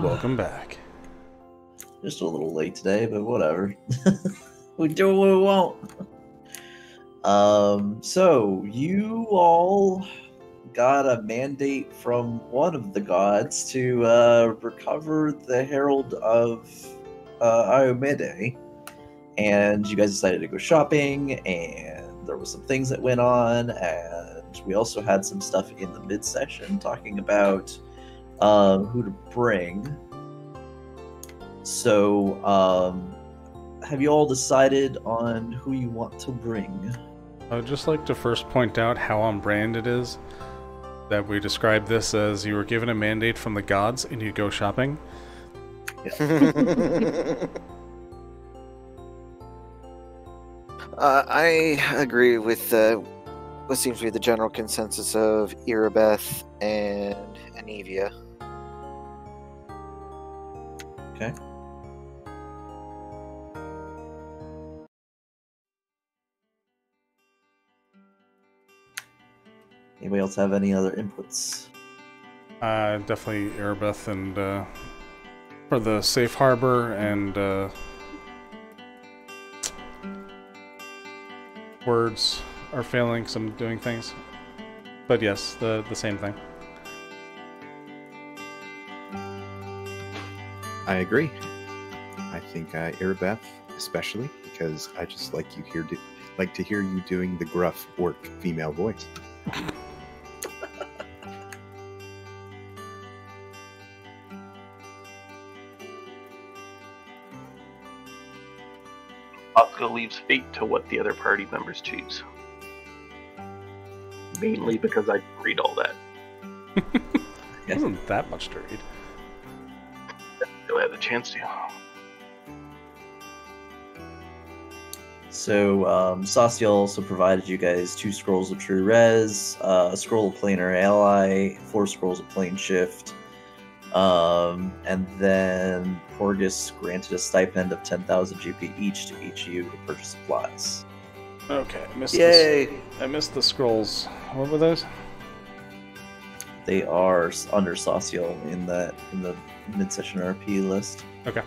and welcome back. Just a little late today, but whatever. we do what we want. Um, so you all got a mandate from one of the gods to uh, recover the Herald of uh, Iomedae, and you guys decided to go shopping, and there was some things that went on, and we also had some stuff in the mid session talking about uh, who to bring. So, um, have you all decided on who you want to bring? I'd just like to first point out how on brand it is that we describe this as you were given a mandate from the gods and you go shopping. Uh, I agree with uh, what seems to be the general consensus of Irabeth and Anevia. Okay. Anybody else have any other inputs? Uh, definitely Irabeth and uh, for the safe harbor and uh, words are failing because I'm doing things. But yes, the the same thing. I agree. I think uh, Irabeth, especially because I just like you hear like to hear you doing the gruff orc female voice. Oscar leaves fate to what the other party members choose. Mainly because I read all that. It wasn't that much to read. So I had the chance to. So, um, Sastiel also provided you guys two scrolls of True Res, uh, a scroll of Planar Ally, four scrolls of Plane Shift, um, and then Porgus granted a stipend of 10,000 GP each to each of you to purchase supplies. Okay, I missed Yay! The, I missed the scrolls. What were those? They are under Sastiel in the in the mid-session RP list. Okay.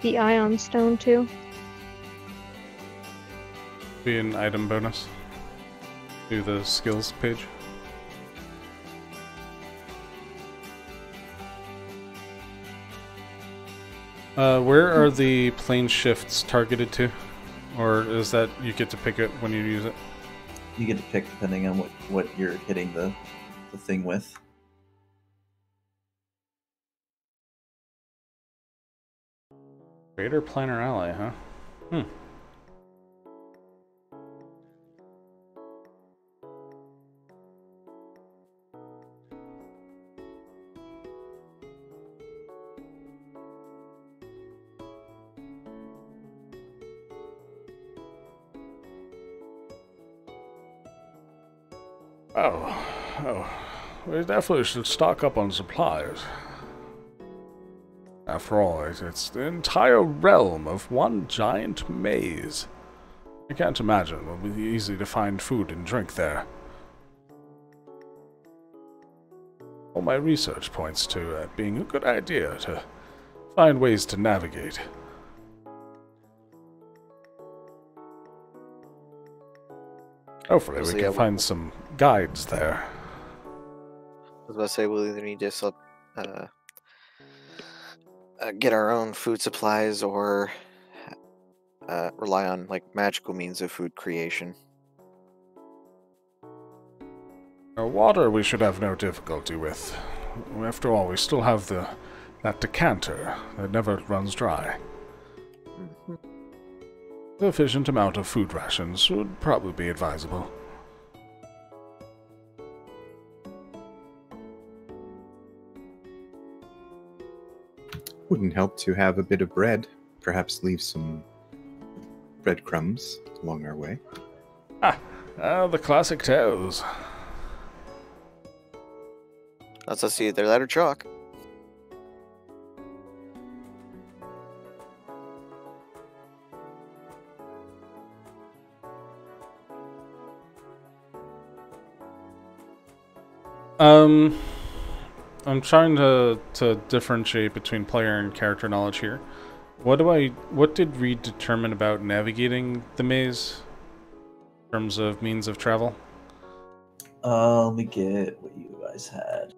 Where would I add the ioun stone too? Be an item bonus. Do the skills page. Uh, where are the plane shifts targeted to? Or is that you get to pick it when you use it? You get to pick depending on what what you're hitting the the thing with. Greater Planar Ally, huh? Hmm. Oh, oh, we definitely should stock up on supplies. After all, it- it's the entire realm of one giant maze. I can't imagine it will be easy to find food and drink there. All my research points to it being a good idea to find ways to navigate. Hopefully, we can find some guides there. I was about to say we'll either need to sub- uh, uh, get our own food supplies or uh, rely on like magical means of food creation. Uh, water we should have no difficulty with. After all, we still have the that decanter that never runs dry. Sufficient amount of food rations would probably be advisable. Wouldn't help to have a bit of bread. Perhaps leave some breadcrumbs along our way. Ah, the classic tales. Let's let's see either that or chalk. Um, I'm trying to to differentiate between player and character knowledge here. What do I? What did Reed determine about navigating the maze? In terms of means of travel. Uh, let me get what you guys had.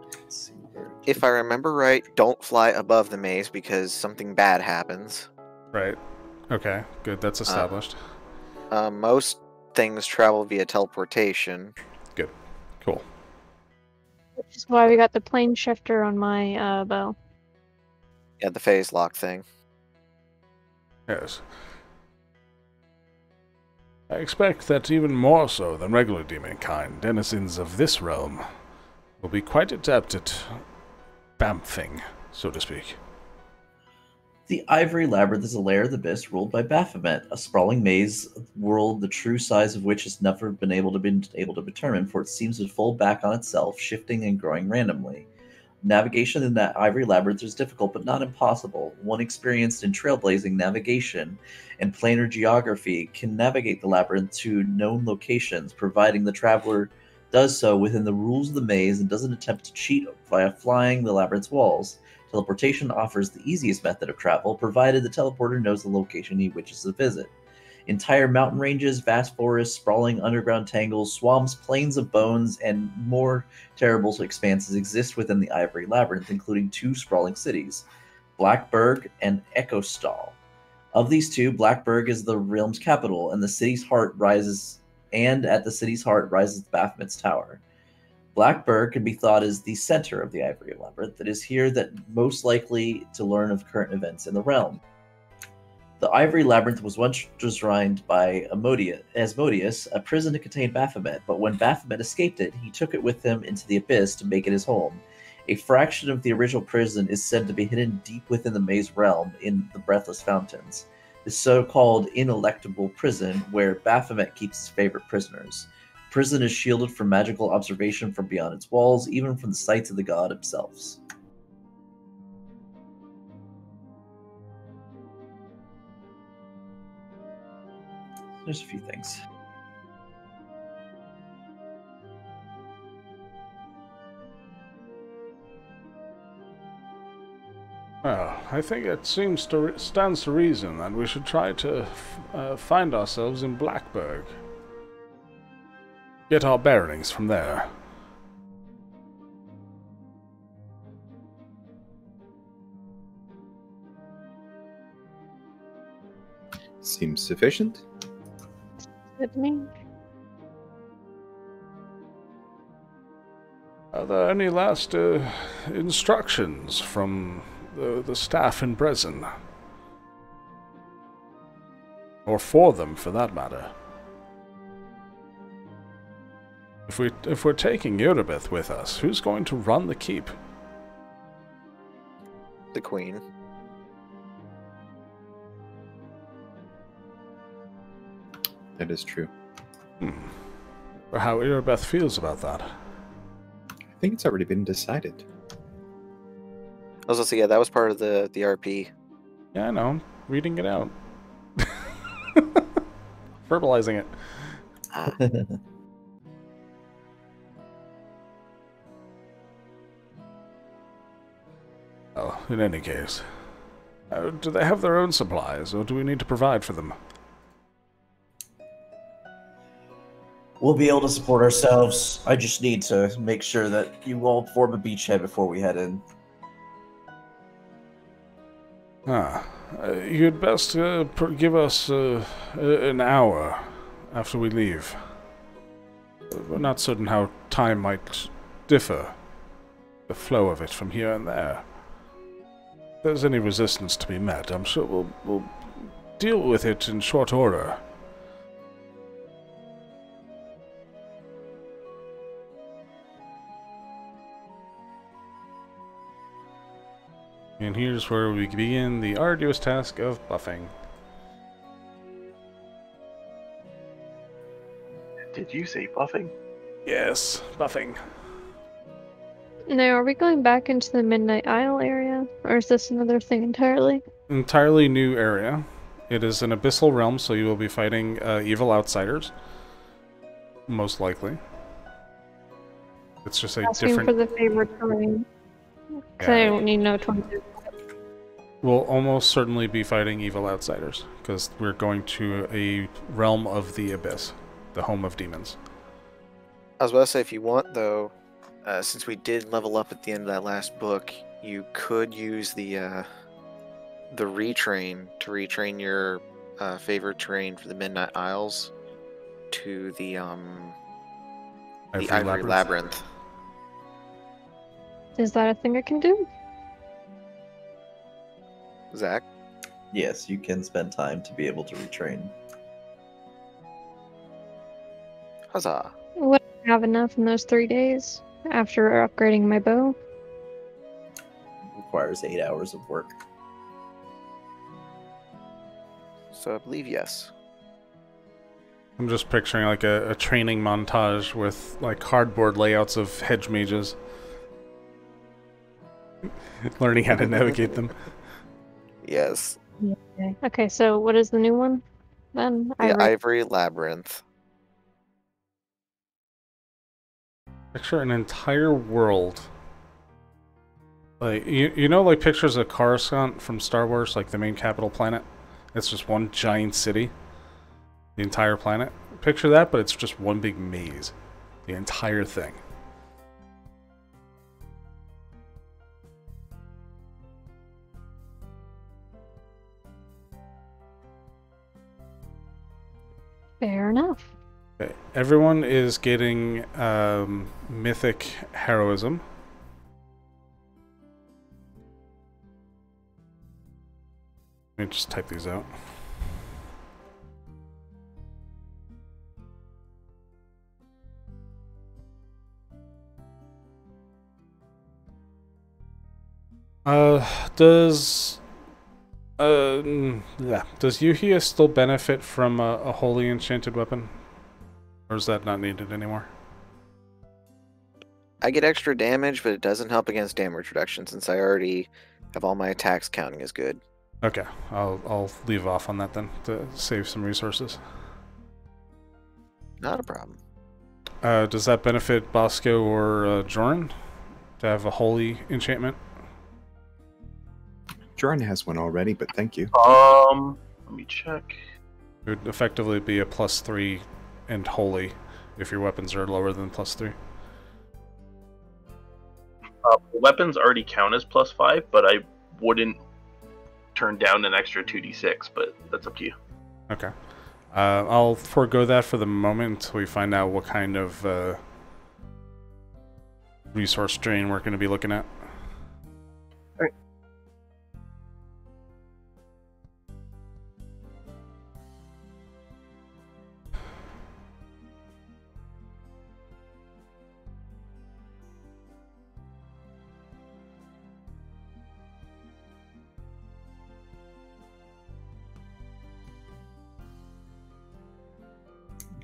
Let's see where. If I remember right, don't fly above the maze because something bad happens. Right. Okay. Good. That's established. Uh, most things travel via teleportation. Good. Cool. Which is why we got the plane shifter on my uh, bow. Yeah, the phase lock thing. Yes. I expect that even more so than regular demonkind, denizens of this realm will be quite adept at bamfing, so to speak. The Ivory Labyrinth is a lair of the abyss ruled by Baphomet, a sprawling maze world the true size of which has never been able to been able to determine, for it seems to fold back on itself, shifting and growing randomly. Navigation in that Ivory Labyrinth is difficult but not impossible. One experienced in trailblazing navigation and planar geography can navigate the labyrinth to known locations, providing the traveler does so within the rules of the maze and doesn't attempt to cheat via flying the labyrinth's walls. Teleportation offers the easiest method of travel, provided the teleporter knows the location he wishes to visit. Entire mountain ranges, vast forests, sprawling underground tangles, swamps, plains of bones, and more terrible expanses exist within the Ivory Labyrinth, including two sprawling cities, Blackburg and Echostal. Of these two, Blackburg is the realm's capital, and the city's heart rises, and at the city's heart rises Baphomet's Tower. Blackburg can be thought as the center of the Ivory Labyrinth. It is here that most likely to learn of current events in the realm. The Ivory Labyrinth was once designed by Asmodeus, a prison to contain Baphomet, but when Baphomet escaped it, he took it with him into the abyss to make it his home. A fraction of the original prison is said to be hidden deep within the maze realm in the Breathless Fountains, the so called ineluctable prison where Baphomet keeps his favorite prisoners. Prison is shielded from magical observation from beyond its walls, even from the sights of the god himself. There's a few things. Well, I think it seems to stands to reason that we should try to uh, find ourselves in Blackburg. Get our bearings from there. Seems sufficient. Good me. Are there any last uh, instructions from the, the staff in Drezen? Or for them, for that matter? If, we, if we're taking Irabeth with us, who's going to run the keep? The queen. That is true. Hmm. Or how Irabeth feels about that? I think it's already been decided. I was gonna say, yeah, that was part of the the RP. Yeah, I know. I'm reading it out. Verbalizing it. Ah, Well, in any case. Uh, do they have their own supplies, or do we need to provide for them? We'll be able to support ourselves. I just need to make sure that you all form a beachhead before we head in. Ah, uh, you'd best uh, pr- give us uh, an hour after we leave. We're not certain how time might differ, the flow of it from here and there. If there's any resistance to be met, I'm sure we'll, we'll deal with it in short order. And here's where we begin the arduous task of buffing. Did you say buffing? Yes, buffing. Now, are we going back into the Midnight Isle area, or is this another thing entirely? Entirely new area. It is an abyssal realm, so you will be fighting uh, evil outsiders. Most likely. It's just a Asking different. for the favorite terrain. Because I don't need no 20. We'll almost certainly be fighting evil outsiders because we're going to a realm of the abyss, the home of demons. I was about to say, if you want, though, uh, since we did level up at the end of that last book, you could use the uh, the retrain to retrain your uh, favorite terrain for the Midnight Isles to the um the Ivory Labyrinth. Is that a thing I can do? Zach, Yes, you can spend time to be able to retrain. huzzah! Would I have enough in those three days after upgrading my bow? requires eight hours of work. So I believe yes. I'm just picturing like a, a training montage with like cardboard layouts of hedge mages. Learning how to navigate them. Yes, Okay. Okay, so what is the new one then? the Ivory- Ivory Labyrinth. Picture an entire world. Like you, you know, like pictures of Coruscant from Star Wars, like the main capital planet. It's just one giant city. The entire planet. Picture that, but it's just one big maze. The entire thing. Fair enough. Everyone is getting um, mythic heroism. Let me just type these out. Uh, does uh, mm, yeah, does Yuhia still benefit from a, a holy enchanted weapon, or is that not needed anymore? I get extra damage, but it doesn't help against damage reduction since I already have all my attacks counting as good. Okay, I'll I'll leave off on that then to save some resources. Not a problem. Uh, does that benefit Bosco or uh, Joran to have a holy enchantment? Jordan has one already, but thank you. Um, let me check. It would effectively be a plus three and holy if your weapons are lower than plus three. Uh, weapons already count as plus five, but I wouldn't turn down an extra two d six. But that's up to you. Okay. Uh, I'll forego that for the moment until we find out what kind of uh, resource drain we're going to be looking at.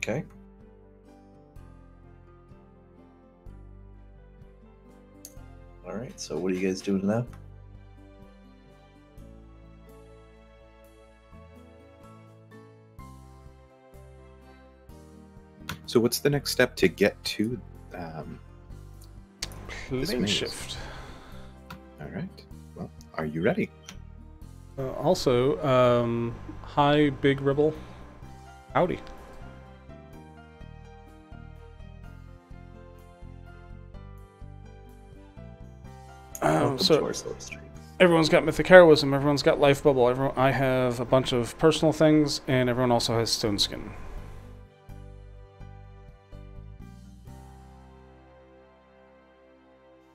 Okay. All right. So what are you guys doing now? So, what's the next step to get to? Um, Plane maze. shift. all right. Well, are you ready? Uh, also, um, hi, Big Ribble. Howdy. Um, so to our slow stream. everyone's got mythic heroism. Everyone's got life bubble. Everyone, I have a bunch of personal things, and everyone also has stone skin.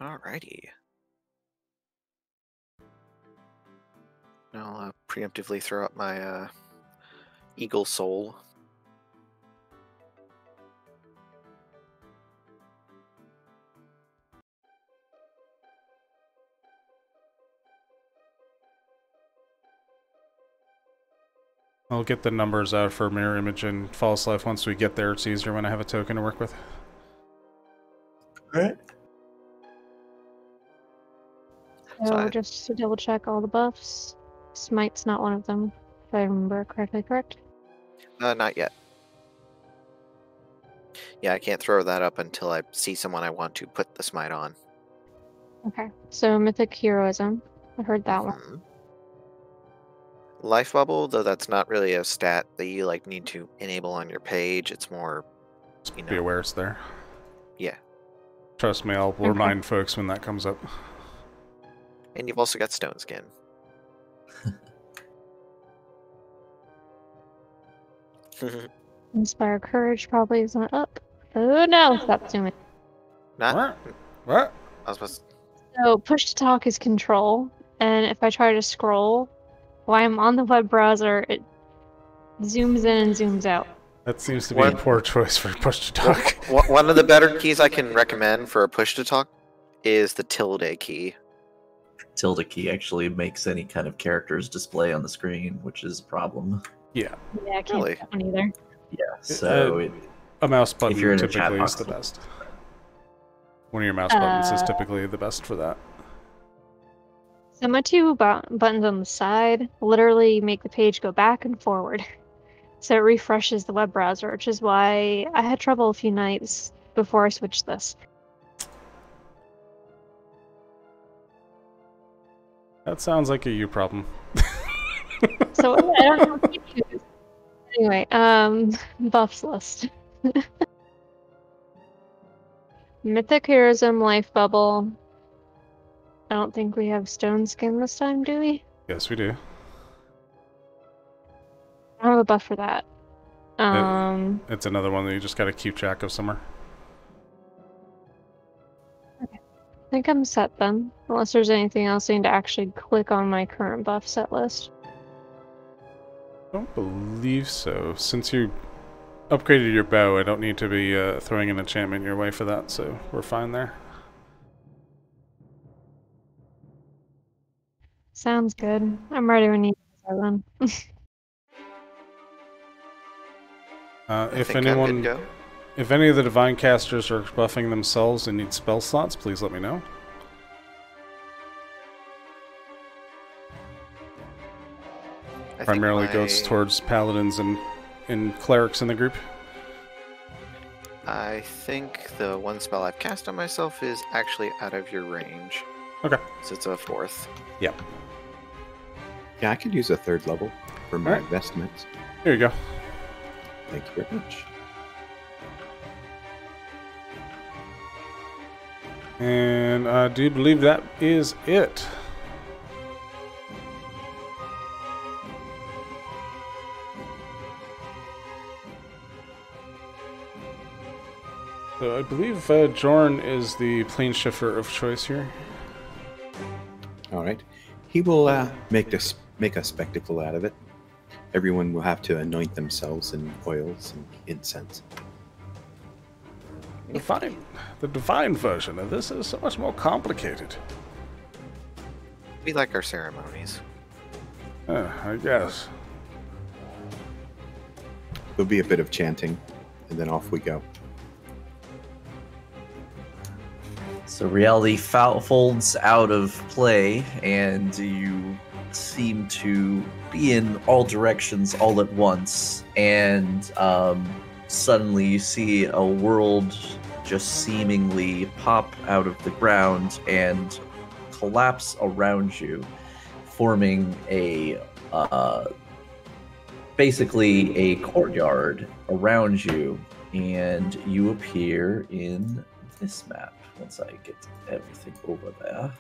Alrighty. I'll uh, preemptively throw up my uh, Eagle Soul. I'll get the numbers out for mirror image and false life once we get there. It's easier when I have a token to work with. Alright. So So I- just to double check all the buffs. Smite's not one of them, if I remember correctly, correct? Uh, not yet. Yeah, I can't throw that up until I see someone I want to put the smite on. Okay. So mythic heroism. I heard that one. Life bubble, though that's not really a stat that you like need to enable on your page. It's more, Just You be aware it's there. yeah. Trust me, I'll remind folks when that comes up. And you've also got stone skin. Inspire courage probably is not up. Oh no, stop zooming. not. What? What? I was supposed. So push to talk is control, and if I try to scroll while I'm on the web browser, it zooms in and zooms out. That seems to be a poor choice for push to talk. One one of the better keys I can recommend for a push to talk is the tilde key. Tilde key actually makes any kind of characters display on the screen, which is a problem. yeah, Yeah, I can't Really? that one either. Yeah, so uh, it, a mouse button you're in a chat typically is box. the best. One of your mouse buttons is Uh, typically the best for that. So my two bu- buttons on the side literally make the page go back and forward. So it refreshes the web browser, which is why I had trouble a few nights before I switched this. That sounds like a you problem. So I don't know what to. Anyway, um, buffs list. Mythic Heroism Life Bubble. I don't think we have Stone Skin this time, do we? yes, we do. I don't have a buff for that. Um, It's another one that you just got to keep track of somewhere. I think I'm set then. Unless there's anything else I need to actually click on my current buff set list. I don't believe so. Since you upgraded your bow, I don't need to be uh, throwing an enchantment your way for that, so we're fine there. Sounds good. I'm ready when you are then. Uh, if anyone, go. if any of the divine casters are buffing themselves and need spell slots, please let me know. I think Primarily goes towards paladins and and clerics in the group. I think the one spell I've cast on myself is actually out of your range. Okay. So it's a fourth. Yeah, I could use a third level for my Alright. investments. Here you go. Thank you very much. And I do believe that is it. So I believe uh, Jorn is the plane shifter of choice here. All right, he will uh, make us make a spectacle out of it. Everyone will have to anoint themselves in oils and incense. Divine, the divine version of this is so much more complicated. We like our ceremonies. Uh, I guess. There'll be a bit of chanting, and then off we go. so reality folds out of play, and you seem to be in all directions all at once, and um, suddenly you see a world just seemingly pop out of the ground and collapse around you, forming a uh, basically a courtyard around you, and you appear in this map once I get everything over there.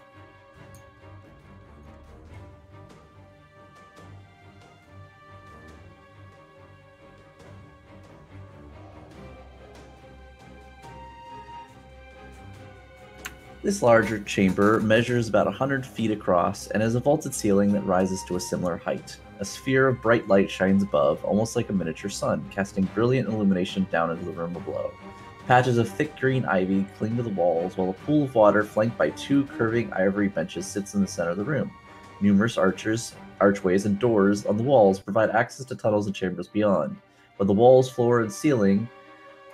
This larger chamber measures about 100 feet across and has a vaulted ceiling that rises to a similar height. A sphere of bright light shines above, almost like a miniature sun, casting brilliant illumination down into the room below. Patches of thick green ivy cling to the walls, while a pool of water flanked by two curving ivory benches sits in the center of the room. Numerous archers archways, and doors on the walls provide access to tunnels and chambers beyond. But the walls, floor, and ceiling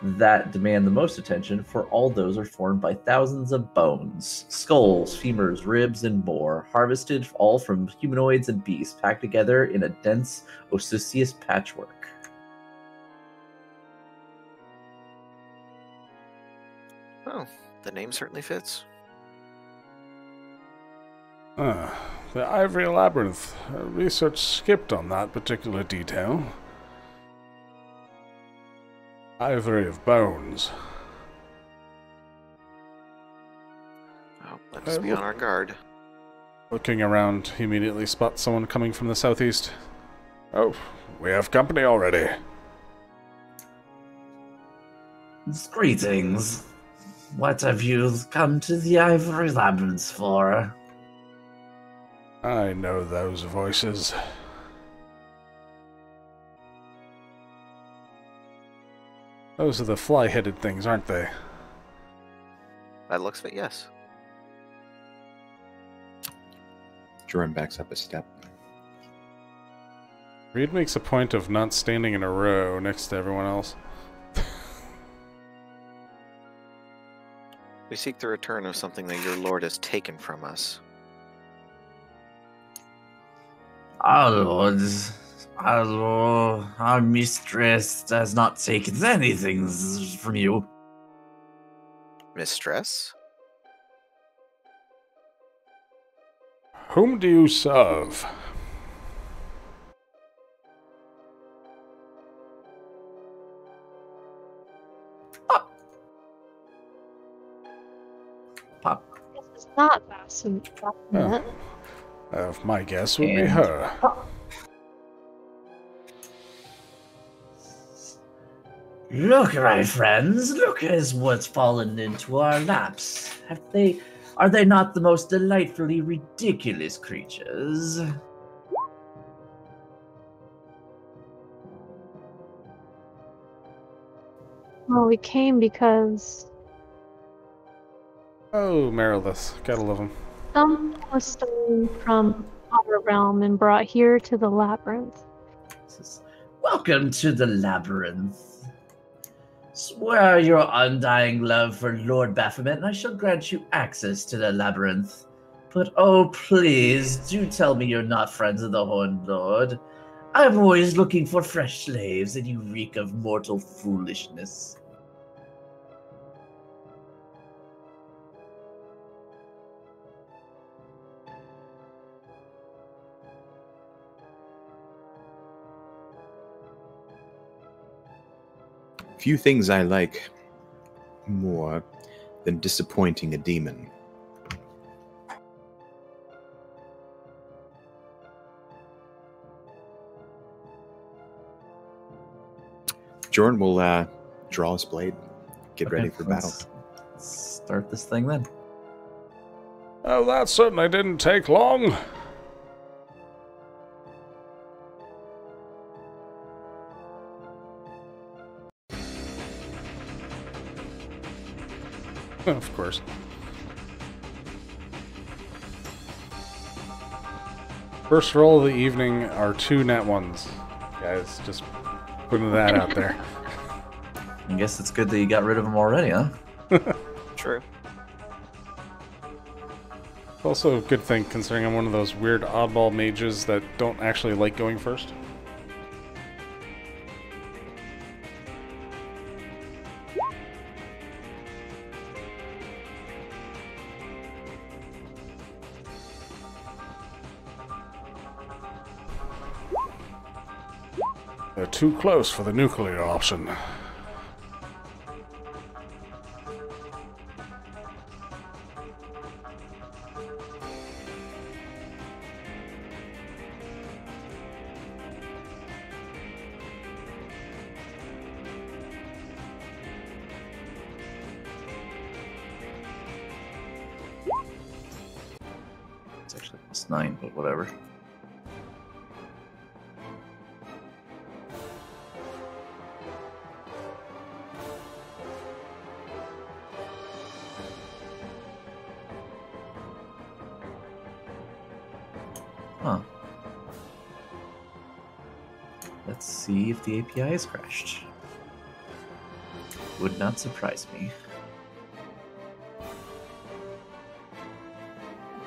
that demand the most attention, for all those are formed by thousands of bones, skulls, femurs, ribs, and more, harvested all from humanoids and beasts, packed together in a dense osseous patchwork. Oh, the name certainly fits. Ah, the Ivory Labyrinth. Research skipped on that particular detail. Ivory of bones. Oh, let's Uh, be on our guard. Looking around, he immediately spots someone coming from the southeast. Oh, we have company already. Greetings. What have you come to the Ivory Labyrinth for? I know those voices. Those are the fly headed things, aren't they? That looks like yes. Jordan backs up a step. Reed makes a point of not standing in a row next to everyone else. We seek the return of something that your lord has taken from us. Our lord, our our mistress has not taken anything from you. Mistress? Whom do you serve? Pop. This is not Bassam. Baphomet. Uh, my guess would be And- her. Look, my friends, look as what's fallen into our laps. Have they are they not the most delightfully ridiculous creatures? Well, we came because Oh, Marilith. Gotta love him. some was stolen from our realm and brought here to the labyrinth. Welcome to the labyrinth. Swear your undying love for Lord Baphomet, and I shall grant you access to the labyrinth. But oh, please, do tell me you're not friends of the Horned Lord. I'm always looking for fresh slaves, and you reek of mortal foolishness. Few things I like more than disappointing a demon. Jordan will uh, draw his blade, get ready for battle. let's- let's Start this thing then. Oh, that certainly didn't take long. of course. First roll of the evening are two net ones. Guys, just putting that out there. I guess it's good that you got rid of them already, huh? True. Also a good thing considering I'm one of those weird oddball mages that don't actually like going first. Too close for the nuclear option. API is crashed. Would not surprise me.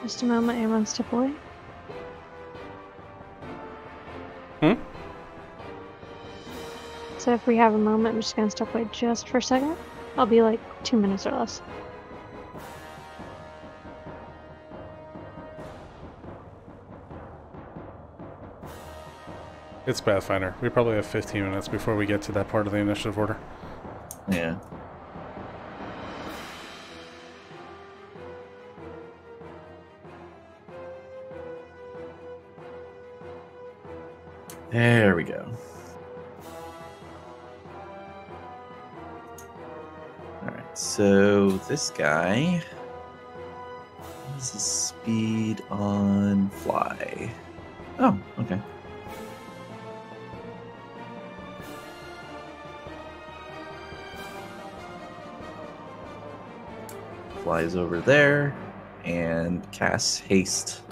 Just a moment, Amon, step away. Hmm? So if we have a moment, I'm just gonna step away just for a second. I'll be like two minutes or less. It's Pathfinder. We probably have 15 minutes before we get to that part of the initiative order. Yeah. There we go. Alright, so this guy. Is his speed on fly? Flies over there and casts haste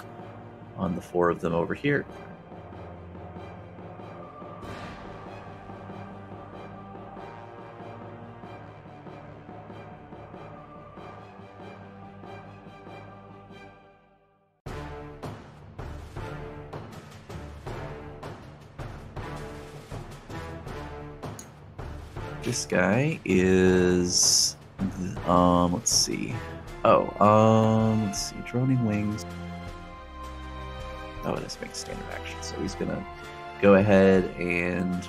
on the four of them over here. This guy is um, let's see. Oh, um, let's see. Droning wings. Oh, this makes standard action. So he's gonna go ahead and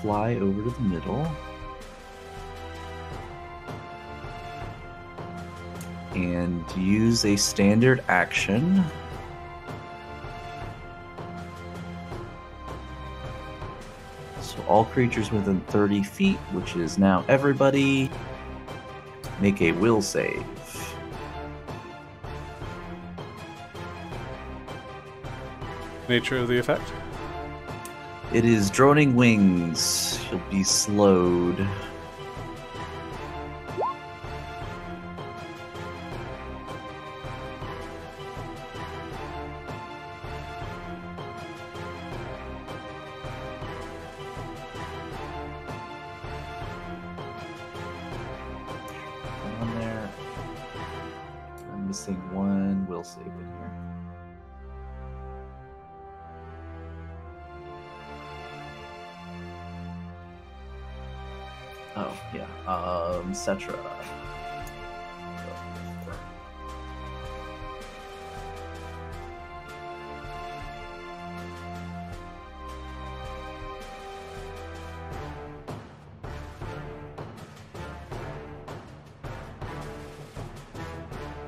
fly over to the middle. And use a standard action. So all creatures within 30 feet, which is now everybody, make a will save. Nature of the effect? It is droning wings. He'll be slowed.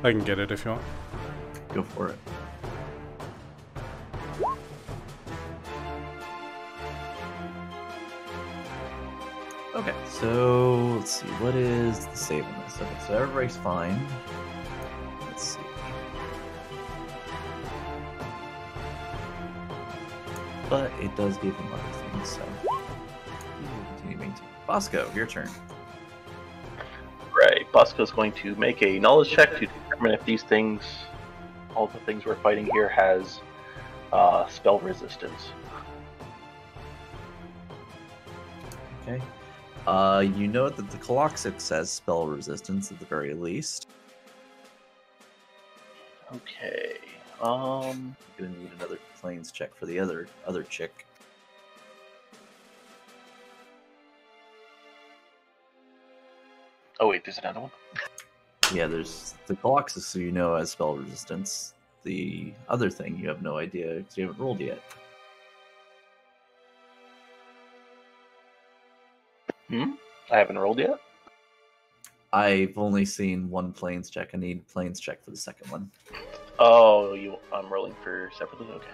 I can get it if you want. Go for it. Okay, so let's see. What is the save on this? Okay, so everybody's fine. Let's see. But it does give him other things, so. he will Continue maintain. Bosco, your turn. Right. Bosco's going to make a knowledge check to determine if these things, all the things we're fighting here, has uh, spell resistance. Okay. Uh, you know that the Coloxix has spell resistance at the very least. Okay. Um. I'm Gonna need another planes check for the other other chick. Oh wait, there's another one. Yeah, there's the Coloxix, so you know has spell resistance. The other thing you have no idea because you haven't rolled yet. Hmm. I haven't rolled yet. I've only seen one planes check. I need planes check for the second one. Oh, you. I'm rolling for separately. Okay.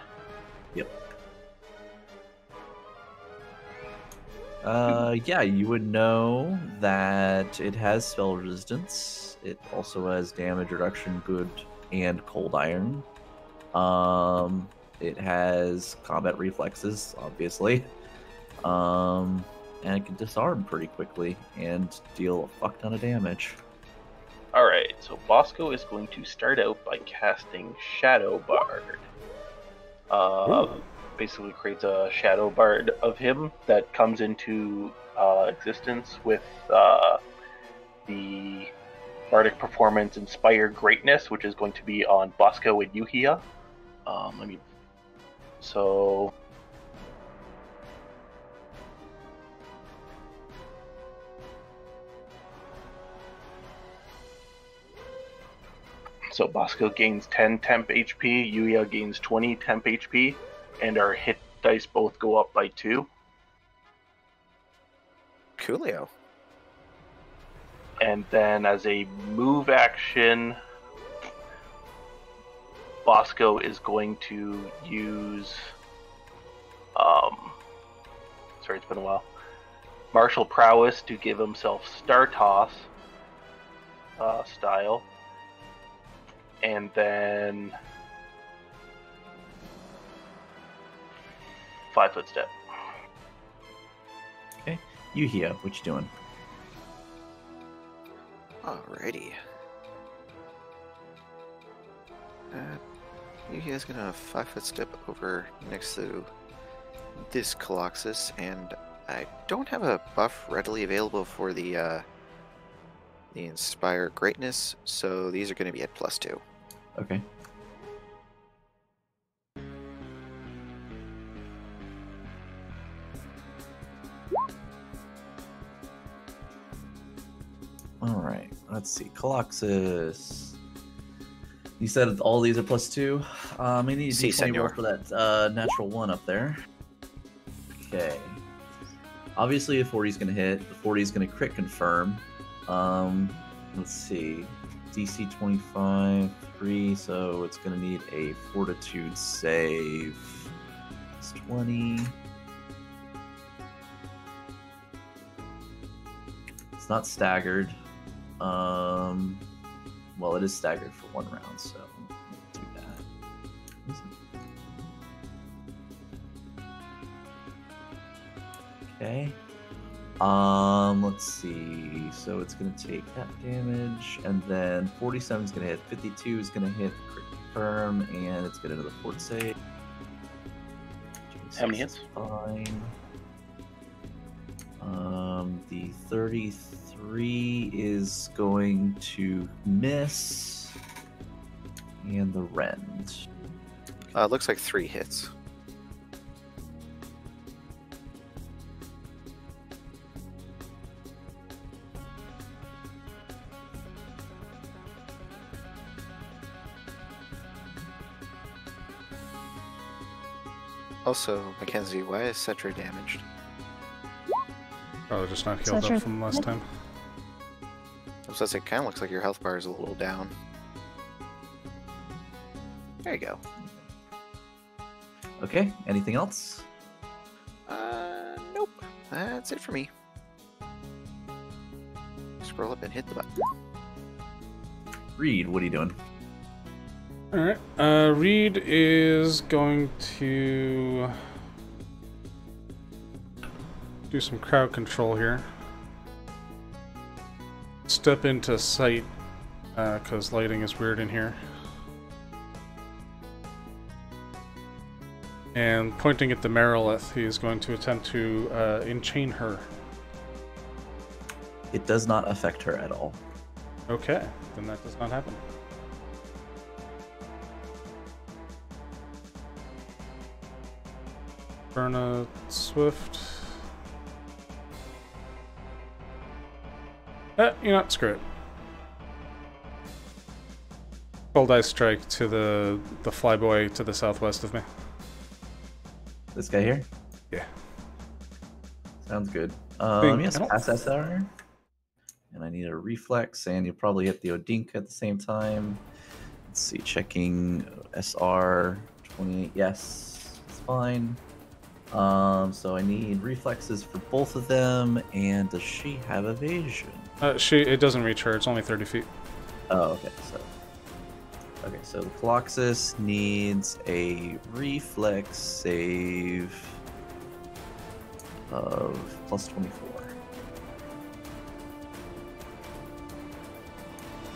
Uh, yeah, you would know that it has spell resistance. It also has damage reduction, good and cold iron. Um, it has combat reflexes, obviously. Um, and it can disarm pretty quickly and deal a fuck ton of damage. All right. So Bosco is going to start out by casting Shadow Bard. Uh, basically creates a shadow bard of him that comes into uh, existence with uh, the bardic performance Inspire Greatness, which is going to be on Bosco and Yuhia. Um, let me. So. So Bosco gains 10 temp HP, Yuhia gains 20 temp HP, and our hit dice both go up by 2. Coolio. And then as a move action, Bosco is going to use. Um, sorry, it's been a while. Martial prowess to give himself Startoss uh, style. And then. Five foot step. Okay. Yuhia, what you doing? Alrighty. Uh, Yuhia's gonna five foot step over next to this Coloxus, and I don't have a buff readily available for the uh, the Inspire Greatness, so these are gonna be at plus two. Okay. All right. Let's see. Coloxus. You said all these are plus two. Um, I need a Si, D20 roll for that uh, natural one up there. Okay. Obviously, a 40 is going to hit. The 40 is going to crit confirm. Um, let's see. DC 25, 3, so it's going to need a fortitude save. It's 20. It's not staggered. Um, well, it is staggered for one round, so we'll do that. Okay. Um, let's see. So it's gonna take that damage, and then 47 is gonna hit. 52 is gonna hit crit confirm, and it's gonna do the fort save. How many hits? Fine. Um, the 33 is going to miss, and the rend. Uh, looks like three hits. Also, Mackenzie, why is Cetra damaged? Probably just not healed Cedric. up from last time. I was gonna say, kind of looks like your health bar is a little down. There you go. Okay. Anything else? Uh, nope. That's it for me. Scroll up and hit the button. Reed, what are you doing? Alright. Uh, Reed is going to do some crowd control here. Step into sight, because lighting is weird in here. And pointing at the Marilith, he is going to attempt to uh, enchain her. It does not affect her at all. Okay, then that does not happen. Berna Swift. Eh, you know what? Screw it. Cold Ice Strike to the the flyboy to the southwest of me. This guy here? Yeah. Sounds good. Um, yes, pass SR. And I need a reflex, and you'll probably hit the Odinka at the same time. Let's see, checking SR 28. Yes, it's fine. Um, so I need reflexes for both of them, and does she have evasion? Uh, she it doesn't reach her. It's only thirty feet. Oh, okay. So, okay. So the Coloxus needs a reflex save of plus twenty-four.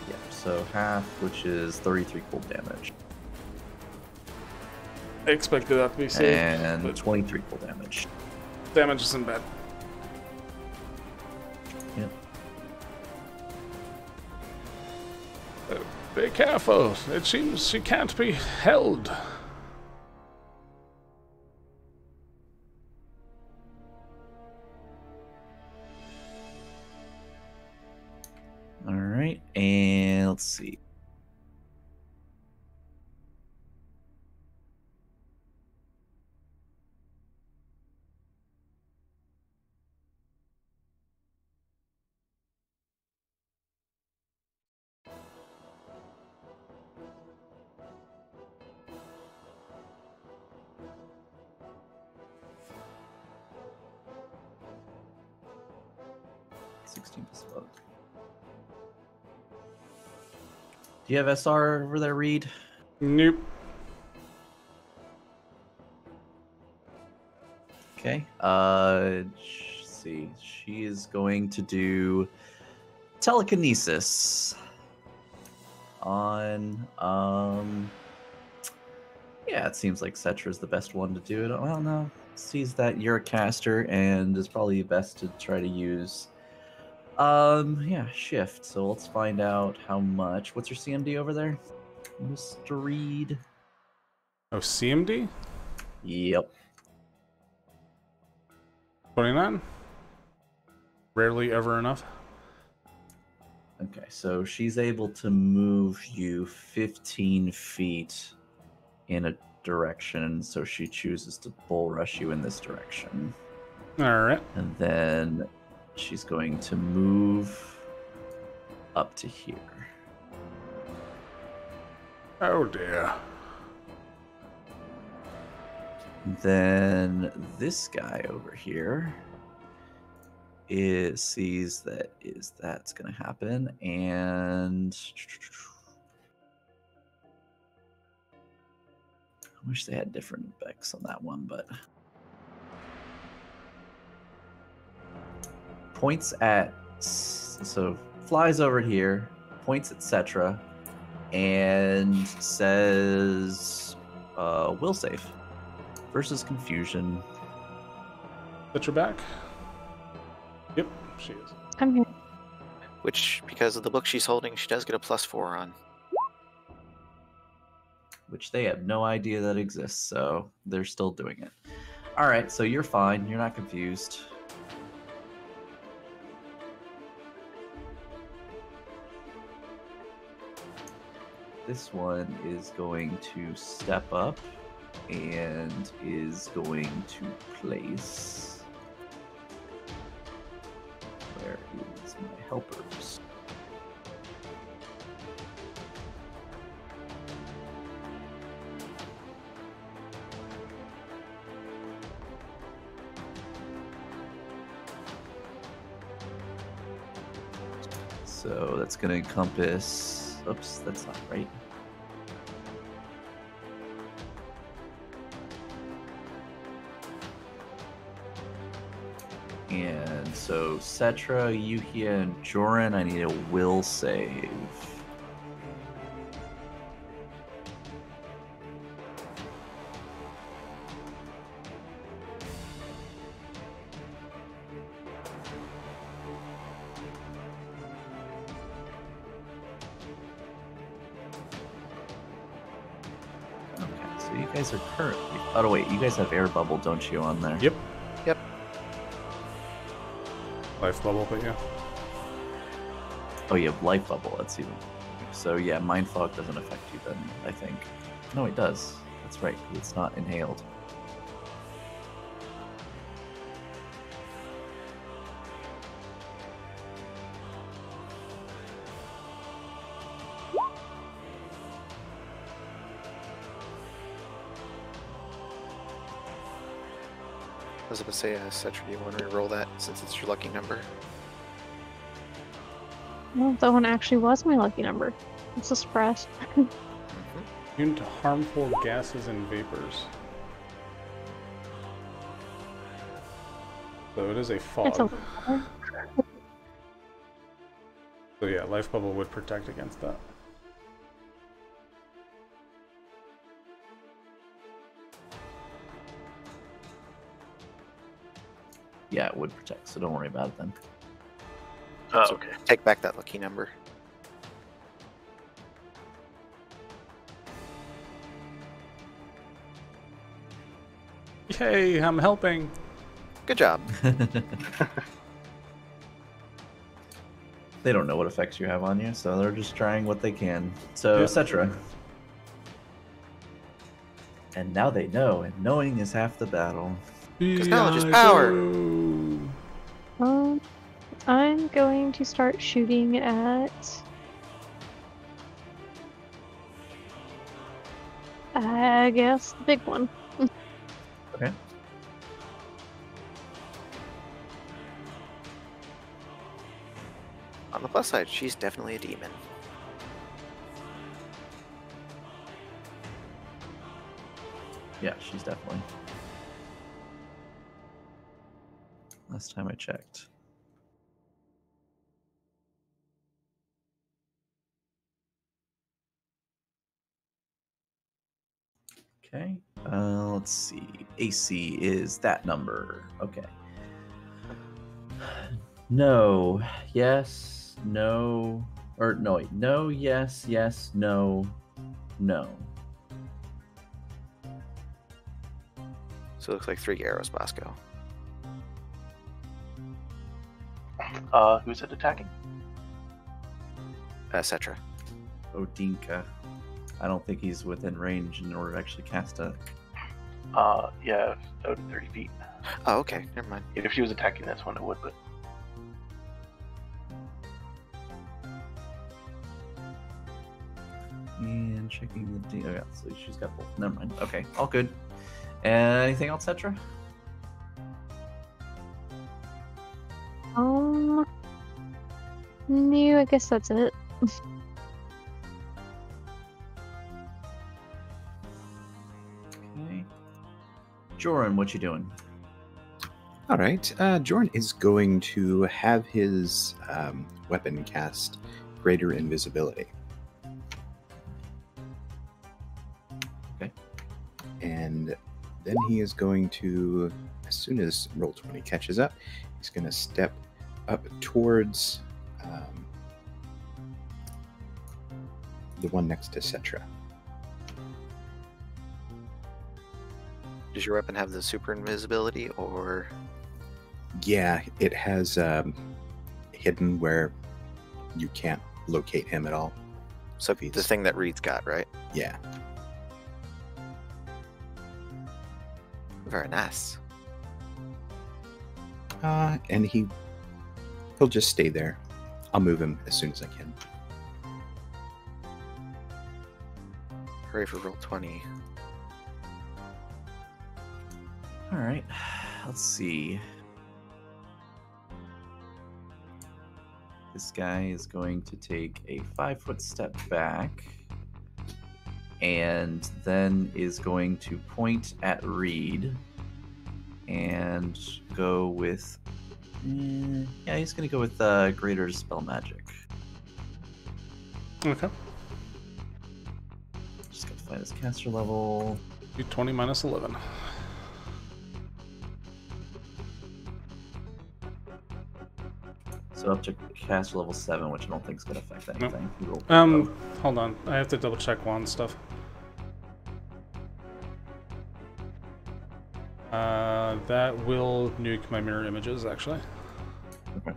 Yep. So half, which is thirty-three cold damage. I expected that to be safe. and but 23 cold damage. damage isn't bad. Be careful. It seems she can't be held. All right, and let's see. You have SR over there, Reed? Nope. Okay. Uh, see. She is going to do telekinesis on. Um. Yeah, it seems like Cetra is the best one to do it. Well, no, sees that you're a caster and is probably best to try to use. Um, yeah, shift. So let's find out how much. What's your CMD over there, Mr. Reed? Oh, CMD? Yep. 29? Rarely ever enough. Okay, so she's able to move you 15 feet in a direction, so she chooses to bull rush you in this direction. Alright. And then she's going to move up to here. Oh dear. Then this guy over here is sees that is that's gonna happen and I wish they had different effects on that one, but points at so flies over here, points at Cetra, and says uh, will save versus confusion. Put your back? Yep, she is. I'm here. Which, because of the book she's holding, she does get a plus four on. which they have no idea that exists, so they're still doing it. All right, so you're fine. You're not confused. This one is going to step up and is going to place. Where is my helpers? So that's going to encompass. Oops, that's not right. And so Cetra, Yuhia, and Joran, I need a will save. Guys have air bubble, don't you, on there? Yep. Yep. Life bubble, but yeah. Oh, you have life bubble. That's even. So yeah, mind fog doesn't affect you then. I think. No, it does. That's right. It's not inhaled. I was about to say, uh, Cetra, do you want to re-roll that since it's your lucky number? Well, that one actually was my lucky number. It's a surprise. hmm Immune to harmful gases and vapors. So it is a fog. It's a So yeah, life bubble would protect against that. Yeah, it would protect, so don't worry about it then. Oh, So- okay. Take back that lucky number. Yay, I'm helping. Good job. they don't know what effects you have on you, so they're just trying what they can. So, Yeah. etc. And now they know, and knowing is half the battle. 'Cause knowledge is B.I. power. Joe. Um, I'm going to start shooting at. I guess the big one. Okay. On the plus side, she's definitely a demon. Yeah, she's definitely. Last time I checked. Okay. Uh, let's see. AC is that number. Okay. No. Yes. No. Or no. Wait. No. Yes. Yes. No. No. So it looks like three arrows, Bosco. Uh, who's it attacking? Etc. Odinka. I don't think he's within range in order to actually cast a. Uh, yeah, out 30 feet. Oh, okay. Never mind. If she was attacking this one, it would, but And checking the. D- oh, yeah, so she's got both. Never mind. Okay, all good. Uh, anything else, Cetra? No, I guess that's it. Okay. Joran, what you doing? All right. Uh, Jorn is going to have his um, weapon cast greater invisibility. Okay. And then he is going to, as soon as roll 20 catches up, he's going to step up towards um, the one next to Cetra. Does your weapon have the super invisibility or Yeah, it has um, hidden where you can't locate him at all. so If the thing that Reed's got, right? Yeah. Very nice. Uh, and he he'll just stay there. I'll move him as soon as I can. Hurry for roll twenty. All right. Let's see. This guy is going to take a five foot step back and then is going to point at Reed and go with. Eh, yeah, he's going to go with uh, Greater Dispel Magic. Okay. Just got to find his caster level. D20 minus 11. So up to caster level 7, which I don't think is to affect anything. Rolled Um, hold on. I have to double check one stuff. Uh, that will nuke my mirror images, actually. Okay.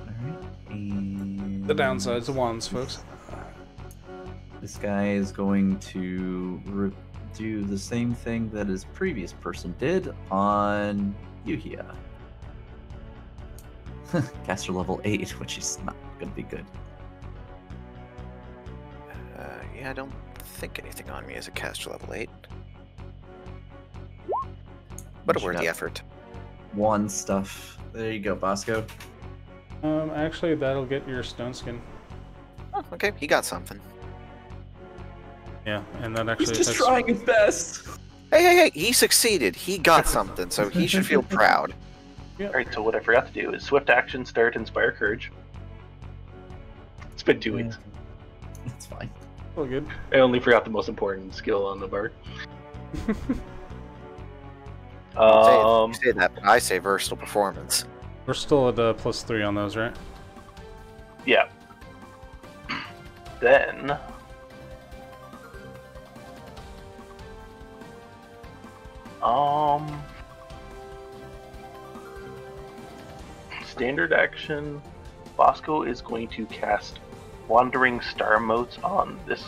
Alright, and The downsides of wands, folks. This guy is going to re- do the same thing that his previous person did on Yuhia. Caster level 8, which is not going to be good. Uh, yeah, I don't think anything on me is a caster level eight. But a She worthy got effort. One stuff. There you go, Bosco. Um, actually, that'll get your stone skin. Oh, okay, he got something. Yeah, and that actually He's just trying his best. Hey, hey, hey! He succeeded. He got something, so he should feel proud. Alright, so what I forgot to do is swift action, start, inspire courage. It's been two weeks. It's fine. All good. I only forgot the most important skill on the bard. um, you say that, but I say versatile performance. We're still at uh, plus three on those, right? yeah. Then. Um. Standard action. Bosco is going to cast Wandering Star Motes on this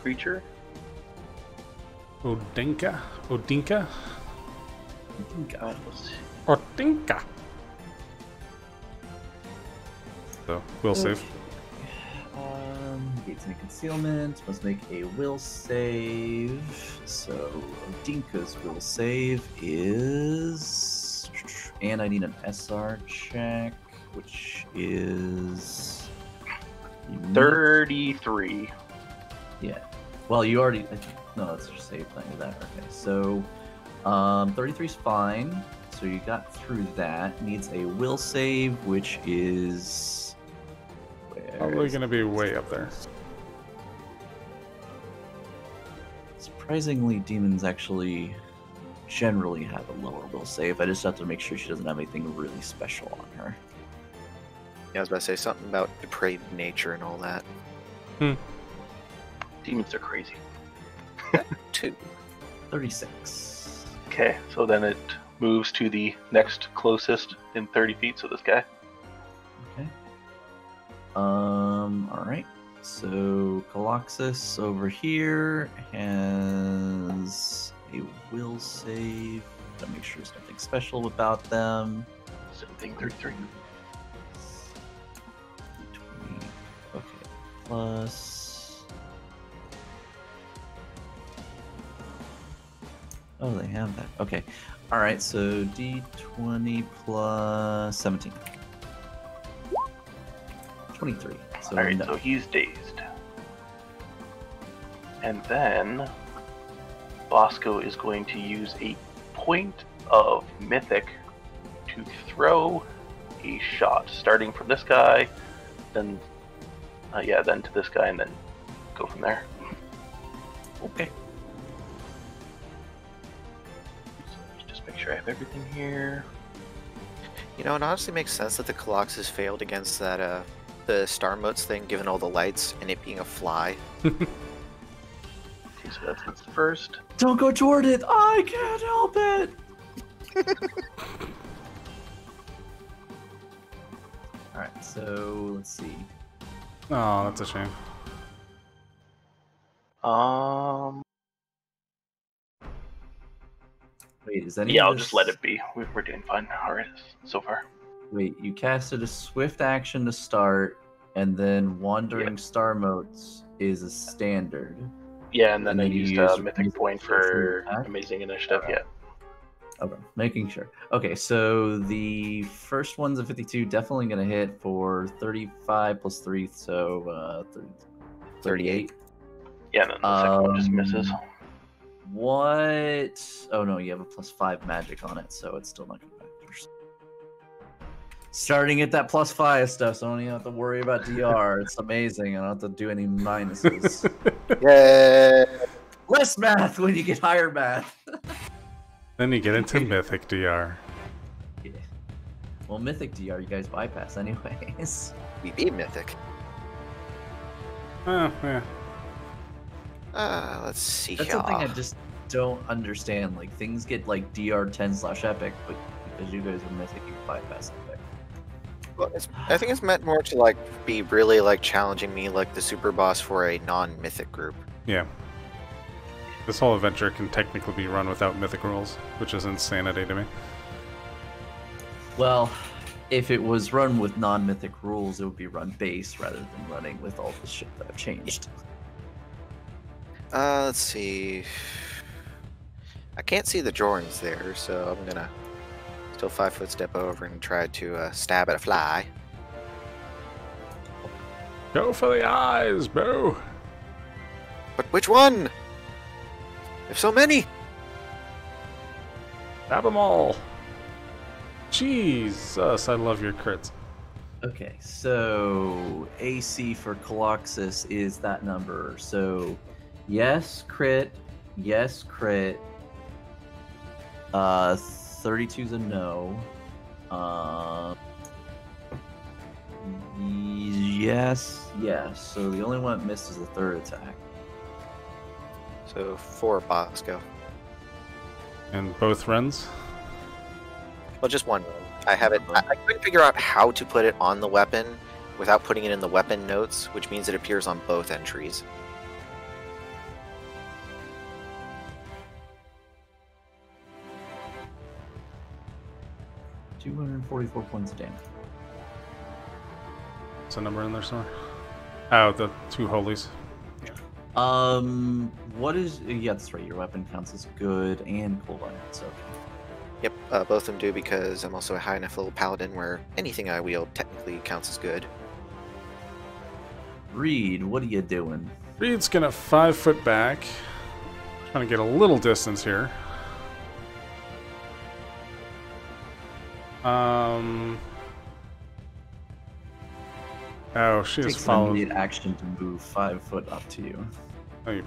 creature. Odinka? Odinka? Uh. Odinka! So, we'll save. Um, gates any concealment. Must make a will save. So Odinka's will save is, and I need an SR check, which is unique. 33. Yeah. Well, you already. No, let's just say playing with that. Okay. So, um, 33 is fine. So you got through that. Needs a will save, which is. Where Probably is gonna be way up there. Surprisingly, demons actually generally have a lower will save. I just have to make sure she doesn't have anything really special on her. Yeah, I was about to say something about depraved nature and all that. Hmm. Demons are crazy. Two. 36. Okay, so then it moves to the next closest in 30 feet, so this guy. Okay. Um. All right. So Coloxus over here has a will save. Gotta make sure there's nothing special about them. Same thing, 33. Plus. Oh, they have that. Okay. All right. So D20 plus 17. 23. So Alright, no. so he's dazed. And then Bosco is going to use a point of mythic to throw a shot, starting from this guy, then uh, yeah, then to this guy, and then go from there. Okay. So let's just make sure I have everything here. You know, it honestly makes sense that the Coloxus failed against that, uh, the Star Motes thing, given all the lights and it being a fly. Okay, so that's his first. Don't go toward it. I can't help it. All right. So let's see. Oh, that's a shame. Um, Wait, is any? yeah, I'll this- just let it be. We- We're doing fine alright so far. Wait, you casted a swift action to start, and then wandering star motes is a standard. Yeah, and then And I then you used a mythic mythic point for for attack? amazing initiative. Yeah. Okay, making sure. Okay, so the first one's a 52, definitely gonna hit for 35 plus 3, so uh, 30, 38. Yeah, and then the second one just Um, misses. What? Oh no, you have a plus 5 magic on it, so it's still not gonna matter. Starting at that plus 5 stuff, so I don't even have to worry about DR. it's amazing. I don't have to do any minuses. Yay! Less math when you get higher math. Then you get into Mythic DR. Yeah. Well, Mythic DR, you guys bypass anyways. We beat Mythic. Oh, yeah. Uh, let's see That's here. something I just don't understand. Like things get like DR 10 slash epic, but because you guys are Mythic, you bypass epic. Well, it's, I think it's meant more to like be really like challenging me like the super boss for a non-mythic group. Yeah. This whole adventure can technically be run without mythic rules, which is insanity to me. Well, if it was run with non-mythic rules, it would be run base rather than running with all the shit that I've changed. Uh, let's see. I can't see the drawings there, so I'm gonna still five foot step over and try to uh, stab at a fly. Go for the eyes, bro! But which one? There's so many. Stab them all! Jesus, I love your crits. Okay, so AC for Coloxus is that number. So, yes, crit. Yes, crit. Uh, 32's a no. Uh, yes, yes. So the only one that missed is the third attack. So four Bosco. And both runs? Well, just one. I have it. I, I couldn't figure out how to put it on the weapon without putting it in the weapon notes, which means it appears on both entries. Two hundred and forty-four points of damage. What's the number in there somewhere? Oh, the two holies. Um, what is? Yeah, that's right. Your weapon counts as good and cool So okay. Yep, uh, both of them do because I'm also a high enough level paladin where anything I wield technically counts as good. Reed, what are you doing? Reed's gonna five foot back. Trying to get a little distance here. Um. Oh, she has Takes an followed. immediate action to move five foot up to you. Oh, you-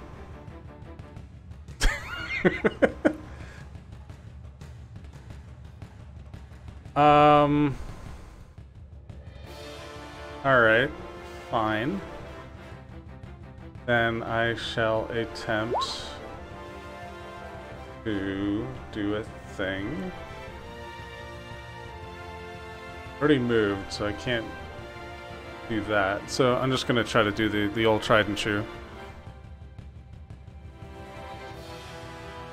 um. Alright, fine. Then I shall attempt to do a thing. Already moved, so I can't do that. So I'm just gonna try to do the, the old tried and true.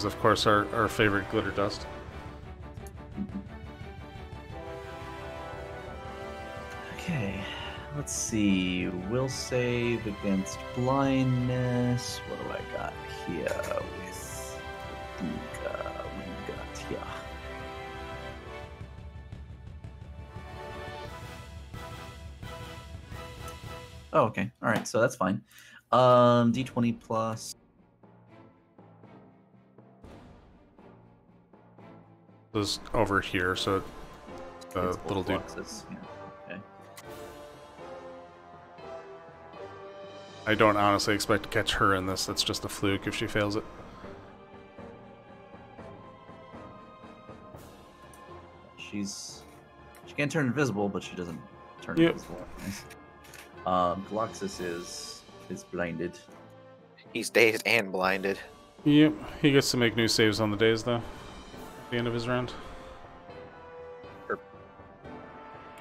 Is of course our, our favorite glitter dust. Okay, let's see. We'll save against blindness. What do I got here with Dinka? What do got here? Oh, okay. All right, so that's fine. Um, D20 plus. Is over here, so the it's both little dude. Yeah. Okay. I don't honestly expect to catch her in this. That's just a fluke if she fails it. She's she can't turn invisible, but she doesn't turn Yep. invisible. Nice. Um, Coloxus is is blinded. He's dazed and blinded. Yep, he gets to make new saves on the days though. At the end of his round.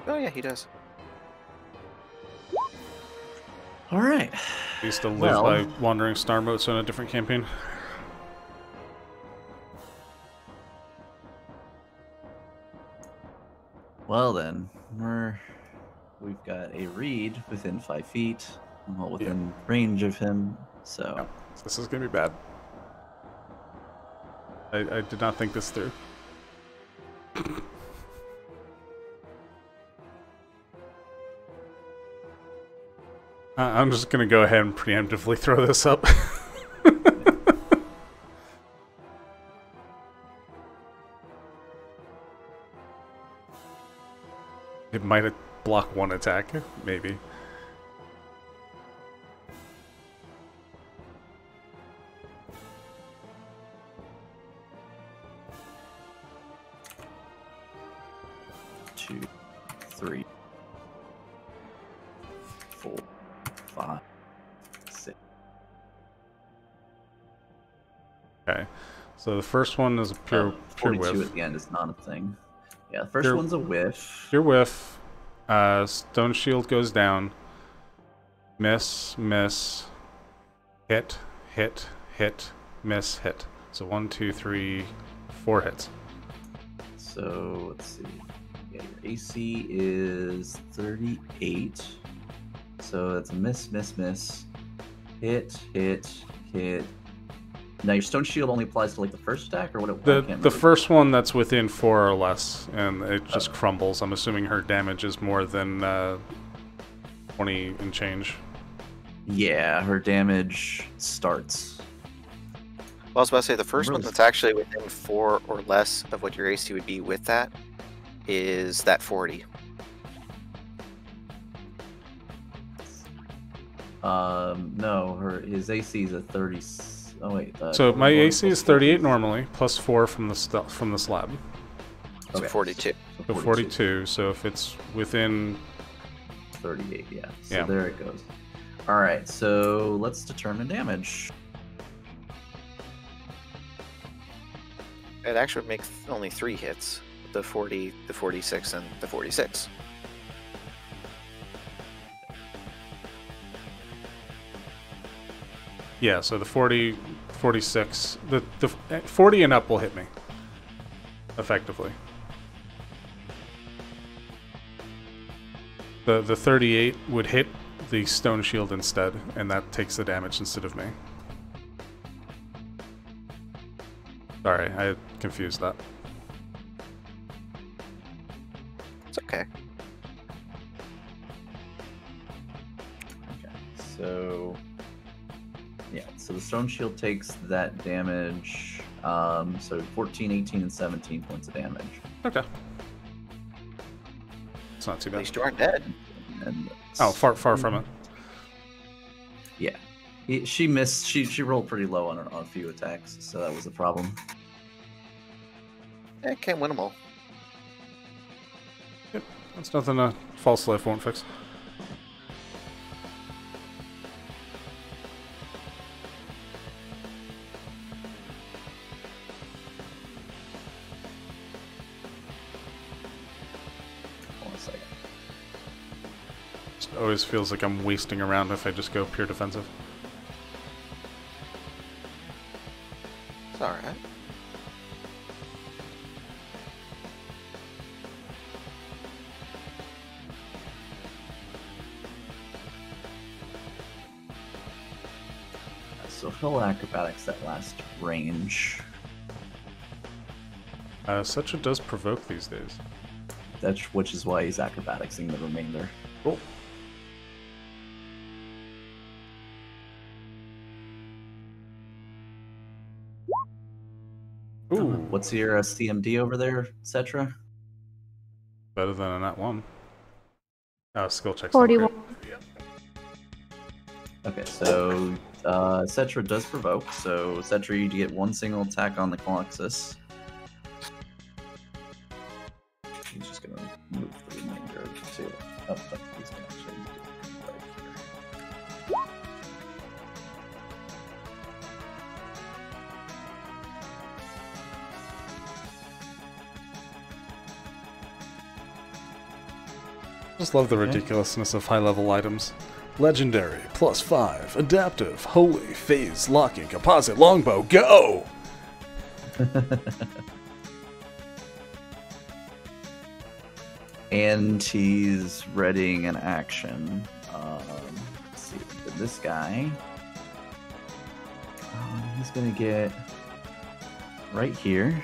Oh yeah, he does. All right. He used to live Well- by wandering star motes on a different campaign. Well then, we're we've got a reed within five feet, well, within range of him. So This is gonna be bad. I, I did not think this through. I'm just gonna go ahead and preemptively throw this up. it might block one attack, maybe. So the first one is a pure, Uh, pure 42 whiff. at the end is not a thing. Yeah, the first Pure- one's a whiff. Pure whiff. Uh, stone shield goes down. Miss, miss, hit, hit, hit, miss, hit. So one, two, three, four hits. So let's see. Yeah, your AC is 38. So that's a miss, miss, miss. Hit, hit, hit. Now your stone shield only applies to like the first attack, or what? It, I The the first one that's within four or less, and it just crumbles. I'm assuming her damage is more than uh, twenty and change. Yeah, her damage starts. Well, I was about to say the first one that's actually within four or less of what your AC would be with that is that 40. Um, no, her his AC is a thirty. S- Oh wait. Uh, So my AC is plus 38 normally, plus four from the from the slab. So Okay. 42. So 42. So if it's within, 38, yeah. So Yeah. there it goes. All right, so let's determine damage. It actually makes only three hits. The 40, the 46, and the 46. Yeah. So the 40, 46, the the 40 and up will hit me. Effectively. The the 38 would hit the stone shield instead, and that takes the damage instead of me. Sorry, I confused that. It's okay. Okay, so yeah, so the stone shield takes that damage. Um, so 14, 18, and 17 points of damage. Okay. It's not too bad. At bad. least you aren't dead. And Oh, far far from it. Yeah, he, she missed. She she rolled pretty low on, her, on a few attacks, so that was a problem. Eh, can't win them all. That's nothing a false life won't fix. Always feels like I'm wasting around if I just go pure defensive. It's alright. So he'll acrobatics that last range. Uh, Cetra does provoke these days. That's which is why he's acrobaticsing the remainder. Cool. Ooh, What's your uh, CMD over there, Cetra? better than a nat one. Oh, skill check. 41. Okay, so uh, Cetra does provoke. So Cetra, you get one single attack on the Coloxus. He's just gonna move the remainder to. Oh, I just love the ridiculousness of high level items. Legendary, plus five, adaptive, holy, phase, locking, composite, longbow, go! and he's readying an action. Um, let's see, this guy, um, he's gonna get right here,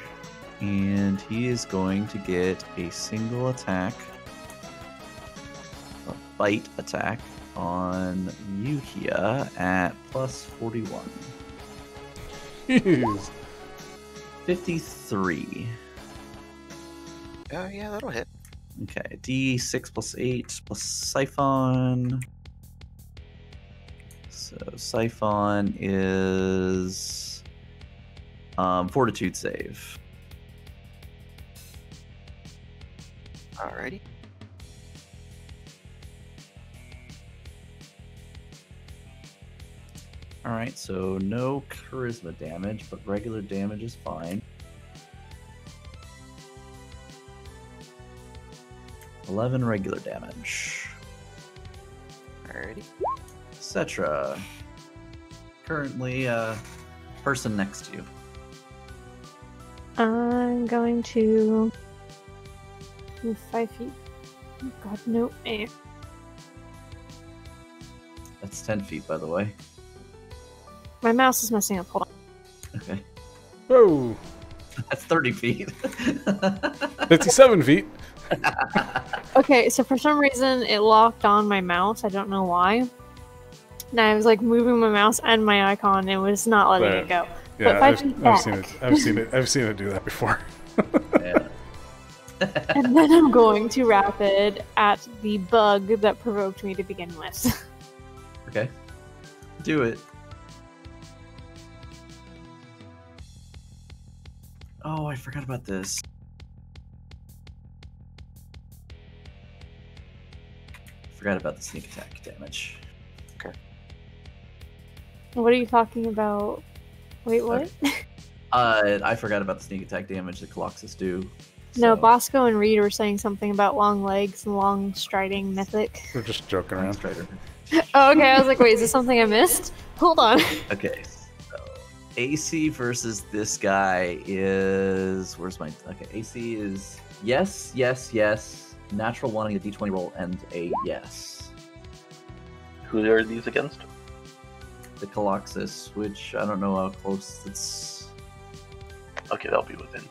and he is going to get a single attack, bite attack on Yuhia at plus 41. Jeez. 53. Oh, yeah, that'll hit. Okay, D6 plus 8 plus Siphon. So Siphon is um, Fortitude save. Alrighty. Alright, so no charisma damage, but regular damage is fine. 11 regular damage. Alrighty. Cetra. Currently, uh, person next to you. I'm going to move five feet. Oh God, no. Eh. That's 10 feet, by the way. My mouse is messing up. Hold on. Okay. Whoa! That's 30 feet. 57 feet. Okay, so for some reason it locked on my mouse. I don't know why. And I was like moving my mouse and my icon. It was not letting There. it go. Yeah, five I've, feet I've seen it. I've seen it. I've seen it do that before. yeah. And then I'm going to rapid at the bug that provoked me to begin with. Okay. Do it. Oh, I forgot about this. Forgot about the sneak attack damage. Okay. What are you talking about? Wait, what? Uh, I forgot about the sneak attack damage that Coloxus do. No, Bosco and Reed were saying something about long legs and long striding mythic. We're just joking around. Strider. Oh, okay. I was like, wait, is this something I missed? Hold on. Okay, so AC versus this guy is where's my okay? AC is yes, yes, yes. Natural one wanting a D20 roll and a yes. Who are these against? The Coloxus, which I don't know how close it's. Okay, that'll be within.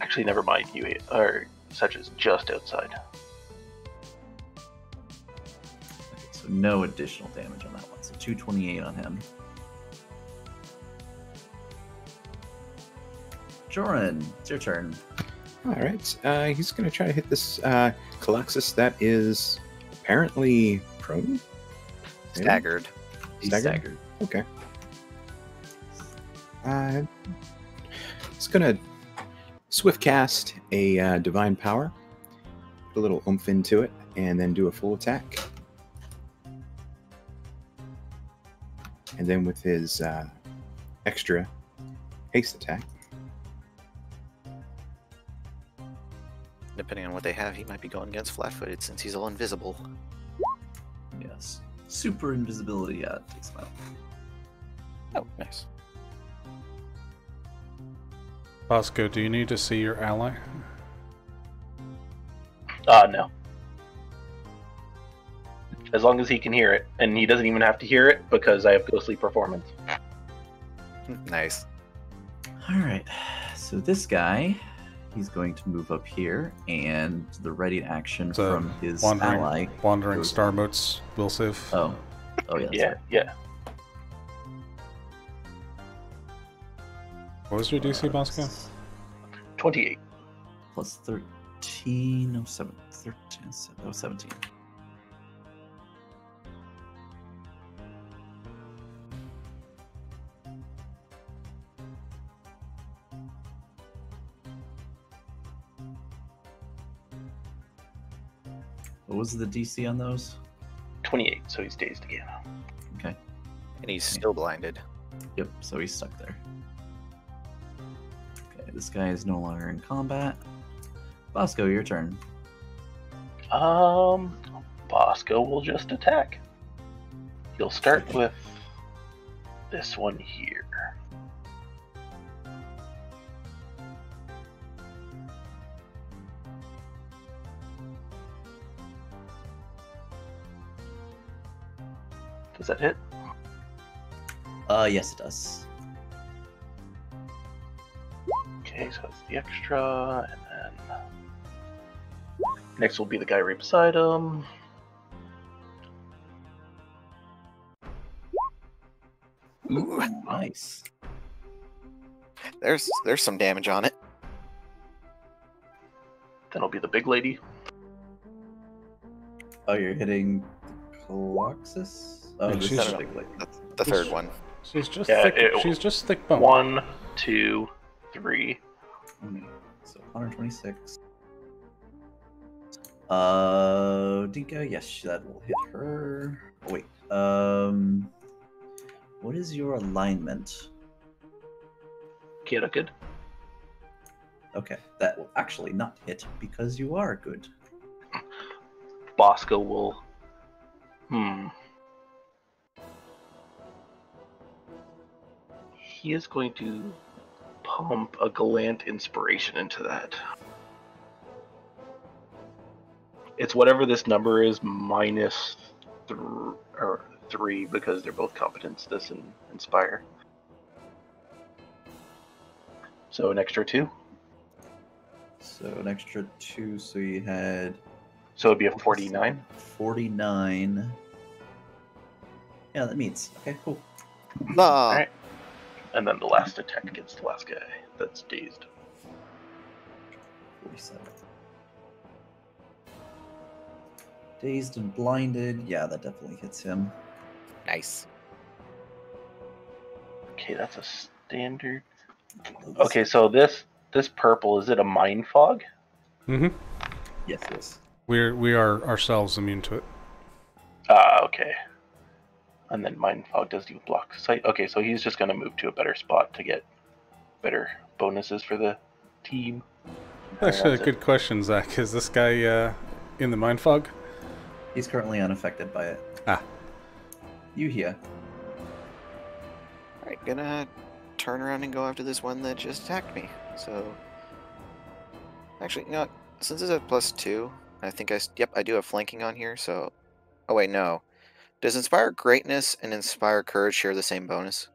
Actually, never mind. You are such as just outside. Okay, so no additional damage on that one. So 228 on him. Joran, it's your turn. All right. Uh, he's going to try to hit this uh, Coloxus that is apparently prone. Staggered. He's Staggered? staggered. Okay. Uh, it's going to swift cast a uh, divine power, put a little oomph into it, and then do a full attack. And then with his uh, extra haste attack, Depending on what they have, he might be going against flat-footed since he's all invisible. Yes. Super invisibility. Yeah, takes him out. Oh, nice. Bosco, do you need to see your ally? Uh, no. As long as he can hear it, and he doesn't even have to hear it because I have ghostly performance. Nice. All right. So this guy, he's going to move up here, and the ready action It's a from his wandering- ally. Wandering Star Motes will save. Oh, oh yeah. Yeah, right. yeah. What was your DC, Bosco? Twenty-eight. Plus thirteen. No, seven. Thirteen. se- Oh, 17. What was the DC on those? Twenty-eight. So he's dazed again. Okay. And he's still blinded. Yep, so he's stuck there. This guy is no longer in combat. Bosco, your turn. Um, Bosco will just attack. He'll start with this one here. Does that hit? Uh, yes, it does. Okay, so that's the extra, and then next will be the guy right beside him. Ooh, Nice. there's there's some damage on it. Then it'll be the big lady. Oh, you're hitting Coloxus? Oh, Yeah, this she's- is big lady. That's the third one. She's just Yeah, thick. it- she's just thick bone. One, two, three. Okay, So 126. Uh, Dinka, yes, that will hit her. Oh, wait. Um, what is your alignment? Kira good. Okay, that will actually not hit because you are good. Bosco will. Hmm. He is going to pump a Gallant inspiration into that. It's whatever this number is minus th- or three because they're both competence. This and inspire. So an extra two. So an extra two, so you had So it'd be a forty-nine. 49. Yeah, that means. Okay, cool. Ah, Alright. And then the last attack against the last guy that's dazed. 47. Dazed and blinded. Yeah, that definitely hits him. Nice. Okay, that's a standard. Okay, so this this purple is it a mind fog? Mm-hmm. Yes, yes. We're we are ourselves immune to it. Ah, okay. And then mind fog does do block sight. Okay, so he's just gonna move to a better spot to get better bonuses for the team. Actually, a That's it. good question, Zach. Is this guy uh, in the mind fog? He's currently unaffected by it. Ah. Yuhia. All right, gonna turn around and go after this one that just attacked me. So, actually, you know, what? since it's a plus two, I think I. yep I do have flanking on here. So, oh wait, no. Does inspire greatness and inspire courage share the same bonus?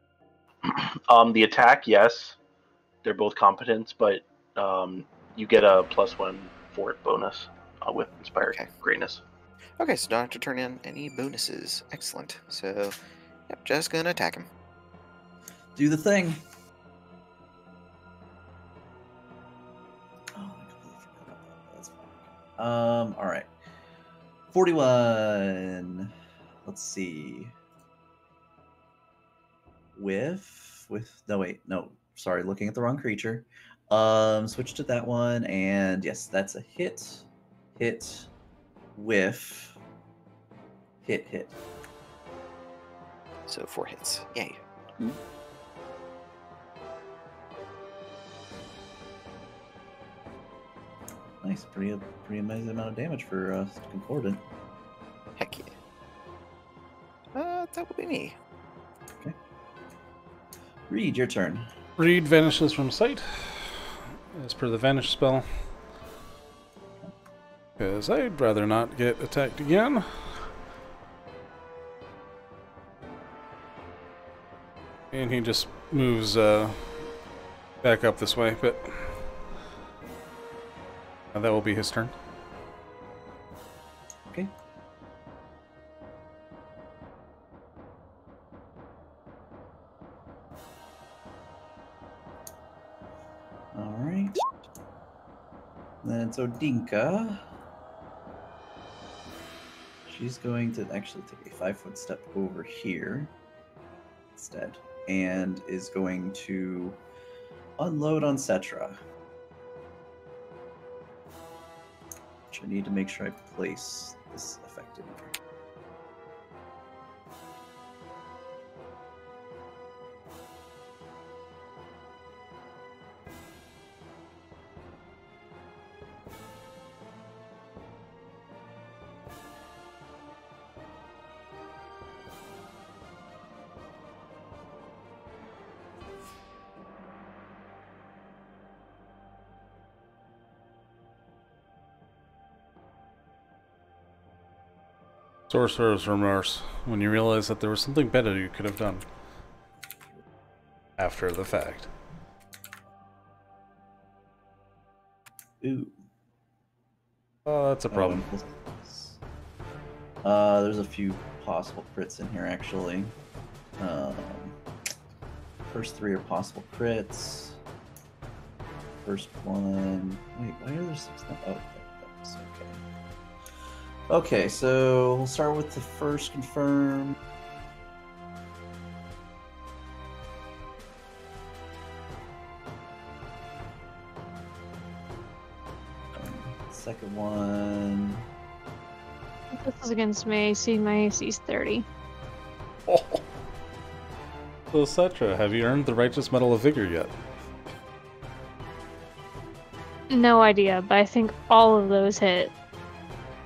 Um, the attack, yes, they're both competence, but um, you get a plus one fort bonus uh, with inspired Okay. greatness. Okay, so don't have to turn in any bonuses. Excellent. So, yep, just gonna attack him. Do the thing. Oh, I completely forgot about that. That's fine. Um, all right. 41. Let's see. With, with, no, wait, no, sorry, looking at the wrong creature. Um, switch to that one, and yes, that's a hit, hit, whiff, hit, hit. So four hits. Yay. Nice, pretty, pretty amazing amount of damage for uh, Concordant. That will be me. Reed, your turn. Reed vanishes from sight, as per the vanish spell. Because I'd rather not get attacked again. And he just moves uh, back up this way, but uh, that will be his turn. Then it's Odinka. She's going to actually take a five foot step over here instead and is going to unload on Cetra. Which I need to make sure I place this effect Sorcerer's remorse when you realize that there was something better you could have done after the fact. Ooh. Oh, that's a problem. Um, Uh, there's a few possible crits in here actually. Um, first three are possible crits. First one. Wait, why are there six? Oh, that's okay. Okay, so we'll start with the first confirm. Second one. This is against my AC. My AC is 30. Oh. So, Cetra, have you earned the Righteous Medal of Vigor yet? No idea, but I think all of those hit.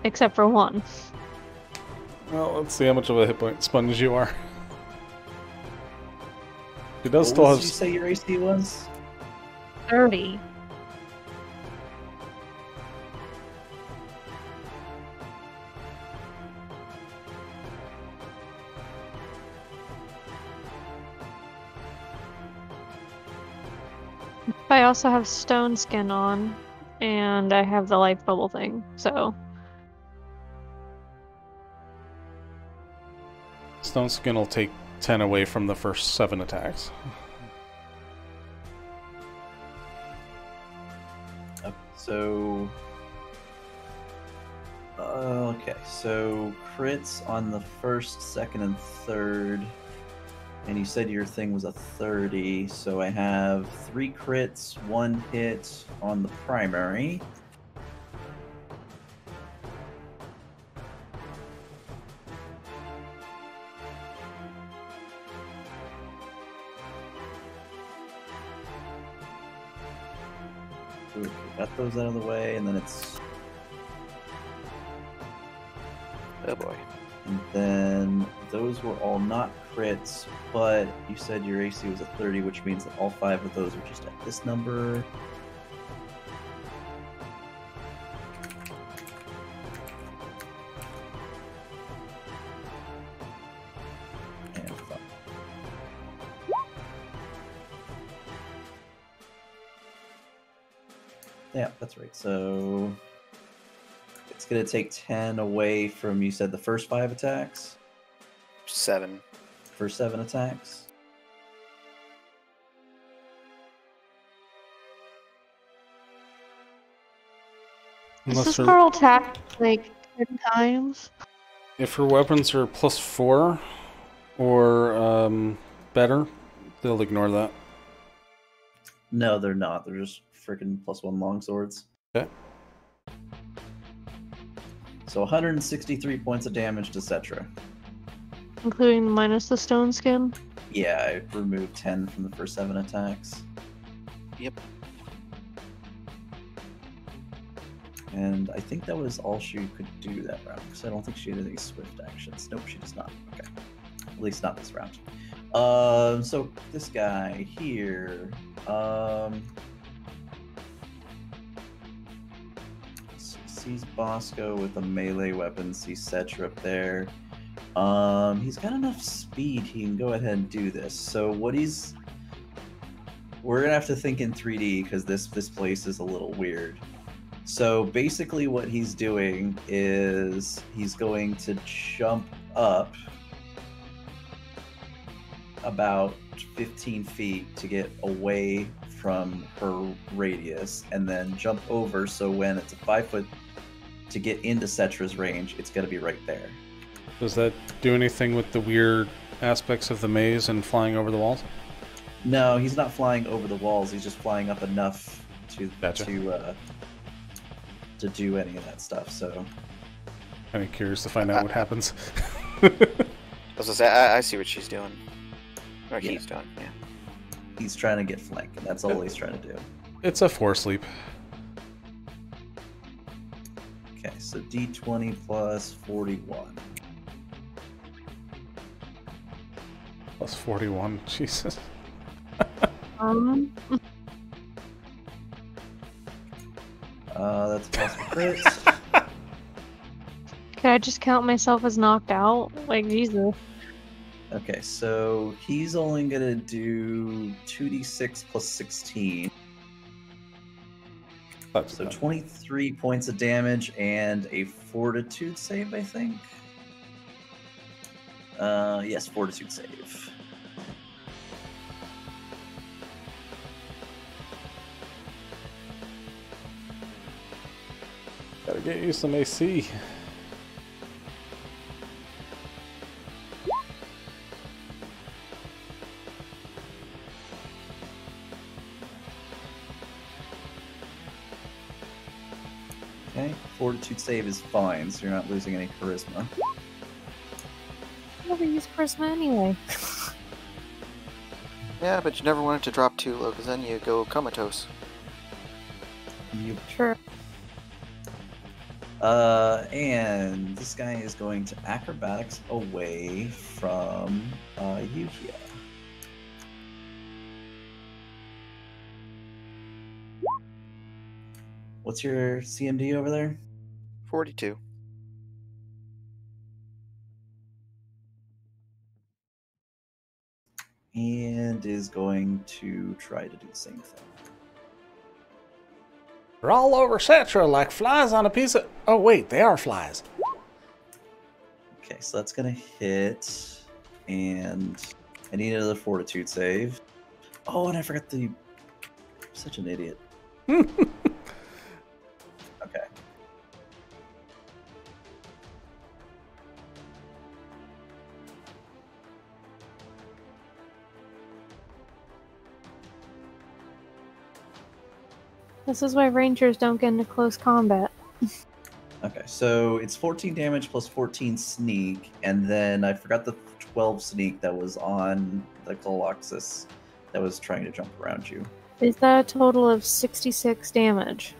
Except for one. Well, let's see how much of a hit point sponge you are. He does What still have. did you say your AC was? 30. I also have stone skin on, and I have the life bubble thing, so Stone Skin will take 10 away from the first 7 attacks. So. Uh, okay, so crits on the first, second, and third. And you said your thing was a 30, so I have three crits, one hit on the primary. Those out of the way, and then it's Oh boy. And then those were all not crits, but you said your AC was a 30, which means that all five of those are just at this number. Going to take 10 away from, you said, the first five attacks? Seven. First seven attacks? Does Unless this her, girl attack like ten times? if her weapons are plus four or um, better, they'll ignore that. No, they're not. They're just freaking plus one longswords. Okay. So 163 points of damage to Cetra. Including minus the stone skin? Yeah, I removed 10 from the first seven attacks. Yep. And I think that was all she could do that round, because I don't think she had any swift actions. Nope, she does not. Okay. At least not this round. Um, so this guy here, um, sees Bosco with a melee weapon, sees Cetra up there. Um, he's got enough speed, he can go ahead and do this. So what he's we're gonna have to think in 3D because this this place is a little weird. So basically, what he's doing is he's going to jump up about 15 feet to get away from her radius, and then jump over. So when it's a five foot to get into Cetra's range, it's gonna be right there. Does that do anything with the weird aspects of the maze and flying over the walls? No, he's not flying over the walls. He's just flying up enough to Gotcha. to uh, to do any of that stuff. So Kind of curious to find out what happens. I was gonna say, I, I see what she's doing. Or Yeah. he's doing, yeah. he's trying to get flanked, and that's all he's trying to do. it's a four leap. Okay, so D20 plus 41. Plus 41. Jesus. Um, Uh, that's possible crit. can I just count myself as knocked out? Like Jesus. okay, so he's only gonna do 2d6 plus 16. That's So bad. 23 points of damage and a fortitude save, I think. Uh, yes, fortitude save. Gotta get you some AC. Fortitude save is fine, so you're not losing any charisma. I never use charisma anyway. Yeah, but you never want it to drop too low, because then you go comatose. You Sure. Uh, and this guy is going to acrobatics away from uh, Yuhia. What's your CMD over there? 42. And is going to try to do the same thing. They're all over Cetra like flies on a piece of. Oh, wait, they are flies. Okay, so that's gonna hit, and I need another fortitude save. Oh, and I forgot the. Such an idiot. This is why rangers don't get into close combat. Okay, so it's 14 damage plus 14 sneak, and then I forgot the 12 sneak that was on the Coloxus that was trying to jump around you. Is that a total of 66 damage?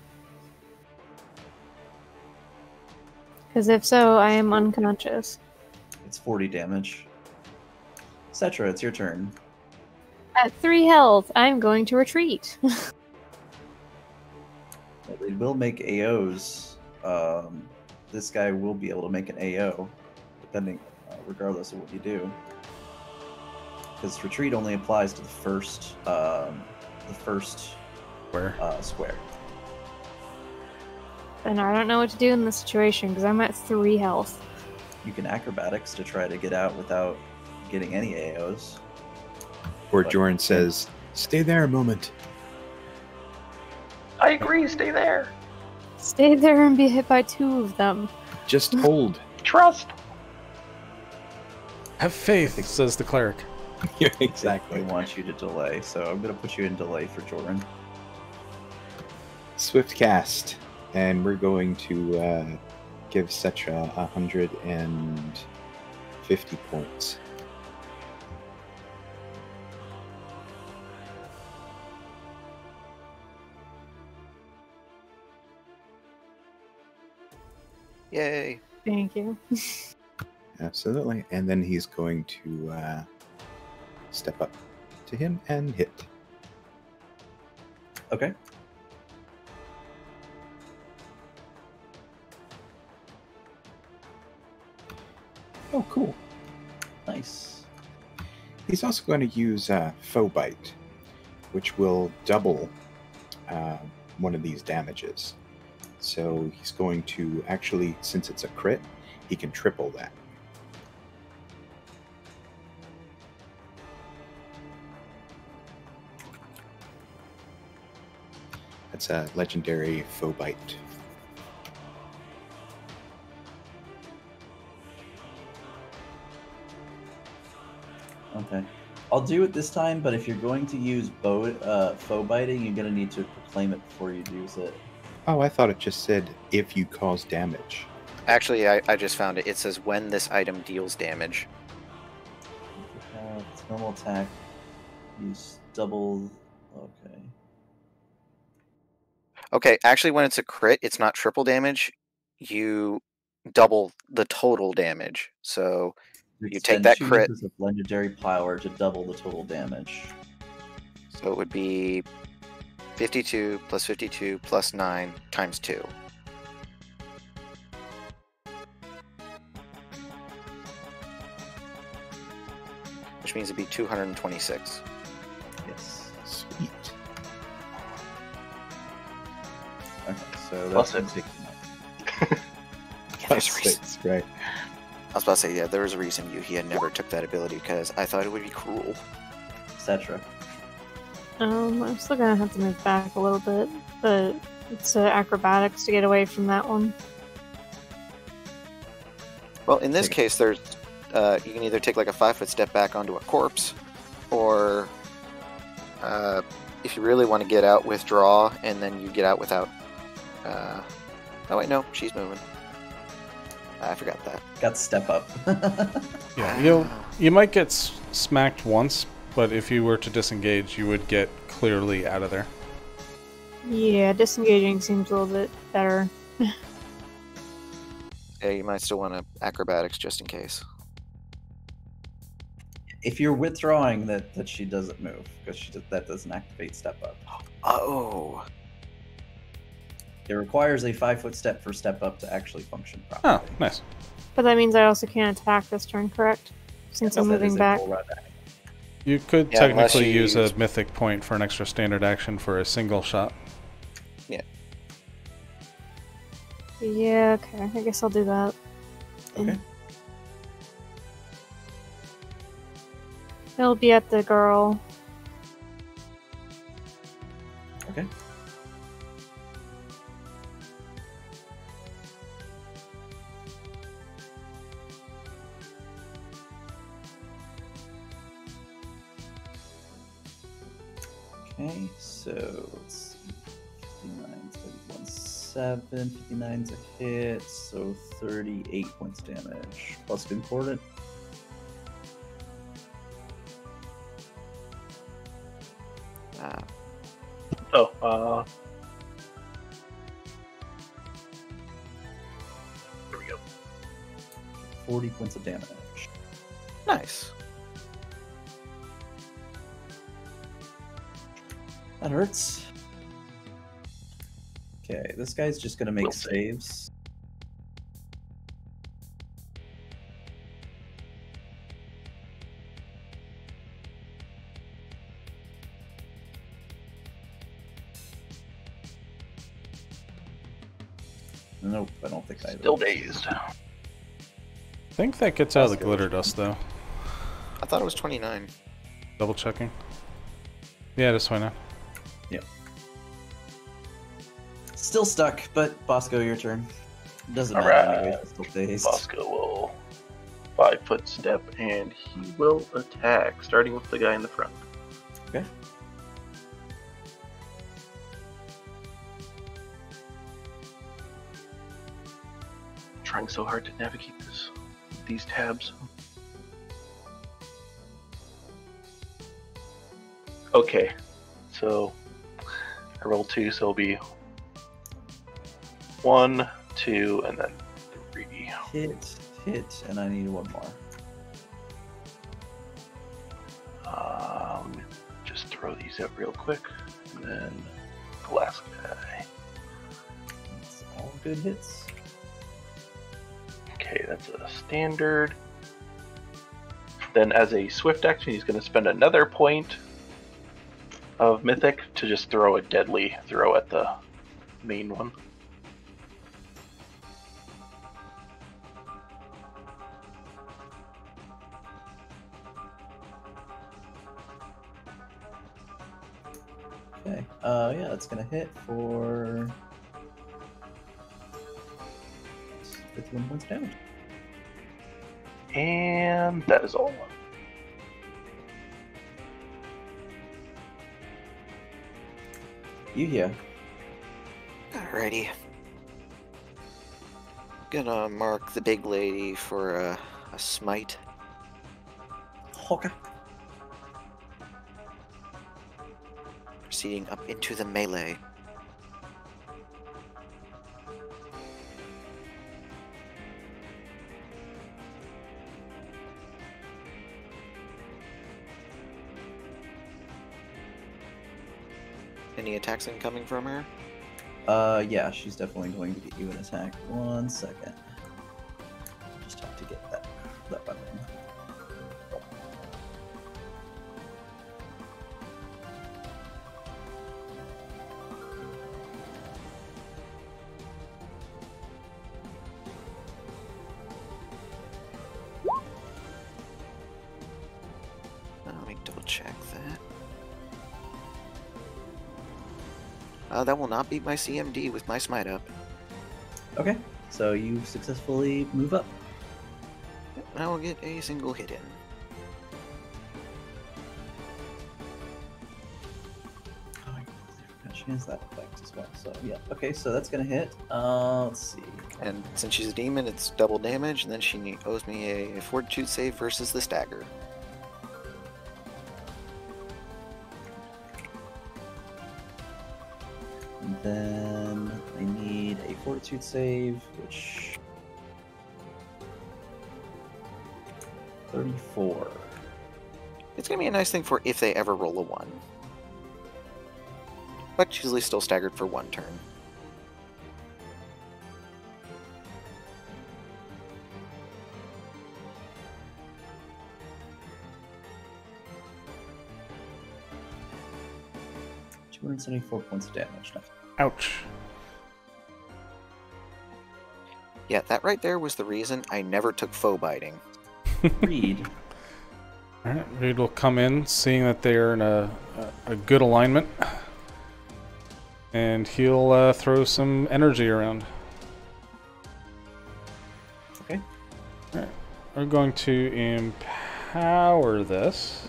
Because if so, I am unconscious. It's 40 damage. Cetra, it's your turn. At 3 health, I'm going to retreat. They will make AOs. Um, this guy will be able to make an AO, depending, uh, regardless of what you do. Because retreat only applies to the first, um, the first Where? uh, square. and I don't know what to do in this situation because I'm at 3 health. You can acrobatics to try to get out without getting any AOs. Or But- Joran says, "Stay there a moment." I agree. Stay there. Stay there and be hit by two of them. Just hold. Trust. Have faith, says the cleric. yeah, They exactly. want you to delay, so I'm gonna put you in delay for Joran. Swift cast, and we're going to uh, give Cetra hundred and fifty points. Yay. Thank you. Absolutely, and then he's going to uh, step up to him and hit. Okay. Oh, cool. Nice. He's also going to use uh, Foe Bite, which will double uh, one of these damages. So he's going to actually, since it's a crit, he can triple that. That's a legendary Foe Bite. Okay. I'll do it this time, but if you're going to use bow, uh, foe biting, you're gonna need to proclaim it before you use it. Oh, I thought it just said if you cause damage. Actually, I, I just found it. It says when this item deals damage. Uh, it's normal attack. Use double. Okay. Okay, actually, when it's a crit, it's not triple damage. You double the total damage. So You take that crit. uses of legendary power to double the total damage. so it would be 52 plus 52 plus 9 times 2. Which means it'd be 226. Yes. Sweet. Okay, so that's six. Yeah, Plus there's a reason. six, right? I was about to say, yeah, there was a reason you he had never took that ability because I thought it would be cruel. etc. Um, I'm still gonna have to move back a little bit, but it's uh, acrobatics to get away from that one. Well, in this case, there's uh, you can either take like a five foot step back onto a corpse, or uh, if you really want to get out, withdraw, and then you get out without. Uh, oh wait, no, she's moving. I forgot that. Got step up. Yeah, you you might get s- smacked once, but if you were to disengage, you would get clearly out of there. Yeah, disengaging seems a little bit better. Yeah, you might still want to acrobatics just in case. if you're withdrawing, that that she doesn't move because she does, that doesn't activate step up. Oh, It requires a five foot step for step up to actually function properly. Oh, nice. But that means I also can't attack this turn, correct? Since I'm That is moving a back. Full round action. You could Yeah, technically you use, use- a mythic point for an extra standard action for a single shot. Yeah. Yeah, okay. I guess I'll do that. Okay. It'll be at the girl. Okay. Okay, so let's see. 59's 7, 59's a hit, so 38 points damage. Plus concordant. Uh, Oh, uh. There we go. 40 points of damage. nice. That hurts. Okay, this guy's just gonna make Will saves. Nope, I don't think I Still dazed. I think that gets out of the Let's glitter dust, though. I thought it was 29. Double checking. Yeah, just why not? Still stuck, but Bosco, your turn. Doesn't matter Alright. anyway, it's still. Bosco will five foot step and he will attack, starting with the guy in the front. Okay. Trying so hard to navigate this these tabs. Okay, so I roll two, so it'll be one, two, and then three. Hit, hit, and I need one more. Um, just throw these out real quick, and then the last guy. It's all good hits. Okay, that's a standard. Then, as a swift action, he's going to spend another point of mythic to just throw a deadly throw at the main one. Okay. Uh, yeah, that's gonna hit for 51 points of damage. And that is all. You here? Alrighty. Gonna mark the big lady for a, a smite. Okay. Proceeding up into the melee. Any attacks incoming from her? Uh, yeah, she's definitely going to get you an attack. One second. Uh, that will not beat my CMD with my smite up. Okay. So you successfully move up. I will get a single hit in. Oh, I she has that effect as well. So yeah. Okay, so that's gonna hit. Uh, let's see. And since she's a demon, it's double damage, and then she owes me a fortitude save versus the stagger. Fortitude save, which. 34. It's gonna be a nice thing for if they ever roll a one. But she's at least still staggered for one turn. Two hundred seventy-four points of damage. Now. Ouch. Yeah, that right there was the reason I never took foe biting. Reed. Alright, Reed will come in, seeing that they're in a, a, a good alignment. And he'll uh, throw some energy around. Okay. Alright, we're going to empower this.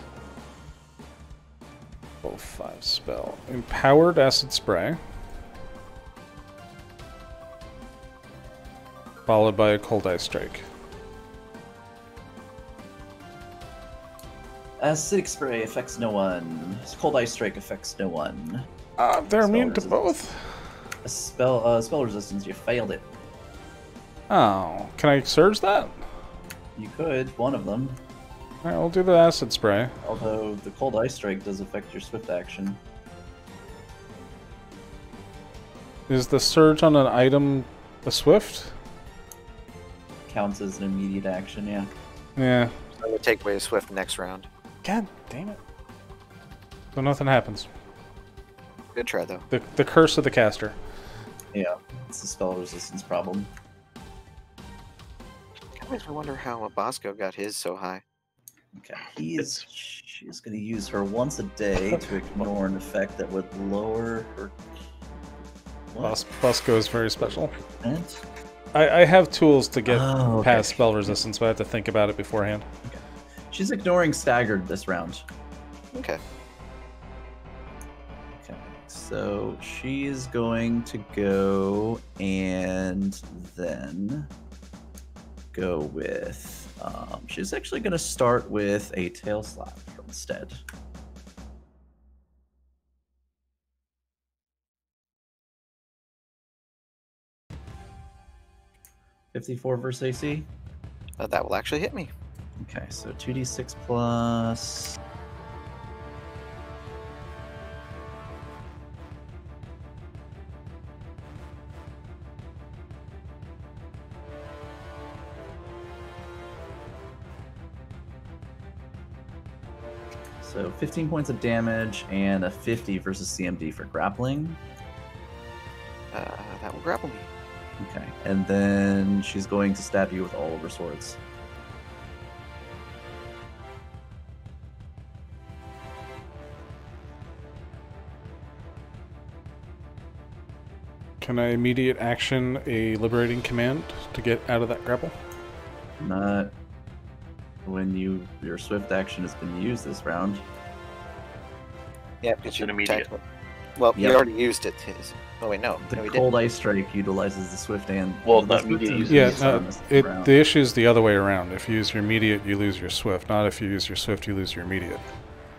Level 5 spell. Empowered Acid Spray. Followed by a cold ice strike. Acidic spray affects no one. Cold ice strike affects no one. Uh, they're Spell immune to both. A spell uh, spell resistance. You failed it. Oh, can I surge that? You could one of them. All right, we'll do the acid spray. Although the cold ice strike does affect your swift action. Is the surge on an item a swift? Counts as an immediate action. Yeah. Yeah. I would take away a swift next round. God damn it. So nothing happens. Good try though. The the curse of the caster. Yeah. It's a spell resistance problem. I always wonder how Bosco got his so high. Okay. He is. She's going to use her once a day to ignore an effect that would lower her. What? Bus is very special. Percent? I, I have tools to get Oh, okay. past spell resistance, but I have to think about it beforehand. She's ignoring staggered this round. Okay. Okay, so she is going to go and then go with. Um, she's actually going to start with a tail slap instead. Fifty-four versus AC. Uh, that will actually hit me. Okay, so two d six plus. So 15 points of damage and a 50 versus CMD for grappling. Uh, that will grapple me. Okay, and then she's going to stab you with all of her swords. Can I immediate action a liberating command to get out of that grapple? Not when you your swift action has been used this round. Yeah, because It's you an immediate. Well, Yep. we already used it. His. Oh wait, no, The no, we cold didn't. ice strike utilizes the swift and Well, the not immediate is Yeah, used no, it, round. the issue is the other way around. If you use your immediate, you lose your swift. Not if you use your swift, you lose your immediate.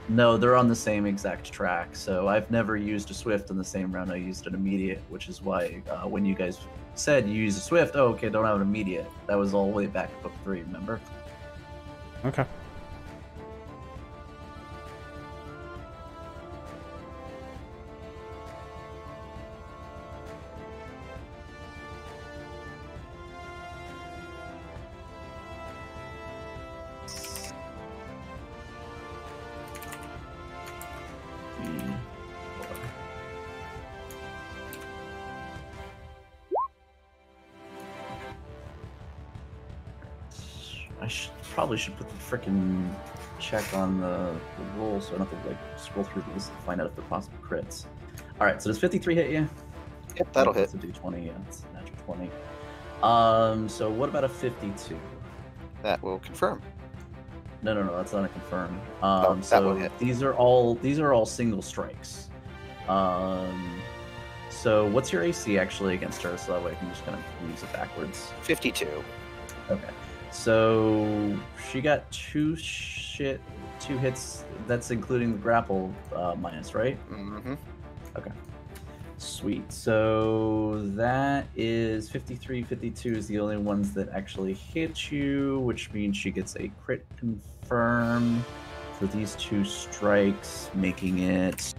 No, they're on the same exact track. So I've never used a swift in the same round. I used an immediate, which is why uh, when you guys said you use a swift, oh okay, don't have an immediate. That was all the way back in book three. Remember? Okay. Check on the, the roll so I don't have to like scroll through these to find out if they're possible crits. All right, so does 53 hit you? Yep, that'll hit. That's a d20. Yeah, it's a natural 20. Um, so what about a 52? That will confirm. No, no, no, that's not a confirm. Um, Oh, so these are all these are all single strikes. Um, so what's your AC actually against her? So that way I can just kind of use it backwards. Fifty-two. Okay. So she got two shit, two hits. That's including the grapple uh, minus, right? Mm-hmm. Okay. Sweet. So that is 53, 52 is the only ones that actually hit you, which means she gets a crit confirm for these two strikes, making it.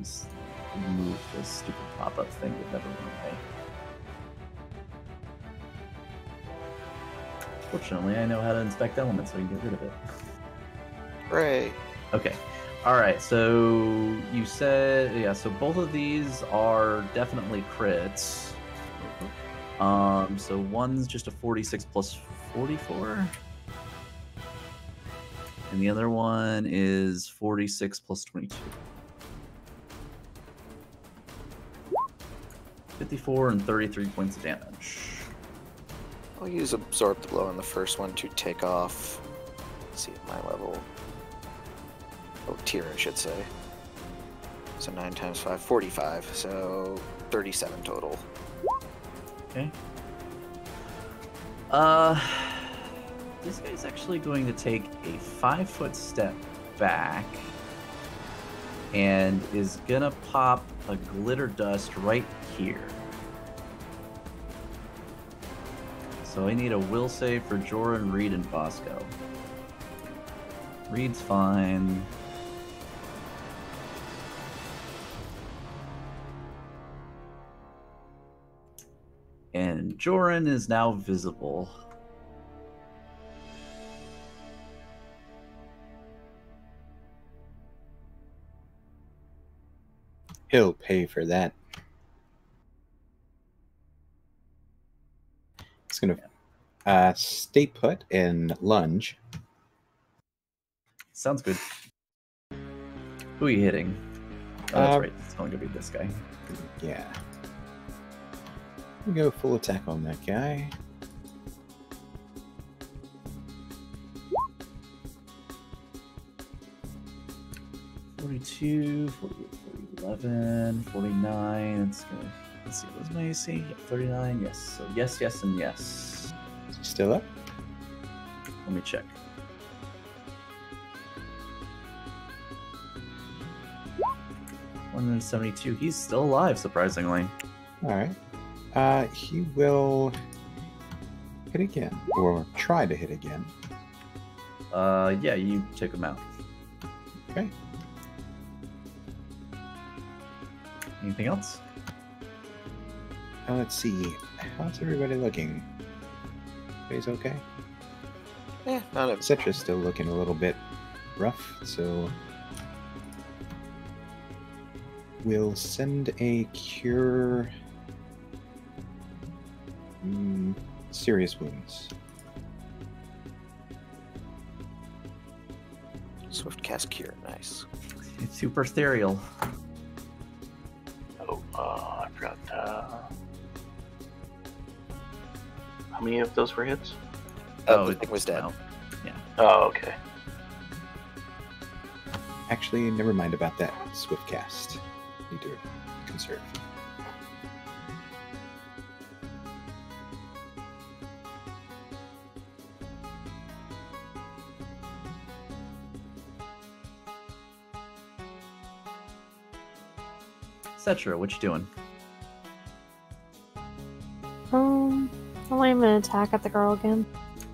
Of move this stupid pop-up thing that never went away. Fortunately, I know how to inspect elements, so I can get rid of it. Hooray. Okay. All right. So you said, yeah. So both of these are definitely crits. Um. So one's just a forty-six plus forty-four, and the other one is forty-six plus twenty-two. 54 and 33 points of damage. I'll use absorb the blow on the first one to take off. Let's see my level. Oh, tier, I should say. So 9 times 5, 45. So 37 total. Okay. Uh, this guy's actually going to take a five foot step back and is gonna pop a glitter dust right here. So I need a will save for Joran, Reed, and Bosco. Reed's fine. And Joran is now visible. He'll pay for that. He's gonna uh, stay put and lunge. Sounds good. Who are you hitting? Oh, that's Uh, right. It's only gonna be this guy. Yeah. We go full attack on that guy. Forty-two, 48, 40, 11, 49. It's gonna. Let's see. What's my AC? 39. Yes. So yes, yes, and yes. Still up? Let me check. One hundred seventy-two. He's still alive, surprisingly. All right. Uh, he will hit again, or try to hit again. Uh, yeah, you took him out. Okay. Anything else? Uh, let's see. How's everybody looking? Everybody's okay? Yeah, not a Cetra's still looking a little bit rough, so we'll send a cure. Mm, serious wounds. swift cast cure. Nice. It's super ethereal. Oh, uh, I forgot. Uh, how many of those were hits? Oh, the it- thing was dead. no. Oh, okay. Actually, never mind about that. Swift cast. Need to conserve. Cetra, what you doing? Um, I'll aim an attack at the girl again.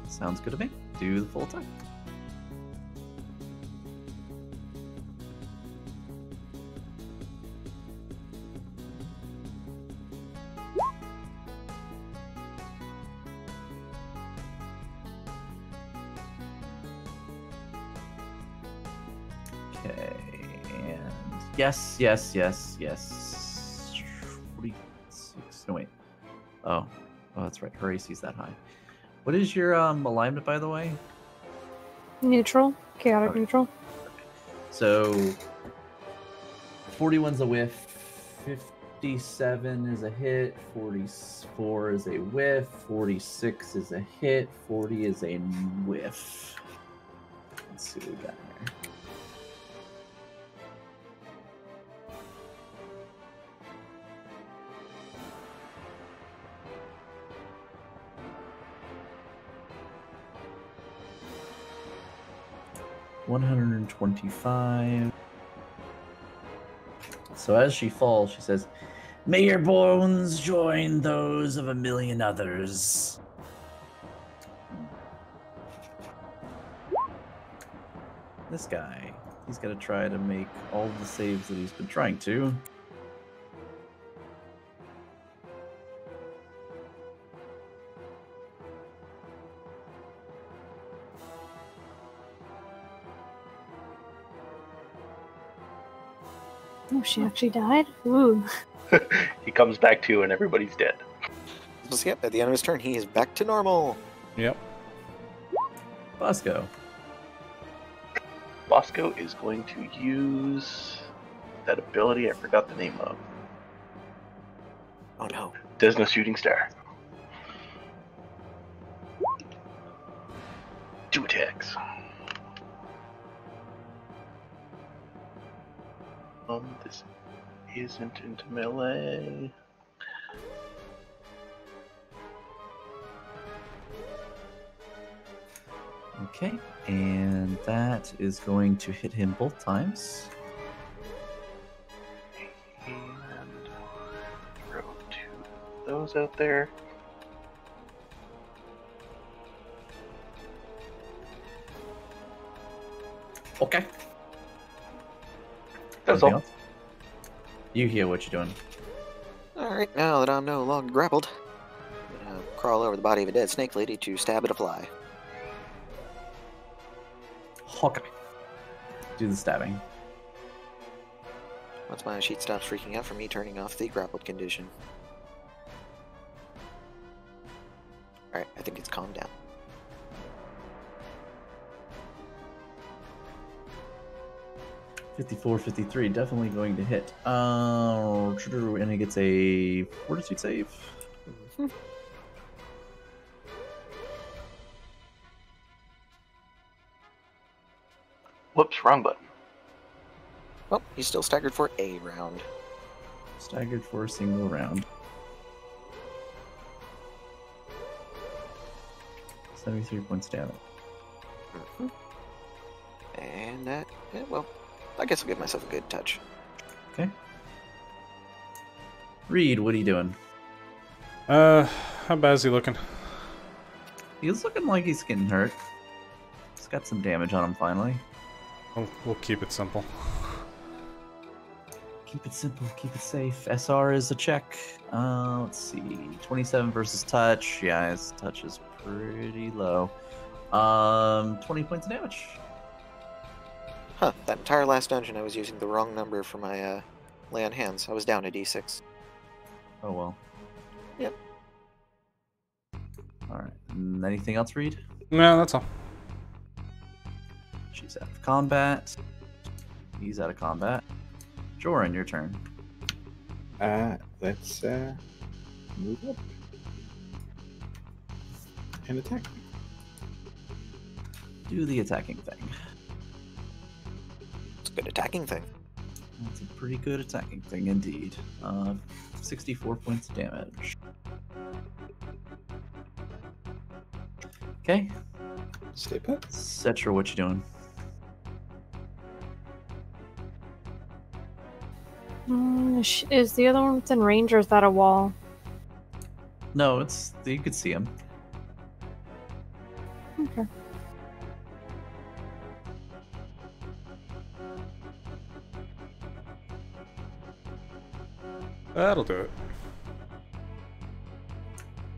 Sounds good to me. Do the full attack. Yes, yes, yes, yes. 46. No, wait. Oh, oh, that's right. Her AC's that high. What is your um, alignment, by the way? Neutral, chaotic Okay. neutral. So, 41's a whiff, 57 is a hit, 44 is a whiff, 46 is a hit, 40 is a whiff. Let's see what we got here. One hundred and twenty-five. So as she falls, she says, May your bones join those of a million others. This guy, he's gonna try to make all the saves that he's been trying to. Oh, she actually died? Ooh. he comes back to you and everybody's dead. So, yep, at the end of his turn, he is back to normal. Yep. Bosco. Bosco is going to use that ability I forgot the name of. Oh no. Desna shooting star. Two attacks. Um, this isn't into melee. Okay, and that is going to hit him both times. And throw two of those out there. Okay. That's Anything all. else? You hear what you're doing. Alright, now that I'm no longer grappled, I'm gonna crawl over the body of a dead snake lady to stab at a fly. Hawkeye. Do the stabbing. Once my sheet stops freaking out from me turning off the grappled condition. Alright, I think it's calmed down. Fifty-four, fifty-three, definitely going to hit. Uh, and he gets a fortitude save. Whoops, wrong button. Well, he's still staggered for a round. Staggered for a single round. 73 points damage. Mhm. And that, yeah, well, I guess I'll give myself a good touch. Okay. Reed, what are you doing? Uh, how bad is he looking? He's looking like he's getting hurt. He's got some damage on him finally. We'll, we'll keep it simple. Keep it simple, keep it safe. SR is a check. Uh, let's see. 27 versus touch. Yeah, his touch is pretty low. Um, 20 points of damage. Huh, that entire last dungeon I was using the wrong number for my uh, lay on hands. I was down a d6. Oh well. Yep. Alright. Anything else, Reed? No, that's all. She's out of combat. He's out of combat. Joran, your turn. Uh, let's uh, move up and attack. Do the attacking thing. It's a good attacking thing. That's a pretty good attacking thing indeed. Uh, 64 points of damage. Okay, Stay put. Cetra, what you doing? Mm, is the other one within range or is that a wall? No, it's you could see him. Okay. That'll do it.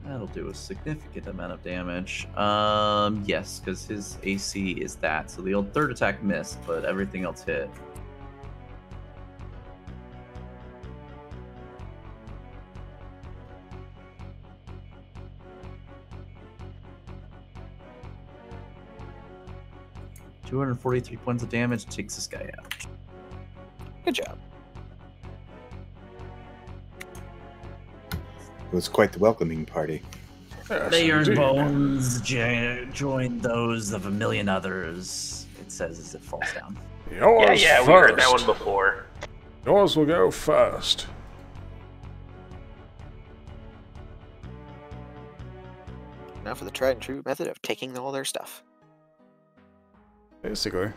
That'll do a significant amount of damage. Um, yes, because his AC is that. So the old third attack missed, but everything else hit. Two hundred forty-three points of damage takes this guy out. Good job. It was quite the welcoming party. Yes, May indeed. bones jo- join those of a million others. It says as it falls down. Yeah, Yours yeah, first. we heard that one before. Yours will go first. Now for the tried and true method of taking all their stuff. Basically.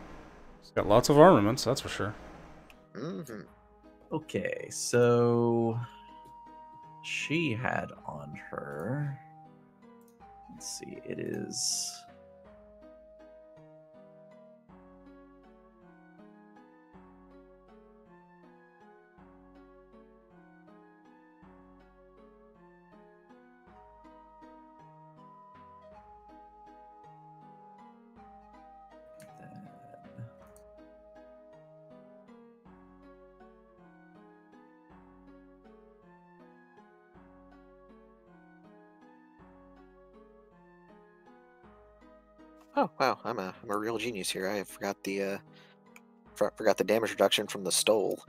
He's got lots of armaments, that's for sure. hmm Okay, so she had on her. Let's see, it is. genius here. I forgot the uh, forgot the damage reduction from the stole.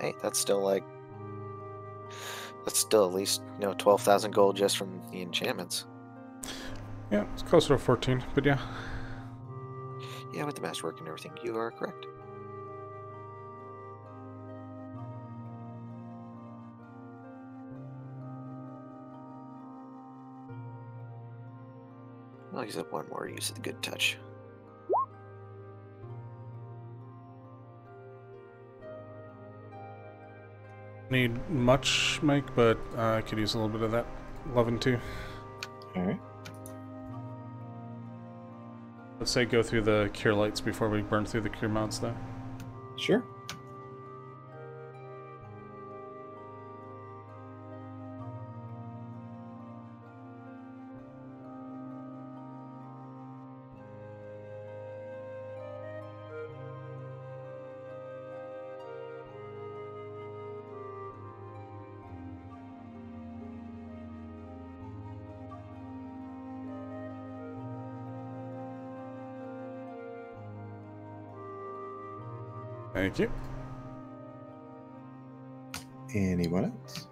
Hey, that's still like that's still at least you know twelve thousand gold just from the enchantments. Yeah, it's closer to fourteen, but yeah. Yeah, with the masterwork and everything, you are correct. I'll use up one more use of the good touch. Need much Mike, but uh, I could use a little bit of that loving too. All right. Let's say go through the cure lights before we burn through the cure mounts, though. Sure. Thank you. Anyone else?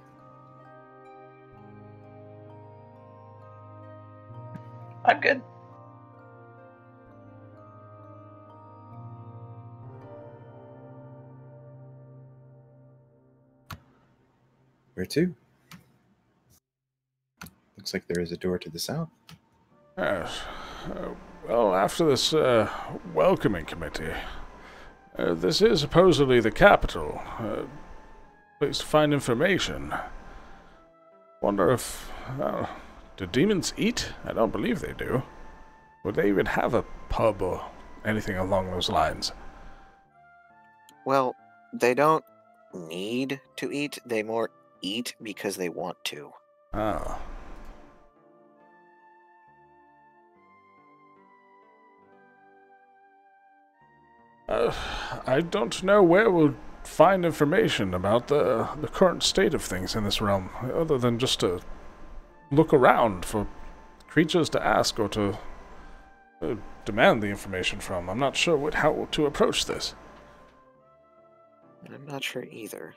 I'm good. Where to? Looks like there is a door to the south. Yes. Uh, well, after this uh, welcoming committee, uh, this is supposedly the capital. Uh, place to find information. Wonder if. Uh, do demons eat? I don't believe they do. Would they even have a pub or anything along those lines? Well, they don't need to eat; they more eat because they want to. Ah. Uh, I don't know where we'll find information about the the current state of things in this realm, other than just to look around for creatures to ask or to uh, demand the information from. I'm not sure what how to approach this. I'm not sure either.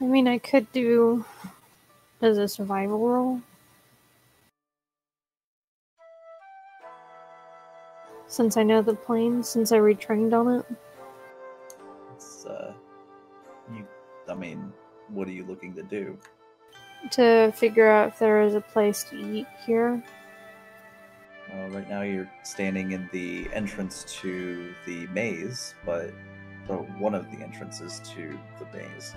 I mean, I could do as a survival roll. Since I know the plane, since I retrained on it. It's, uh, you. I mean, what are you looking to do? to figure out if there is a place to eat here. Uh, right now, you're standing in the entrance to the maze, but or one of the entrances to the maze.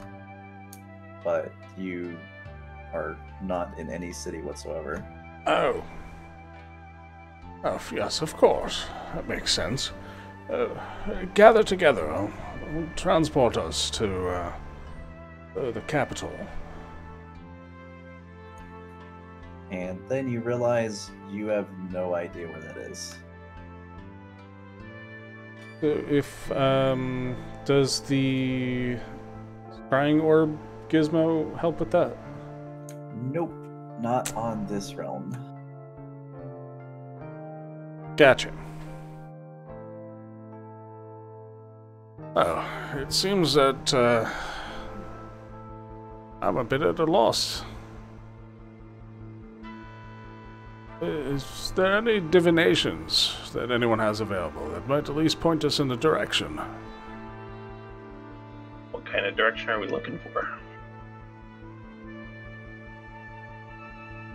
But you are not in any city whatsoever. Oh. Oh, yes, of course. That makes sense. Uh, gather together. I'll, I'll transport us to uh, uh, the capital. And then you realize you have no idea where that is. If um, does the scrying orb gizmo help with that? Nope, not on this realm. Gotcha. Oh, it seems that uh, I'm a bit at a loss. Is there any divinations that anyone has available that might at least point us in the direction? What kind of direction are we looking for?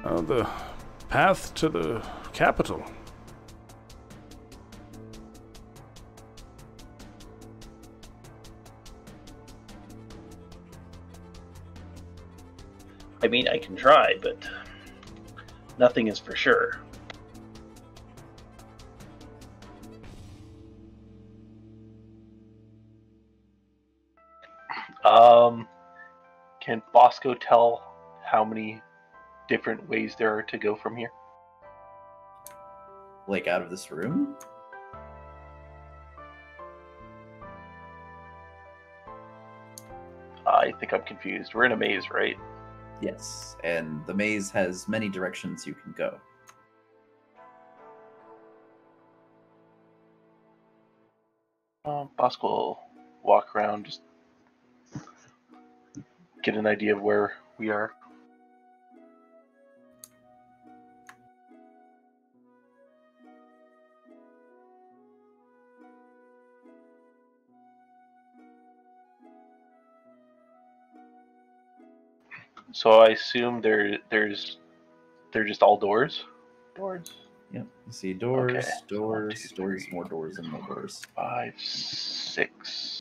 Uh, the path to the capital. I mean, I can try, but nothing is for sure. Um, can Bosco tell how many different ways there are to go from here? Like out of this room? I think I'm confused. We're in a maze, right? Yes, and the maze has many directions you can go. Um, Bosco will walk around, just get an idea of where we are. So I assume there there's they're just all doors. Doors. Yep. You see doors, Okay. doors, One, two, doors, three. more doors, and more doors. Five, six.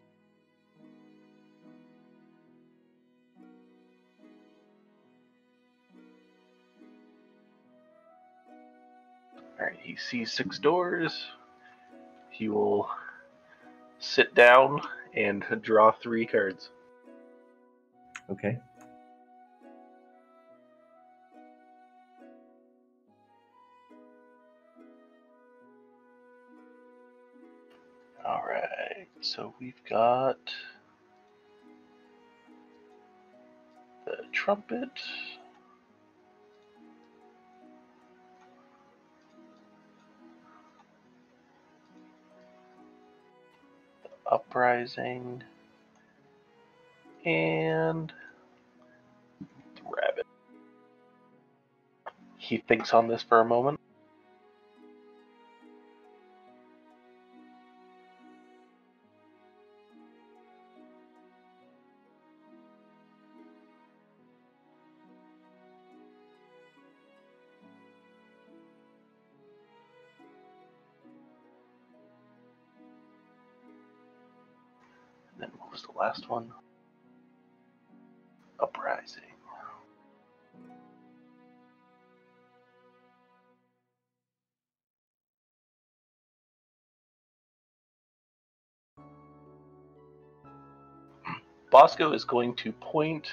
Alright, he sees six doors. He will sit down and draw three cards. Okay. So we've got the trumpet. The uprising. And the rabbit. He thinks on this for a moment. Last one? Uprising. Bosco is going to point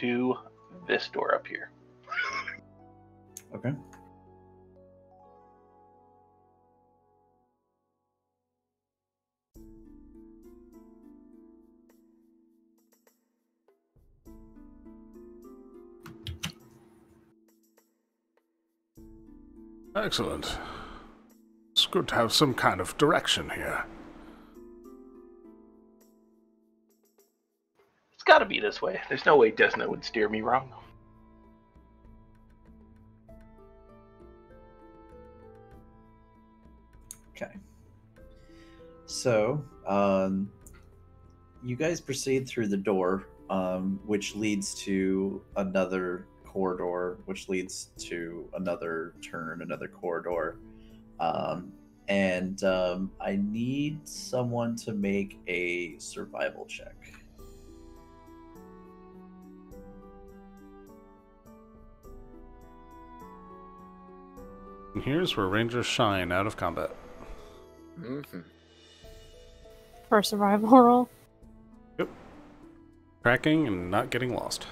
to this door up here. Okay. Excellent. It's good to have some kind of direction here. It's got to be this way. There's no way Desna would steer me wrong. Okay. So, um, you guys proceed through the door, um, which leads to another corridor, which leads to another turn, another corridor. Um, and um, I need someone to make a survival check. And here's where Rangers shine out of combat. Mm-hmm. For survival roll. Yep. Tracking and not getting lost.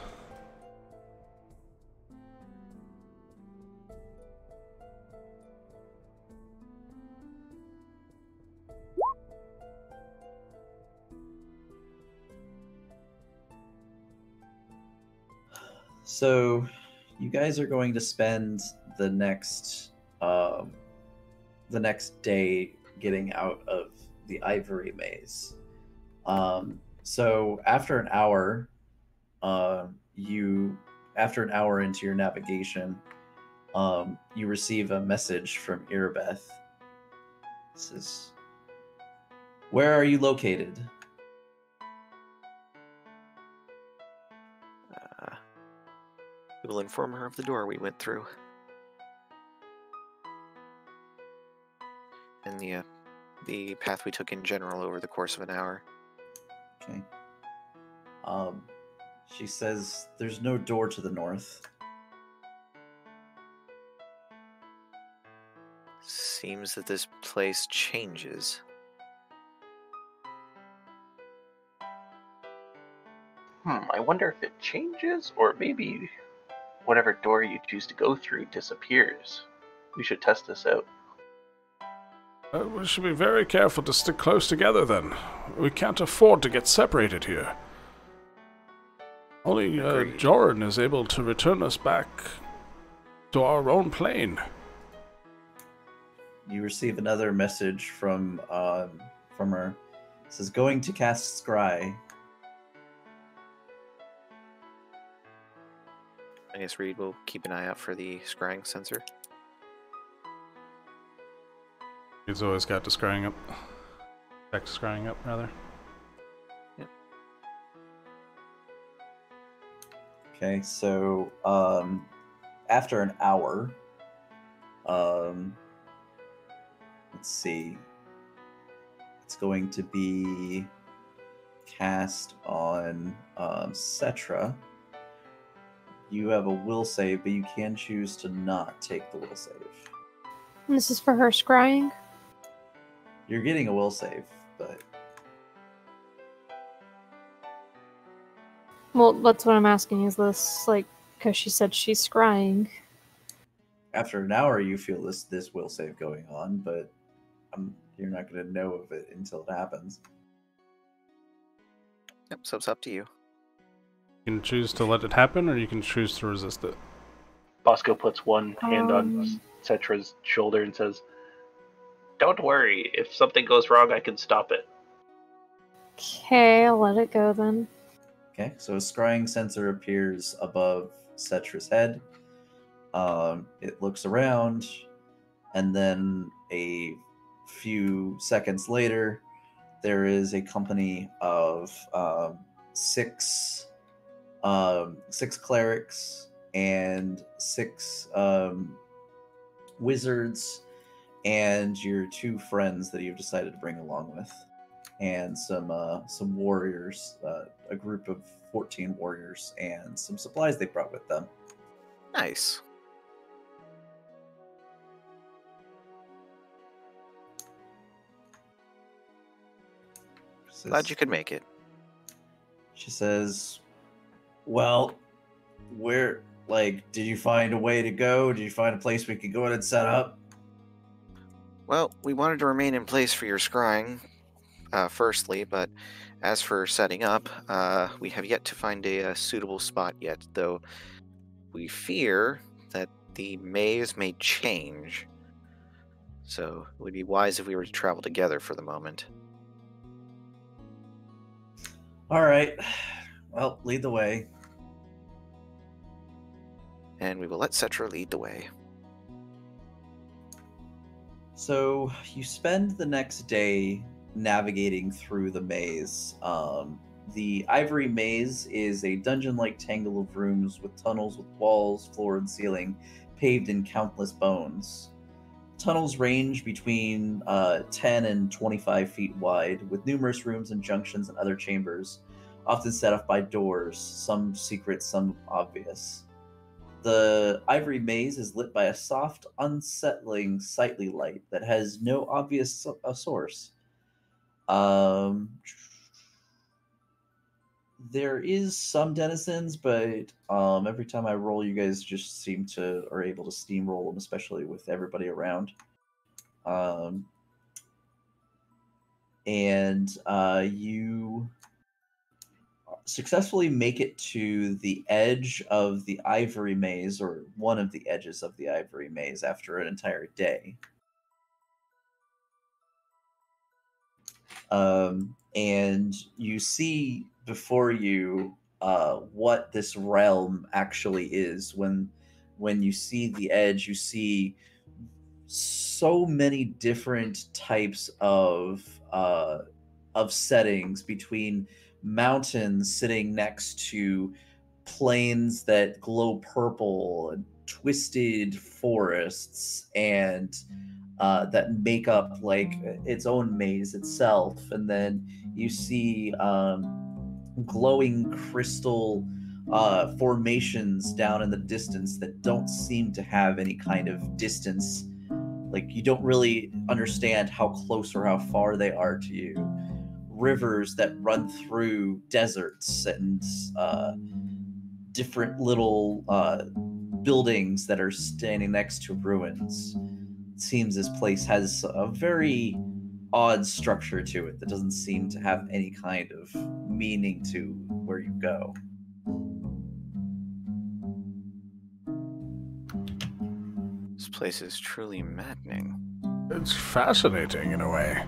So, you guys are going to spend the next um, the next day getting out of the ivory maze. Um, so after an hour, uh, you after an hour into your navigation, um, you receive a message from Irabeth. Is where are you located? We will inform her of the door we went through. And the, uh, the path we took in general over the course of an hour. Okay. Um, she says there's no door to the north. Seems that this place changes. Hmm, I wonder if it changes, or maybe whatever door you choose to go through disappears. We should test this out. Uh, we should be very careful to stick close together then. We can't afford to get separated here. Only uh, Joran is able to return us back to our own plane. You receive another message from um, from her. This is going to cast Scry. I guess Reed will keep an eye out for the scrying sensor. He's always got to scrying up. Back to scrying up, rather. Yep. Okay, so um, after an hour, um, let's see, it's going to be cast on um, Cetra. You have a will save, but you can choose to not take the will save. And this is for her scrying. You're getting a will save, but Well, that's what I'm asking. Is this like because she said she's scrying? after an hour, you feel this this will save going on, but um, you're not going to know of it until it happens. Yep, so it's up to you. You can choose to let it happen, or you can choose to resist it. Bosco puts one hand on Um. Cetra's shoulder and says, Don't worry. If something goes wrong, I can stop it. Okay, I'll let it go then. Okay, so a scrying sensor appears above Cetra's head. Um, it looks around, and then a few seconds later, there is a company of um, six um, six clerics and six um, wizards, and your two friends that you've decided to bring along with and some uh, some warriors, uh, a group of fourteen warriors, and some supplies they brought with them. Nice. Glad you could make it. She says, "Well, where? Like, did you find a way to go? Did you find a place we could go in and set up?" Well, we wanted to remain in place for your scrying, uh, firstly, but as for setting up, uh, we have yet to find a, uh suitable spot yet, though we fear that the maze may change. So it would be wise if we were to travel together for the moment. All right. Well, lead the way. And we will let Cetra lead the way. So you spend the next day navigating through the maze. Um, the Ivory Maze is a dungeon like tangle of rooms with tunnels with walls, floor, and ceiling paved in countless bones. Tunnels range between uh, 10 and 25 feet wide, with numerous rooms and junctions and other chambers, often set off by doors, some secret, some obvious. The ivory maze is lit by a soft, unsettling, sightly light that has no obvious so- source. Um, there is some denizens, but um, every time I roll, you guys just seem to are able to steamroll them, especially with everybody around. Um, and uh, you successfully make it to the edge of the ivory maze, or one of the edges of the ivory maze, after an entire day. Um, and you see before you uh, what this realm actually is. When when you see the edge, you see so many different types of uh, of settings between mountains sitting next to plains that glow purple and twisted forests and uh, that make up like its own maze itself. And then you see um, glowing crystal uh, formations down in the distance that don't seem to have any kind of distance. Like you don't really understand how close or how far they are to you rivers that run through deserts and uh, different little uh, buildings that are standing next to ruins. It seems this place has a very odd structure to it that doesn't seem to have any kind of meaning to where you go. This place is truly maddening. It's fascinating in a way.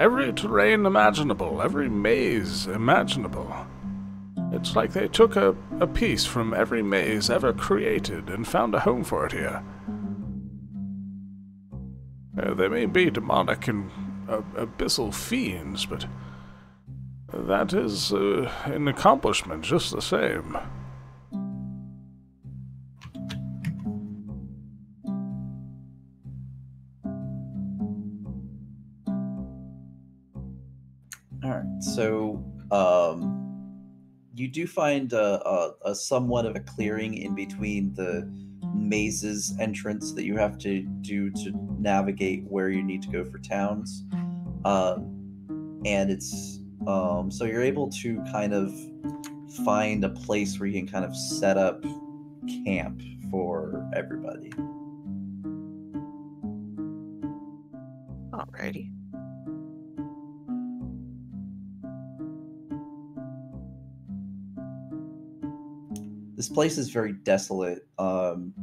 Every terrain imaginable, every maze imaginable. It's like they took a, a piece from every maze ever created and found a home for it here. Uh, they may be demonic and uh, abyssal fiends, but that is uh, an accomplishment just the same. So, um, you do find a, a, a somewhat of a clearing in between the mazes entrance that you have to do to navigate where you need to go for towns. Um, and it's um, so you're able to kind of find a place where you can kind of set up camp for everybody. Alrighty. This place is very desolate. Um,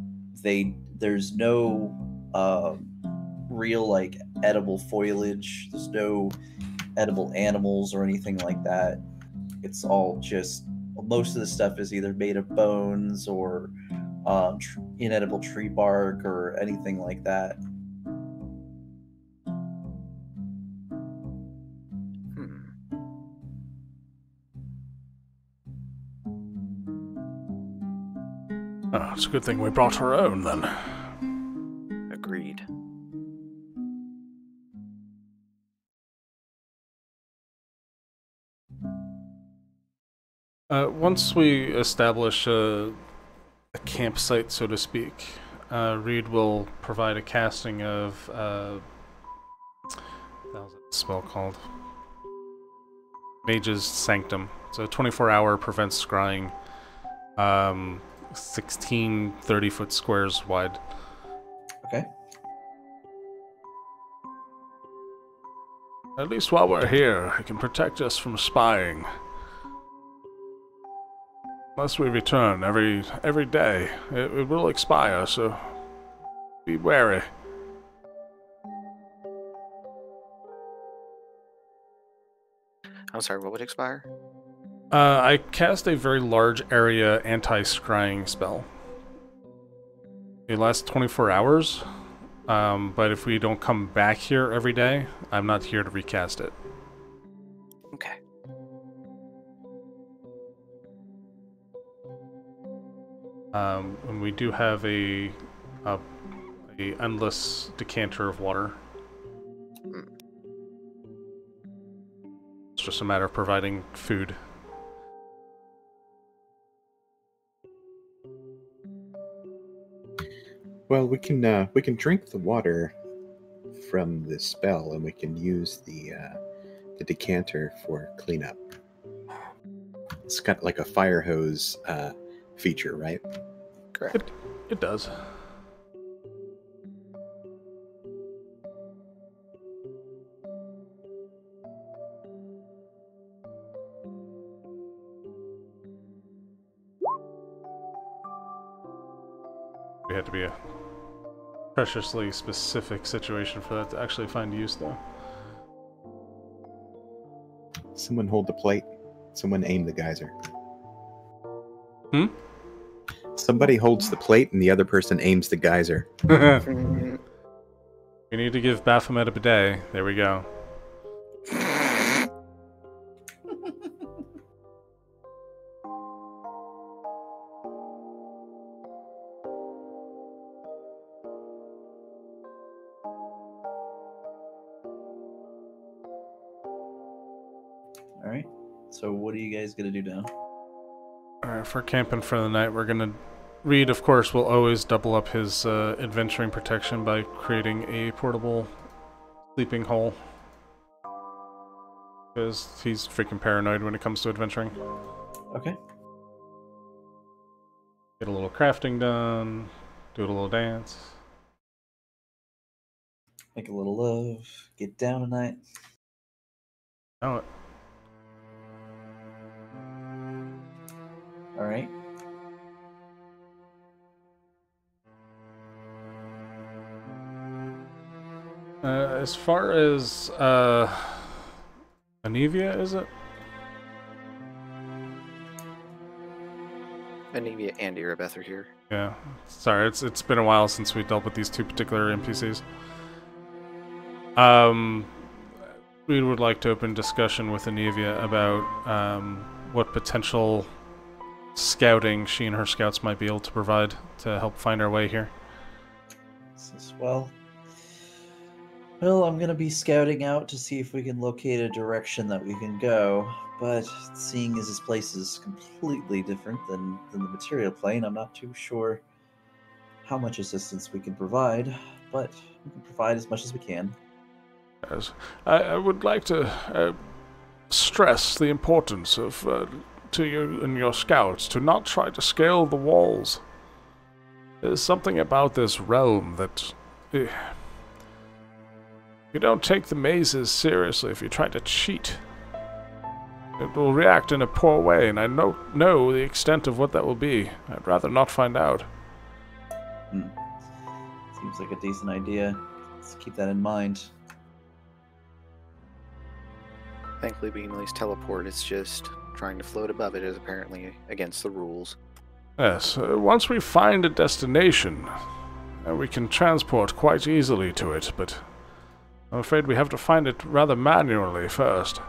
they there's no um, real like edible foliage. There's no edible animals or anything like that. It's all just most of the stuff is either made of bones or um, tr- inedible tree bark or anything like that. Oh, it's a good thing we brought our own then. Agreed. Uh, once we establish a, a campsite, so to speak, uh, Reed will provide a casting of. Uh, what was that spell called? Mage's Sanctum. So 24 hour prevents scrying. Um, 16 30 foot squares wide. Okay. At least while we're here, it can protect us from spying. Unless we return every every day, it, it will expire, so be wary. I'm sorry, what would expire? Uh, I cast a very large area anti-scrying spell. It lasts 24 hours, um, but if we don't come back here every day, I'm not here to recast it. Okay. Um, and we do have a, a a endless decanter of water. Mm. It's just a matter of providing food. Well, we can uh, we can drink the water from the spell, and we can use the uh, the decanter for cleanup. It's got like a fire hose uh, feature, right? Correct. It does. Preciously specific situation for that to actually find use, though. Someone hold the plate. Someone aim the geyser. Hmm? Somebody holds the plate, and the other person aims the geyser. We need to give Baphomet a bidet. There we go. Gonna do now? Alright, for camping for the night, we're gonna. Reed, of course, will always double up his uh, adventuring protection by creating a portable sleeping hole. Because he's freaking paranoid when it comes to adventuring. Okay. Get a little crafting done, do a little dance. Make a little love. Get down tonight. Oh, All right. Uh, as far as uh, Anevia, is it? Anevia and Irabeth are here. Yeah. Sorry, it's it's been a while since we dealt with these two particular NPCs. Um, we would like to open discussion with Anevia about um, what potential scouting she and her scouts might be able to provide to help find our way here. Says, well, well, I'm gonna be scouting out to see if we can locate a direction that we can go. But seeing as this place is completely different than than the material plane, I'm not too sure how much assistance we can provide. But we can provide as much as we can. As I, I would like to uh, stress the importance of uh, to you and your scouts to not try to scale the walls. There's something about this realm that. eh, you don't take the mazes seriously if you try to cheat. It will react in a poor way, and I know, know the extent of what that will be. I'd rather not find out. Hmm. Seems like a decent idea. Let's keep that in mind. Thankfully, we can at least teleport. It's just trying to float above it is apparently against the rules. Yes, uh, once we find a destination, uh, we can transport quite easily to it, but I'm afraid we have to find it rather manually first.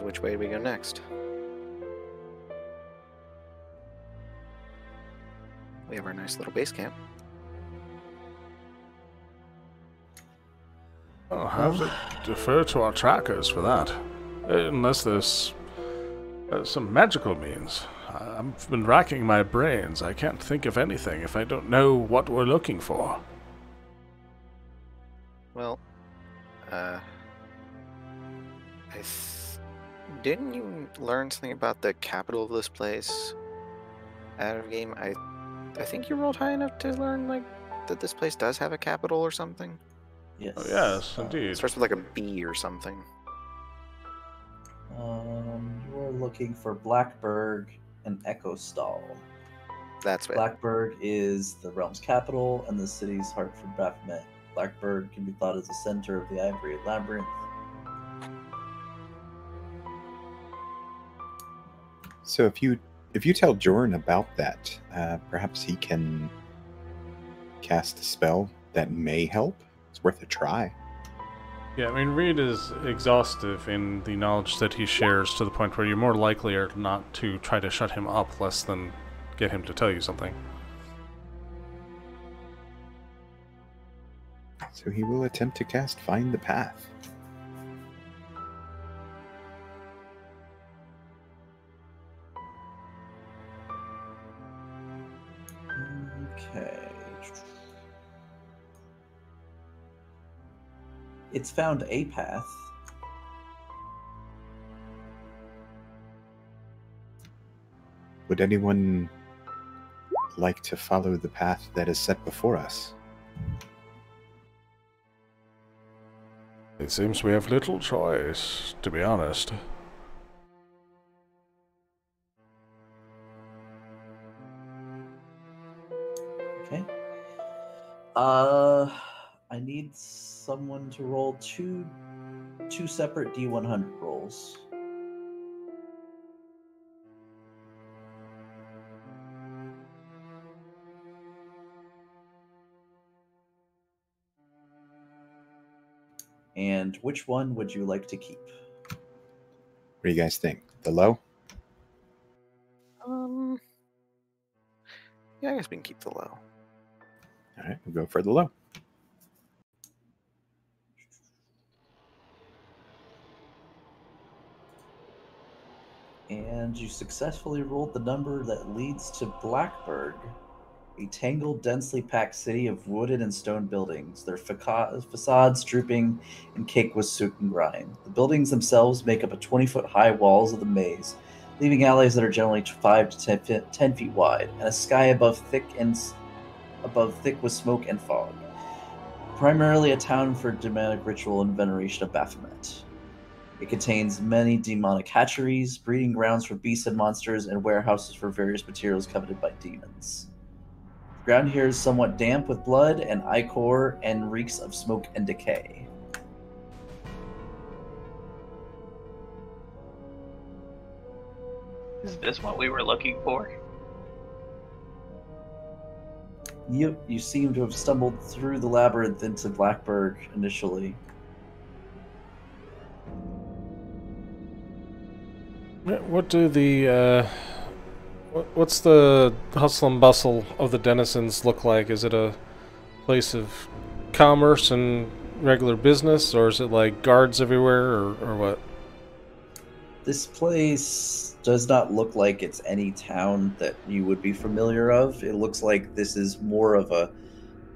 Which way do we go next? We have our nice little base camp. I'll have to defer to our trackers for that. Unless there's uh, some magical means. I've been racking my brains. I can't think of anything if I don't know what we're looking for. Didn't you learn something about the capital of this place out of game? I, I think you rolled high enough to learn like that this place does have a capital or something. Yes. Oh, yes, Uh, It indeed. starts with like a B or something. Um, you are looking for Blackberg and Echo Stall. That's what. Blackberg is the realm's capital and the city's heart for Baphomet. Blackberg can be thought as the center of the Ivory Labyrinth. So if you if you tell Jorn about that, uh, perhaps he can cast a spell that may help. It's worth a try. Yeah, I mean, Reed is exhaustive in the knowledge that he shares to the point where you're more likely are not to try to shut him up less than get him to tell you something. So he will attempt to cast Find the Path. It's found a path. Would anyone like to follow the path that is set before us? It seems we have little choice, to be honest. Okay. Uh, I need someone to roll two, two separate D100 rolls. And which one would you like to keep? What do you guys think? The low? Um. Yeah, I guess we can keep the low. All right, we'll go for the low. And you successfully rolled the number that leads to Blackburg, A tangled, densely packed city of wooden and stone buildings, their faca- facades drooping and caked with soot and grime. The buildings themselves make up a 20 foot high walls of the maze, leaving alleys that are generally 5 to 10 feet, 10 feet wide, and a sky above thick and above thick with smoke and fog. Primarily a town for demonic ritual and veneration of Baphomet. It contains many demonic hatcheries, breeding grounds for beasts and monsters, and warehouses for various materials coveted by demons. The ground here is somewhat damp with blood and ichor and reeks of smoke and decay. Is this what we were looking for? You, you seem to have stumbled through the labyrinth into Blackburg initially. What do the uh, what, what's the hustle and bustle of the denizens look like? Is it a place of commerce and regular business, or is it like guards everywhere, or, or what? This place does not look like it's any town that you would be familiar of. It looks like this is more of a,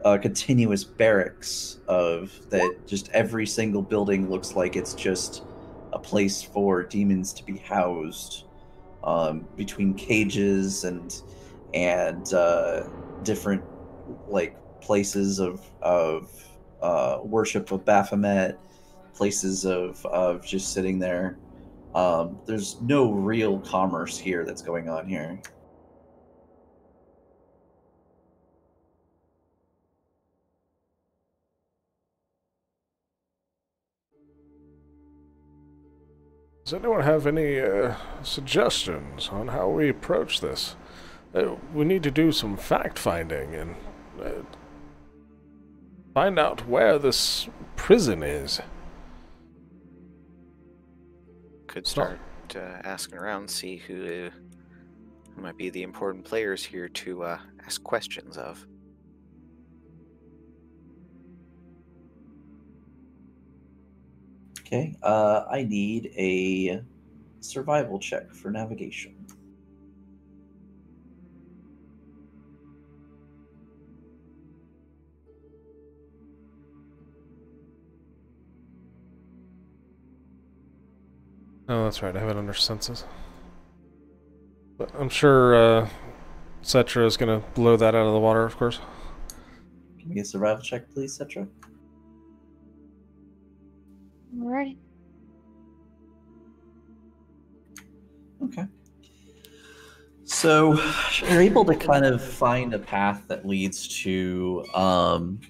a continuous barracks of that just every single building looks like it's just a place for demons to be housed um, between cages and and uh, different like places of of uh, worship of Baphomet, places of of just sitting there. Um, there's no real commerce here that's going on here. Does anyone have any uh, suggestions on how we approach this? Uh, we need to do some fact finding and uh, find out where this prison is. Could start uh, asking around, see who, who might be the important players here to uh, ask questions of. Okay, uh, I need a survival check for navigation. Oh, that's right. I have it under senses. But I'm sure uh, Cetra is going to blow that out of the water, of course. Give me a survival check, please, Cetra. Alrighty. Okay. So you're able to kind of find a path that leads to um,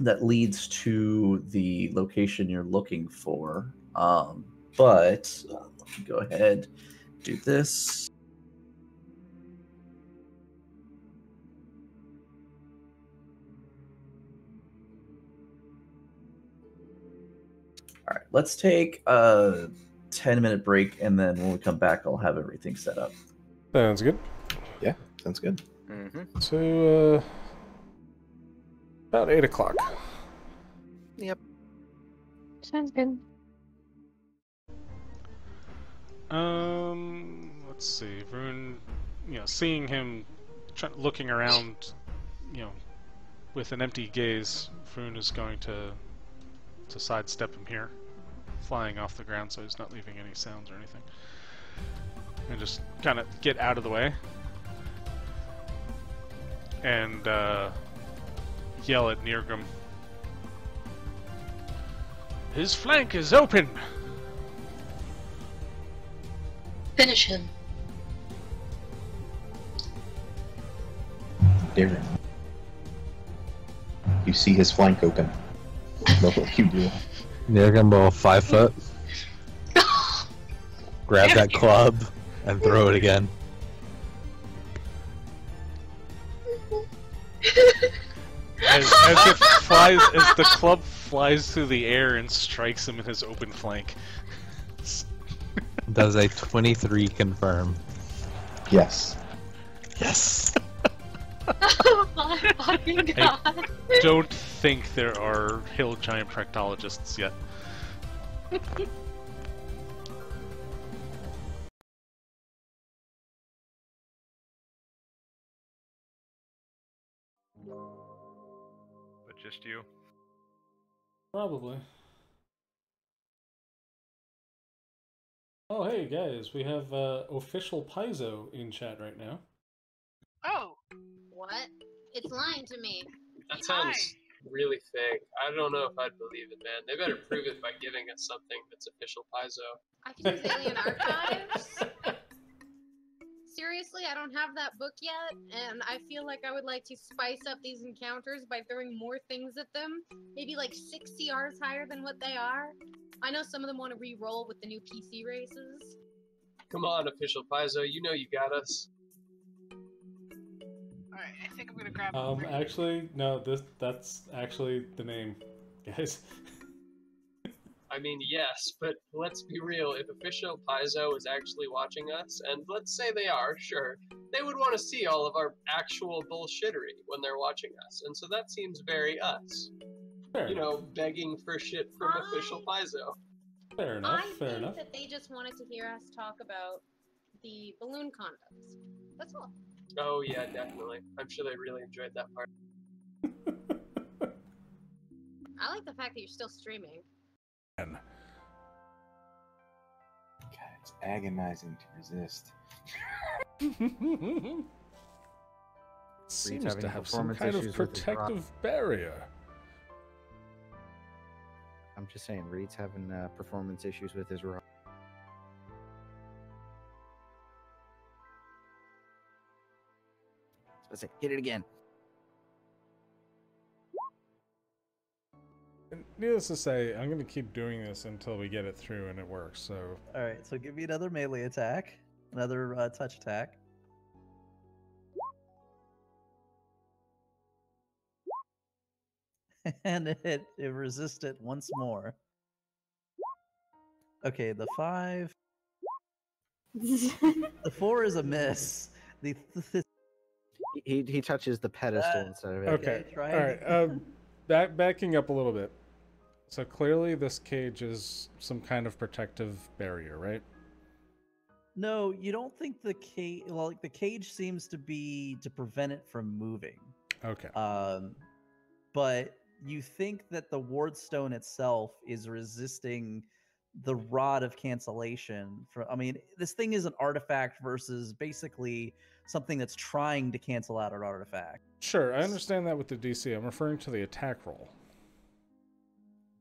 that leads to the location you're looking for. Um, but uh, let me go ahead, do this. All right, let's take a 10 minute break and then when we come back, I'll have everything set up. Sounds good. Yeah, sounds good. Mm-hmm. So, uh, about 8 o'clock. Yep. Sounds good. Um, let's see. Vroon, you know, seeing him try- looking around, you know, with an empty gaze, Vroon is going to to sidestep him here, flying off the ground so he's not leaving any sounds or anything, and just kind of get out of the way and uh, yell at Nirgrim. His flank is open. Finish him. Darren. You see his flank open. Look what you do. Nirgambo five foot. Grab that club and throw it again. as, as it flies, as the club flies through the air and strikes him in his open flank. Does a 23 confirm? Yes. Yes. Oh my fucking god. Don't think there are hill giant proctologists yet. But just you? Probably. Oh, hey guys, we have uh, official Paizo in chat right now. Oh, What? It's lying to me. That sounds really fake. I don't know if I'd believe it, man. They better prove it by giving us something that's official Paizo. I can use Alien Archives. Seriously, I don't have that book yet, and I feel like I would like to spice up these encounters by throwing more things at them. Maybe like six CRs higher than what they are. I know some of them want to re-roll with the new PC races. Come on, official Paizo, you know you got us. Alright. I think I'm gonna grab. Um, actually, no, this that's actually the name, guys. I mean, yes, but let's be real. If official Paizo is actually watching us, and let's say they are, sure, they would want to see all of our actual bullshittery when they're watching us, and so that seems very us. Fair You know, begging for shit from official Paizo. Fair enough. I think that they just wanted to hear us talk about the balloon condoms. That's all. Oh yeah, definitely. I'm sure they really enjoyed that part. I like the fact that you're still streaming. God, it's agonizing to resist. Seems to have some kind of issues with his rock. protective barrier. I'm just saying, Reed's having uh, performance issues with his rock. Let's say, hit it again. Needless to say, I'm going to keep doing this until we get it through and it works. So All right, so give me another melee attack, another uh, touch attack. and it it resist it once more. Okay, the five. the four is a miss. The, the He, he touches the pedestal Uh, instead of it. okay, try all it right. Um, back backing up a little bit. So clearly, this cage is some kind of protective barrier, right? No, you don't think the cage. Well, like the cage seems to be to prevent it from moving. Okay. Um, but you think that the ward stone itself is resisting the rod of cancellation. For I mean, this thing is an artifact versus basically something that's trying to cancel out an artifact. Sure, I understand that with the DC. I'm referring to the attack roll.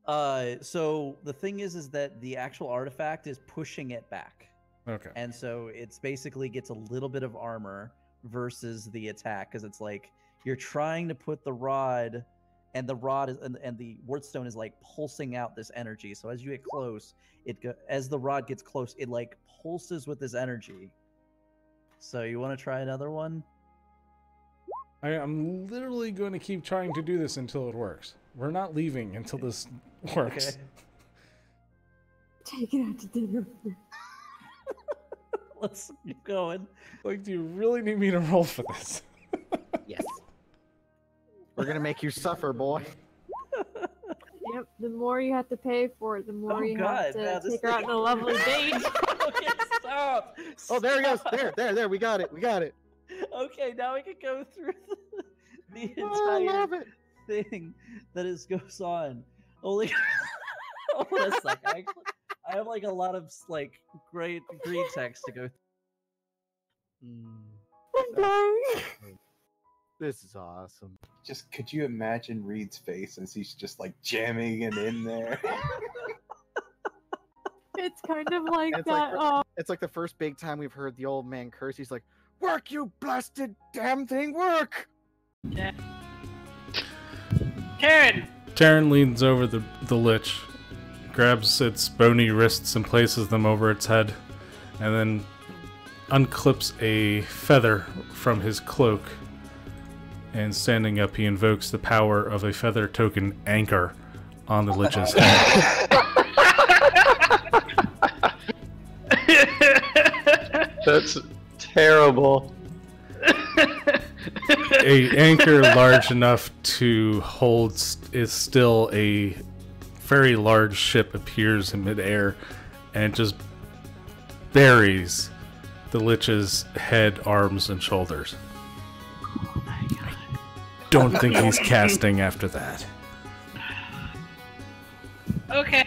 Uh, so the thing is, is that the actual artifact is pushing it back. Okay. And so it's basically gets a little bit of armor versus the attack because it's like you're trying to put the rod and the rod is and, and the wardstone is like pulsing out this energy. So as you get close, it go, as the rod gets close, it like pulses with this energy. So you want to try another one? I, I'm literally going to keep trying to do this until it works. We're not leaving until this works. Okay. Take it out to dinner. Let's keep going. Like, do you really need me to roll for this? Yes. We're gonna make you suffer, boy. Yep, the more you have to pay for it, the more Oh, you God, have to this take her out thing- in a lovely date. Okay, stop. Oh, there he goes. There, there, there. We got it. We got it. Okay, now we can go through the, the Oh, entire love it. thing that is goes on. Holy, hold on a sec. I, I have like a lot of like great green text to go. through hmm. This is awesome. Just could you imagine Reed's face as he's just like jamming it in there? It's kind of like It's that. like, uh, it's like the first big time we've heard the old man curse. He's like, "Work, you blasted damn thing, work!" Karen! Taryn leans over the, the lich, grabs its bony wrists and places them over its head, and then unclips a feather from his cloak. And standing up, he invokes the power of a feather token anchor on the lich's head. That's terrible. a anchor large enough to hold st- is still a very large ship appears in midair and just buries the lich's head, arms, and shoulders. Don't think he's casting after that. Okay.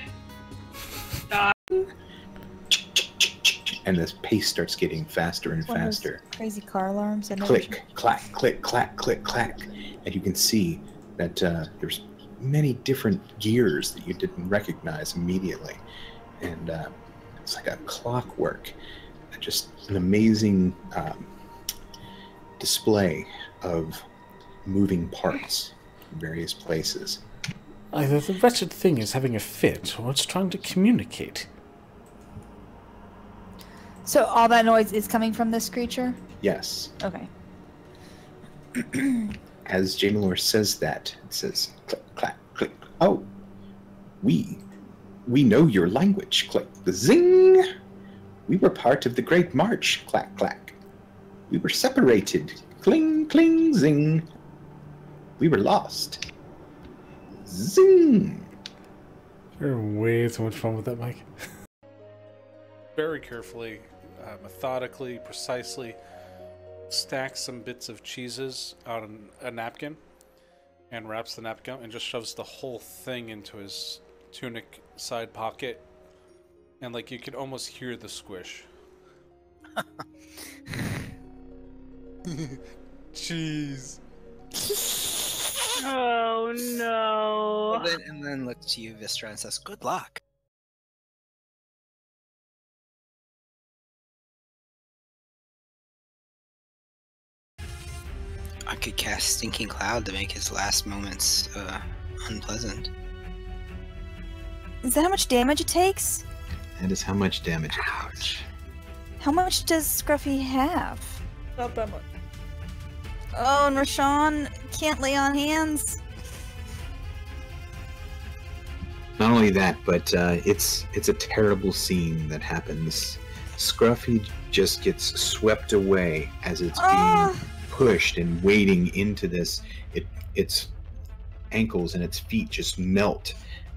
And the pace starts getting faster and It's one of those faster. Crazy car alarms. I never Click, clack, click, clack, click, clack, and you can see that uh, there's many different gears that you didn't recognize immediately, and uh, it's like a clockwork, just an amazing um, display of moving parts in various places. Either the wretched thing is having a fit, or it's trying to communicate. So all that noise is coming from this creature? Yes, Okay. as Jamalor says that, it says click, clack, click. Oh, we, we know your language. Click, zing. We were part of the Great March. Clack, clack. We were separated. Cling, cling, zing. We were lost. Zing. You're way too much fun with that, Mike. Very carefully, uh, methodically, precisely, stacks some bits of cheeses on a napkin and wraps the napkin and just shoves the whole thing into his tunic side pocket. And, like, you can almost hear the squish. Cheese. oh no. And then, and then looks to you, Vistra, and says, "Good luck." I could cast Stinking Cloud to make his last moments uh, unpleasant. Is that how much damage it takes? That is how much damage it does. How much does Scruffy have? Not that much. Oh, and Rashawn can't lay on hands. Not only that, but uh, it's it's a terrible scene that happens. Scruffy just gets swept away as it's Ah. being pushed and wading into this. It its ankles and its feet just melt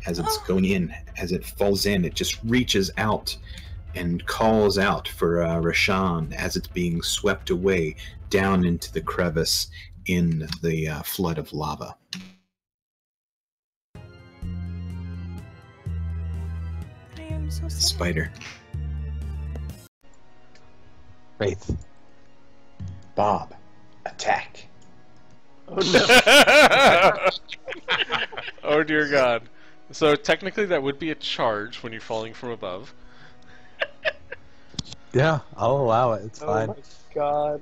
as it's going in. As it falls in, it just reaches out and calls out for uh, Rashan as it's being swept away down into the crevice in the uh, flood of lava. I am so sad. Spider. Wraith. Bob. Attack. Oh no! oh dear God! So technically, that would be a charge when you're falling from above. Yeah, I'll allow it. It's Oh fine. Oh my god.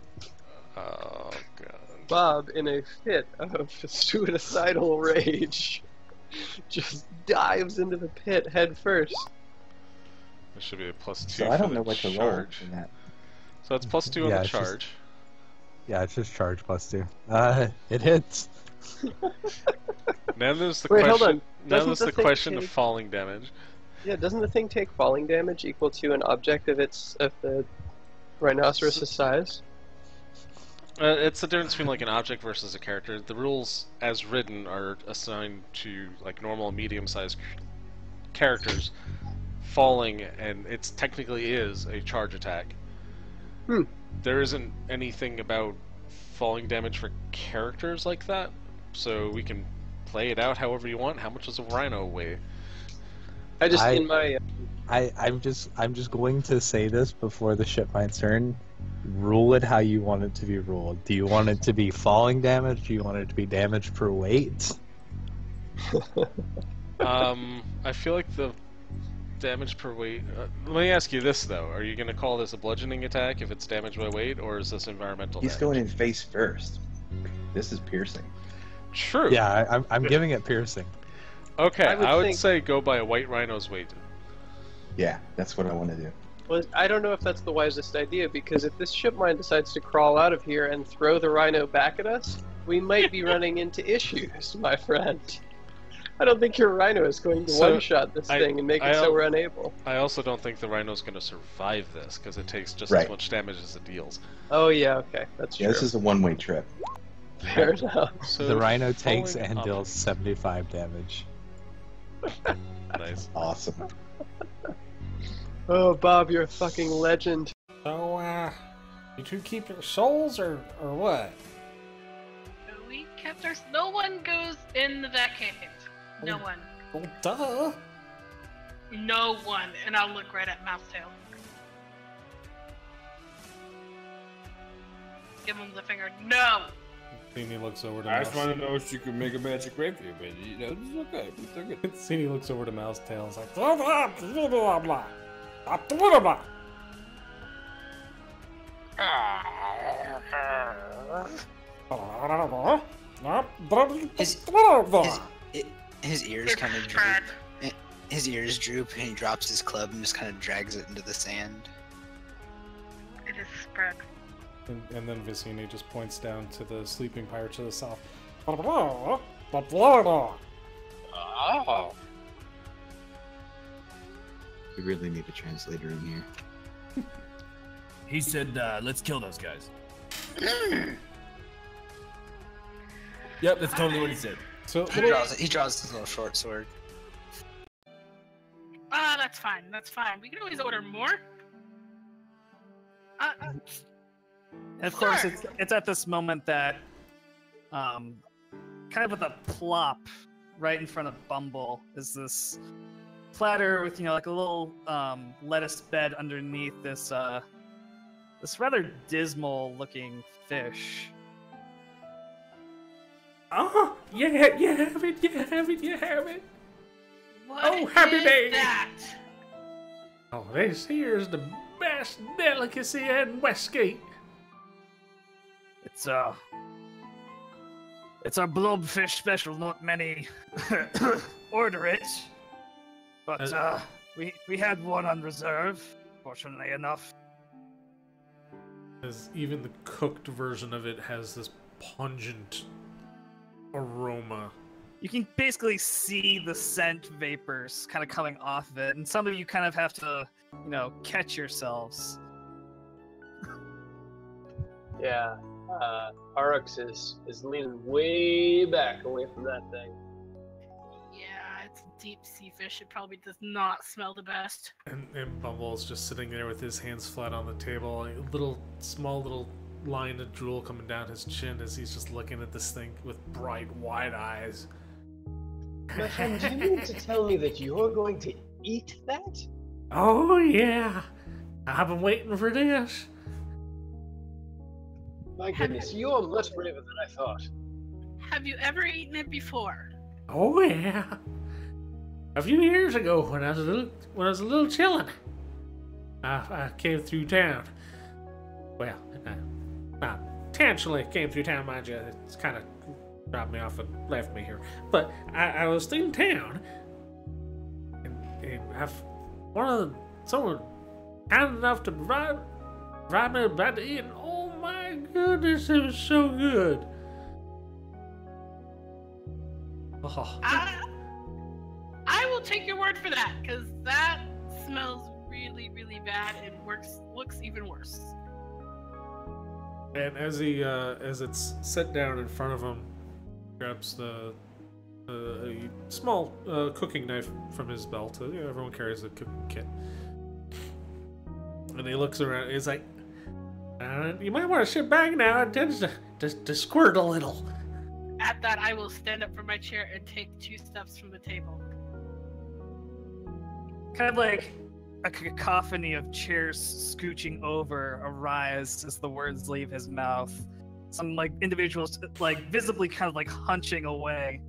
Oh God! Bob, in a fit of suicidal rage, just dives into the pit head first. There should be a plus two. So I don't the know what to roll charge. in that. So it's plus two on Yeah, the it's just- charge. Yeah, it's just charge plus two. Uh, it hits. Now there's the Wait, hold question. on. Now there's the the thing question of falling damage. Yeah, doesn't the thing take falling damage equal to an object of its of the rhinoceros's size? Uh, it's the difference between like an object versus a character. The rules, as written, are assigned to like normal, medium-sized c- characters. Falling, and it's technically is a charge attack. Hmm. There isn't anything about falling damage for characters like that, so we can play it out however you want. How much does a rhino weigh? I just I- in my uh, I, I'm just I'm just going to say this before the ship my turn. Rule it how you want it to be ruled. Do you want it to be falling damage? Do you want it to be damage per weight? um, I feel like the damage per weight. Uh, let me ask you this though: Are you going to call this a bludgeoning attack if it's damage by weight, or is this environmental? He's damage? going in face first. This is piercing. True. Yeah, I, I'm I'm giving it piercing. Okay, I I would would, think- say go by a white rhino's weight. Yeah, that's what I want to do. well, I don't know if that's the wisest idea because if this ship mine decides to crawl out of here and throw the rhino back at us, we might be running into issues, my friend. I don't think your rhino is going to So, one-shot this I- thing and make I it so we're unable. I also don't think the rhino's going to survive this because it takes just Right. as much damage as it deals. Oh yeah, okay, that's Yeah, true. this is a one-way trip. Fair enough. So the rhino takes and up- deals 75 damage. Nice. Awesome. Oh, Bob, you're a fucking legend. So, uh, you two keep your souls, or or what? We kept our. No one goes in the Vat cave. No one. Well, duh. No one, and I'll look right at Mouthtail. Give him the finger. No. Sini looks over to I just want to know if she could make a magic rapier, but you know, it's okay. It's okay. Sini looks over to Mouse Tail and is like, blah, blah, blah, blah, blah, blah, blah, blah. His, his, his ears kind of droop. His ears droop, and he drops his club and just kind of drags it into the sand. It is spread. And, and then Vicini just points down to the sleeping pirate to the south. Blah, blah, blah, blah, blah. Oh. We really need a translator in here. He said, uh, let's kill those guys. Yep, that's totally what he said. So He draws, he draws his little short sword. Ah, that's fine. That's fine. We can always order more. Uh, uh, And of course, it's it's at this moment that, um, kind of with a plop right in front of Bumble is this platter with you know like a little um, lettuce bed underneath this uh, this rather dismal looking fish. Oh, yeah, you have it, you have it, you have it. what Oh, happy is baby. that? Oh, this here's the best delicacy in Westgate. It's uh, it's our blobfish special. Not many order it, but Uh, uh, we we had one on reserve. Fortunately enough. As even the cooked version of it has this pungent aroma. You can basically see the scent vapors kind of coming off of it, and some of you kind of have to, you know, catch yourselves. Yeah, uh, Arux is is leaning way back away from that thing. Yeah, it's a deep sea fish. It probably does not smell the best. And, and Bumble's just sitting there with his hands flat on the table, a little small little line of drool coming down his chin as he's just looking at this thing with bright, wide eyes. My friend, do you mean to tell me that you're going to eat that? Oh yeah, I've been waiting for this. My goodness, you are much braver than I thought. Have you ever eaten it before? Oh yeah. A few years ago, when I was a little, when I was a little chillin', I, I came through town. Well, uh, not intentionally came through town, mind you. It's kind of dropped me off and left me here. But I, I was in town, and, and I've one of the someone kind enough to provide provide me a bite to eat. And oh my goodness, it was so good. Oh. I, I will take your word for that, because that smells really, really bad and works looks even worse. And as he, uh, as it's set down in front of him, grabs the uh, a small uh, cooking knife from his belt. Uh, you know, everyone carries a cooking kit. And he looks around. He's like, uh, "You might want to sit back now. It tends to, to, to squirt a little." At that, I will stand up from my chair and take two steps from the table. Kind of like a cacophony of chairs scooching over arise as the words leave his mouth. Some like individuals like visibly kind of like hunching away.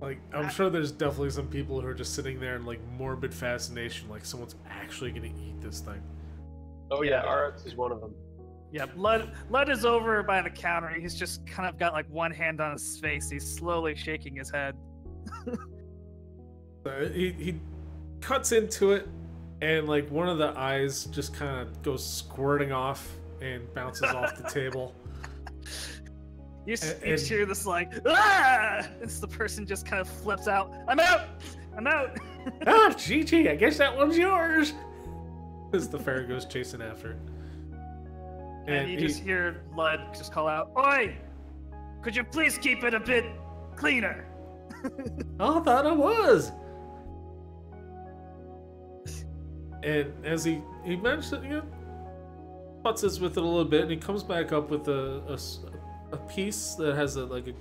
Like, I'm sure there's definitely some people who are just sitting there in like morbid fascination, like someone's actually gonna eat this thing. Oh yeah, Arux is one of them. Yeah, Lud Lud is over by the counter. He's just kind of got like one hand on his face. He's slowly shaking his head. So he, he cuts into it, and like one of the eyes just kind of goes squirting off and bounces off the table. You, And- you just hear this like ah! It's the person just kind of flips out. I'm out. I'm out. ah, GG, I guess that one's yours. As the fairy goes chasing after it. And, you he- just hear Lud just call out, "Oi! Could you please keep it a bit cleaner?" I thought it was. And as he he mentioned, you know, putzes with it a little bit, and he comes back up with a a piece that has a like a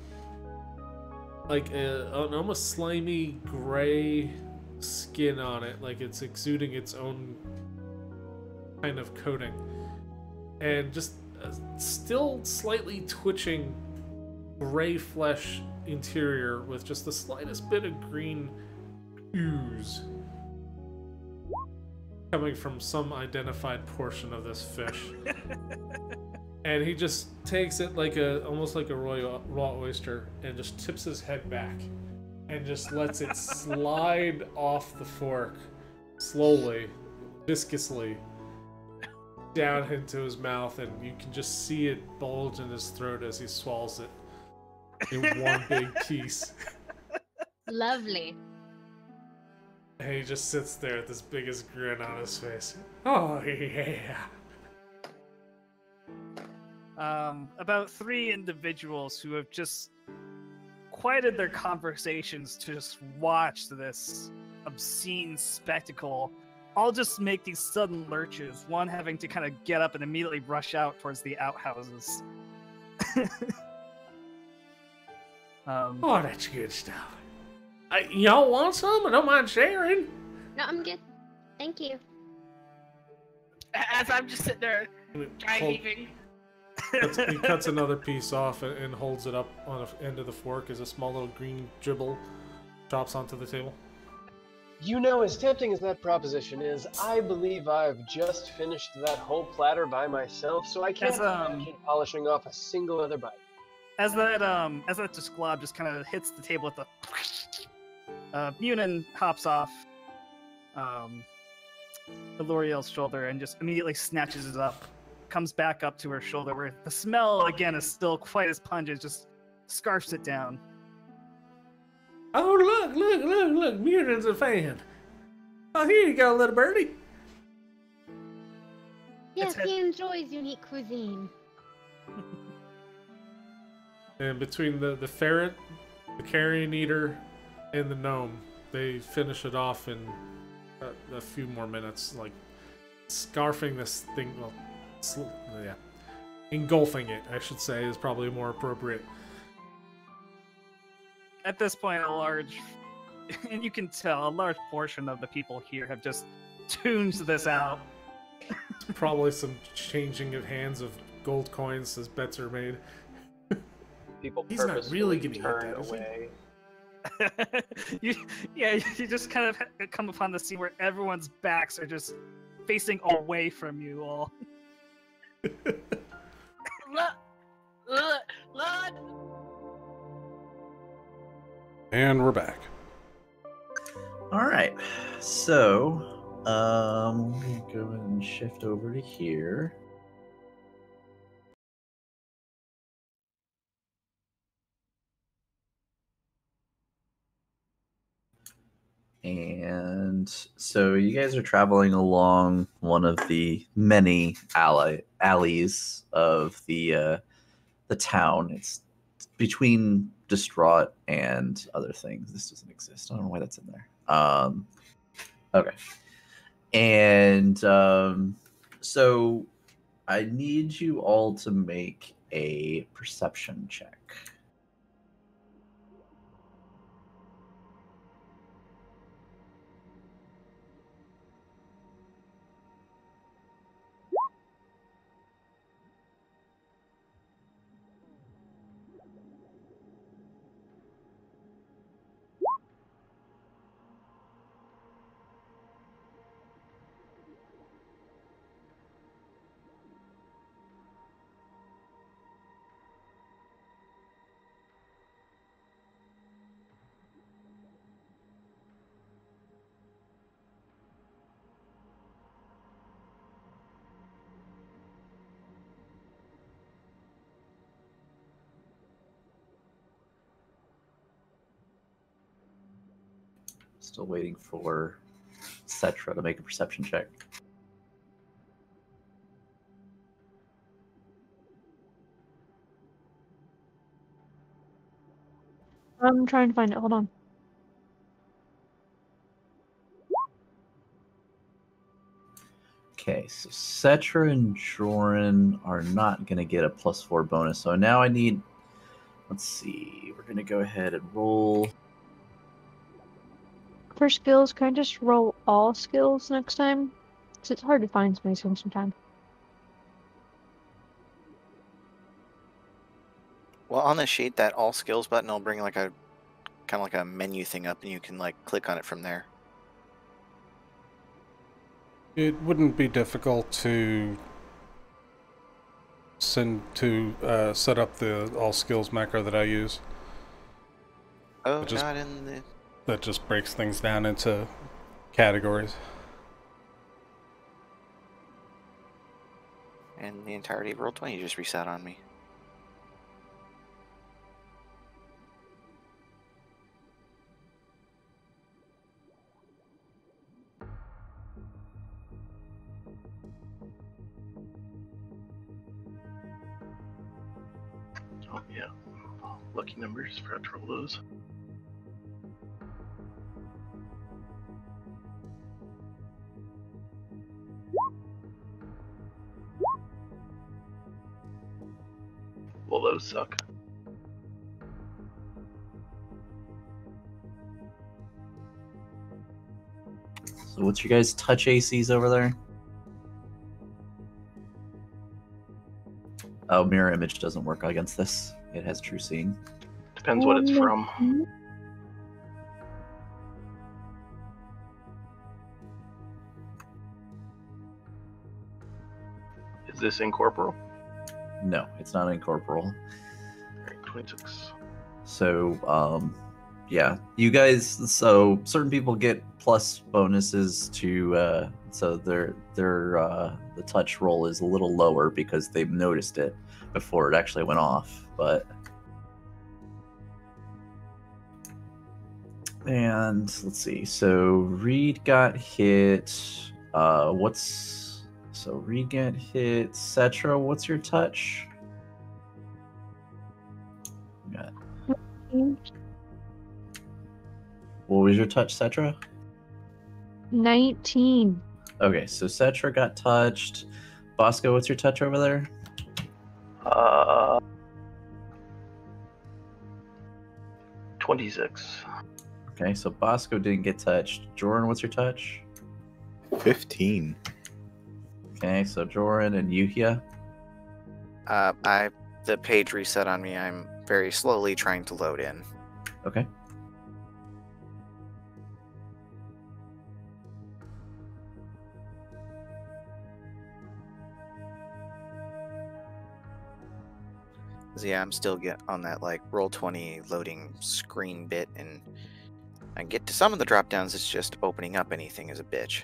like a, an almost slimy gray skin on it, like it's exuding its own kind of coating, and just a still slightly twitching gray flesh interior with just the slightest bit of green ooze coming from some identified portion of this fish. and he just takes it like a almost like a raw, raw oyster and just tips his head back and just lets it slide off the fork slowly, viscously down into his mouth and you can just see it bulge in his throat as he swallows it in one big piece. Lovely. And he just sits there with this biggest grin on his face. Oh yeah. um, about three individuals who have just quieted their conversations to just watch this obscene spectacle all just make these sudden lurches one having to kind of get up and immediately rush out towards the outhouses um, Oh, that's good stuff. Uh, y'all want some? I don't mind sharing. No, I'm good. Thank you. As I'm just sitting there, dry Hold- heaving. Cuts- he cuts another piece off and, and holds it up on the end of the fork as a small little green dribble drops onto the table. You know, as tempting as that proposition is, I believe I've just finished that whole platter by myself, so I can't As, um, imagine polishing off a single other bite. as that um as that just glob just kind of hits the table with the uh Munin hops off um Eloriel's shoulder and just immediately snatches it up comes back up to her shoulder where the smell again is still quite as pungent just scarfs it down Oh, look, look, look, look. Munin's a fan. Oh, here you go, little birdie. Yes, he enjoys unique cuisine. And between the, the ferret, the carrion eater, and the gnome, they finish it off in a, a few more minutes. Like scarfing this thing, well, sl- yeah, engulfing it, I should say, is probably more appropriate. at this point a large and you can tell a large portion of the people here have just tuned this out Probably some changing of hands of gold coins as bets are made. People He's not purposefully really gonna eat turn that, is he? Away. you, yeah, you just kind of come upon the scene where everyone's backs are just facing away from you all. Look, look, look. And we're back. All right. So, um, let me go ahead and shift over to here. And so you guys are traveling along one of the many alley alleys of the uh, the town. It's between distraught and other things. This doesn't exist. I don't know why that's in there. Um, okay. And um, so I need you all to make a perception check. Still waiting for Cetra to make a perception check. I'm trying to find it. Hold on. Okay, so Cetra and Joran are not going to get a plus four bonus. So now I need. Let's see. We're going to go ahead and roll. For skills, can I just roll all skills next time? 'Cause it's hard to find spacing sometimes. Well, on the sheet, that all skills button will bring like a kind of like a menu thing up, and you can like click on it from there. It wouldn't be difficult to send to uh, set up the all skills macro that I use. Oh, It just- not in the. That just breaks things down into categories. And the entirety of roll twenty just reset on me. Oh yeah, lucky numbers. Forgot to roll those. Those suck. So what's your guys' touch ACs over there? Oh, mirror image doesn't work against this. It has true seeing. Depends what it's from. Is this incorporeal? No, it's not incorporeal. Alright, 26. So, um, yeah, you guys. So certain people get plus bonuses to. Uh, so their their uh, the touch roll is a little lower because they've noticed it before it actually went off. But and let's see. So Reed got hit. Uh, what's so Reed got hit. Cetra, what's your touch? Got What was your touch, Cetra? 19. Okay, so Cetra got touched. Bosco, what's your touch over there? Uh, 26. Okay, so Bosco didn't get touched. Joran, what's your touch? 15. Okay, so Joran and Yuhia. Uh, I the page reset on me. I'm very slowly trying to load in. Okay. Yeah, I'm still get on that like roll twenty loading screen bit, and I get to some of the drop downs. It's just opening up anything is a bitch.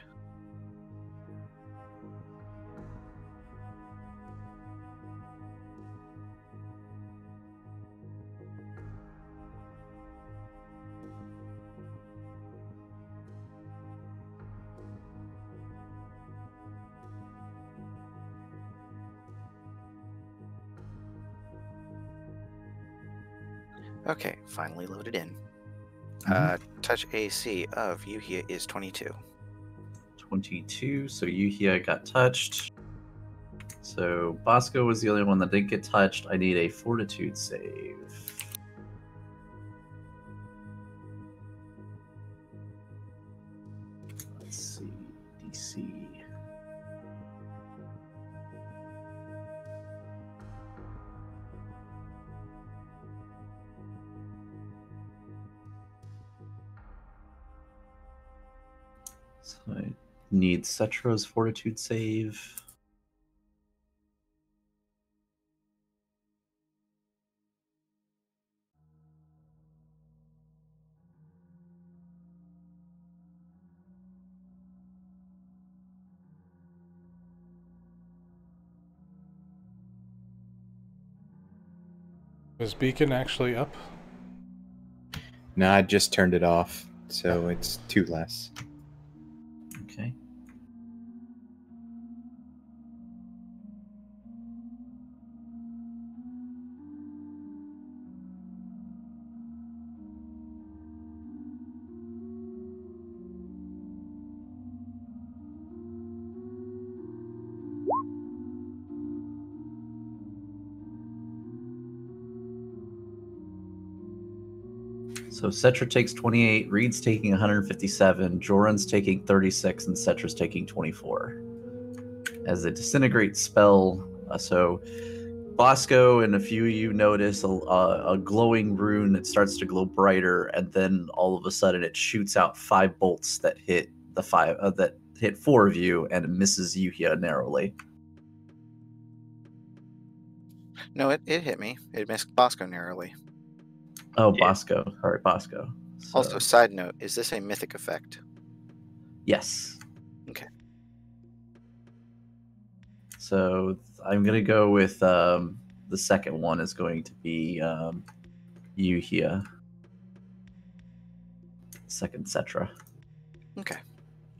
Okay, finally loaded in. Uh, touch AC of Yuhia is 22. 22. So Yuhia got touched. So Bosco was the only one that didn't get touched. I need a fortitude save. I need Cetra's fortitude save. Is Beacon actually up? No, I just turned it off, so it's two less. So Cetra takes 28, Reed's taking 157, Joran's taking 36, and Cetra's taking 24. As a disintegrate spell, uh, so Bosco and a few of you notice a, a, a glowing rune that starts to glow brighter, and then all of a sudden it shoots out five bolts that hit the five uh, that hit four of you and misses Yuhia narrowly. No, it, it hit me. It missed Bosco narrowly. Oh, Bosco. Sorry, Bosco. Also, side note: is this a mythic effect? Yes. Okay. So I'm gonna go with um, the second one is going to be um, Yuhia. Second Cetra. Okay.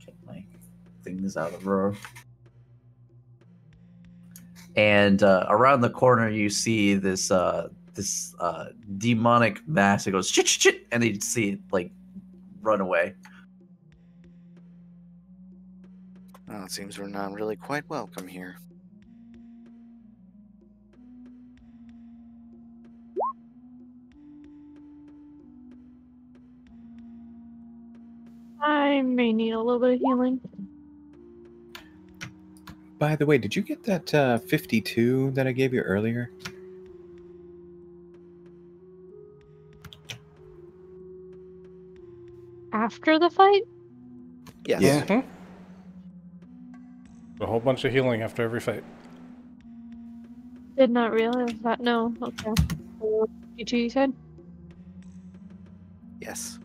Get my things out of row. And uh, around the corner, you see this uh, this uh, demonic mass. that goes shit, shit, shit, and they see it like run away. Well, it seems we're not really quite welcome here. I may need a little bit of healing. By the way, did you get that uh, 52 that I gave you earlier? After the fight? Yes. Yeah. Mhm. A whole bunch of healing after every fight. Did not realize that. No. Okay. So, You two, you said? Yes.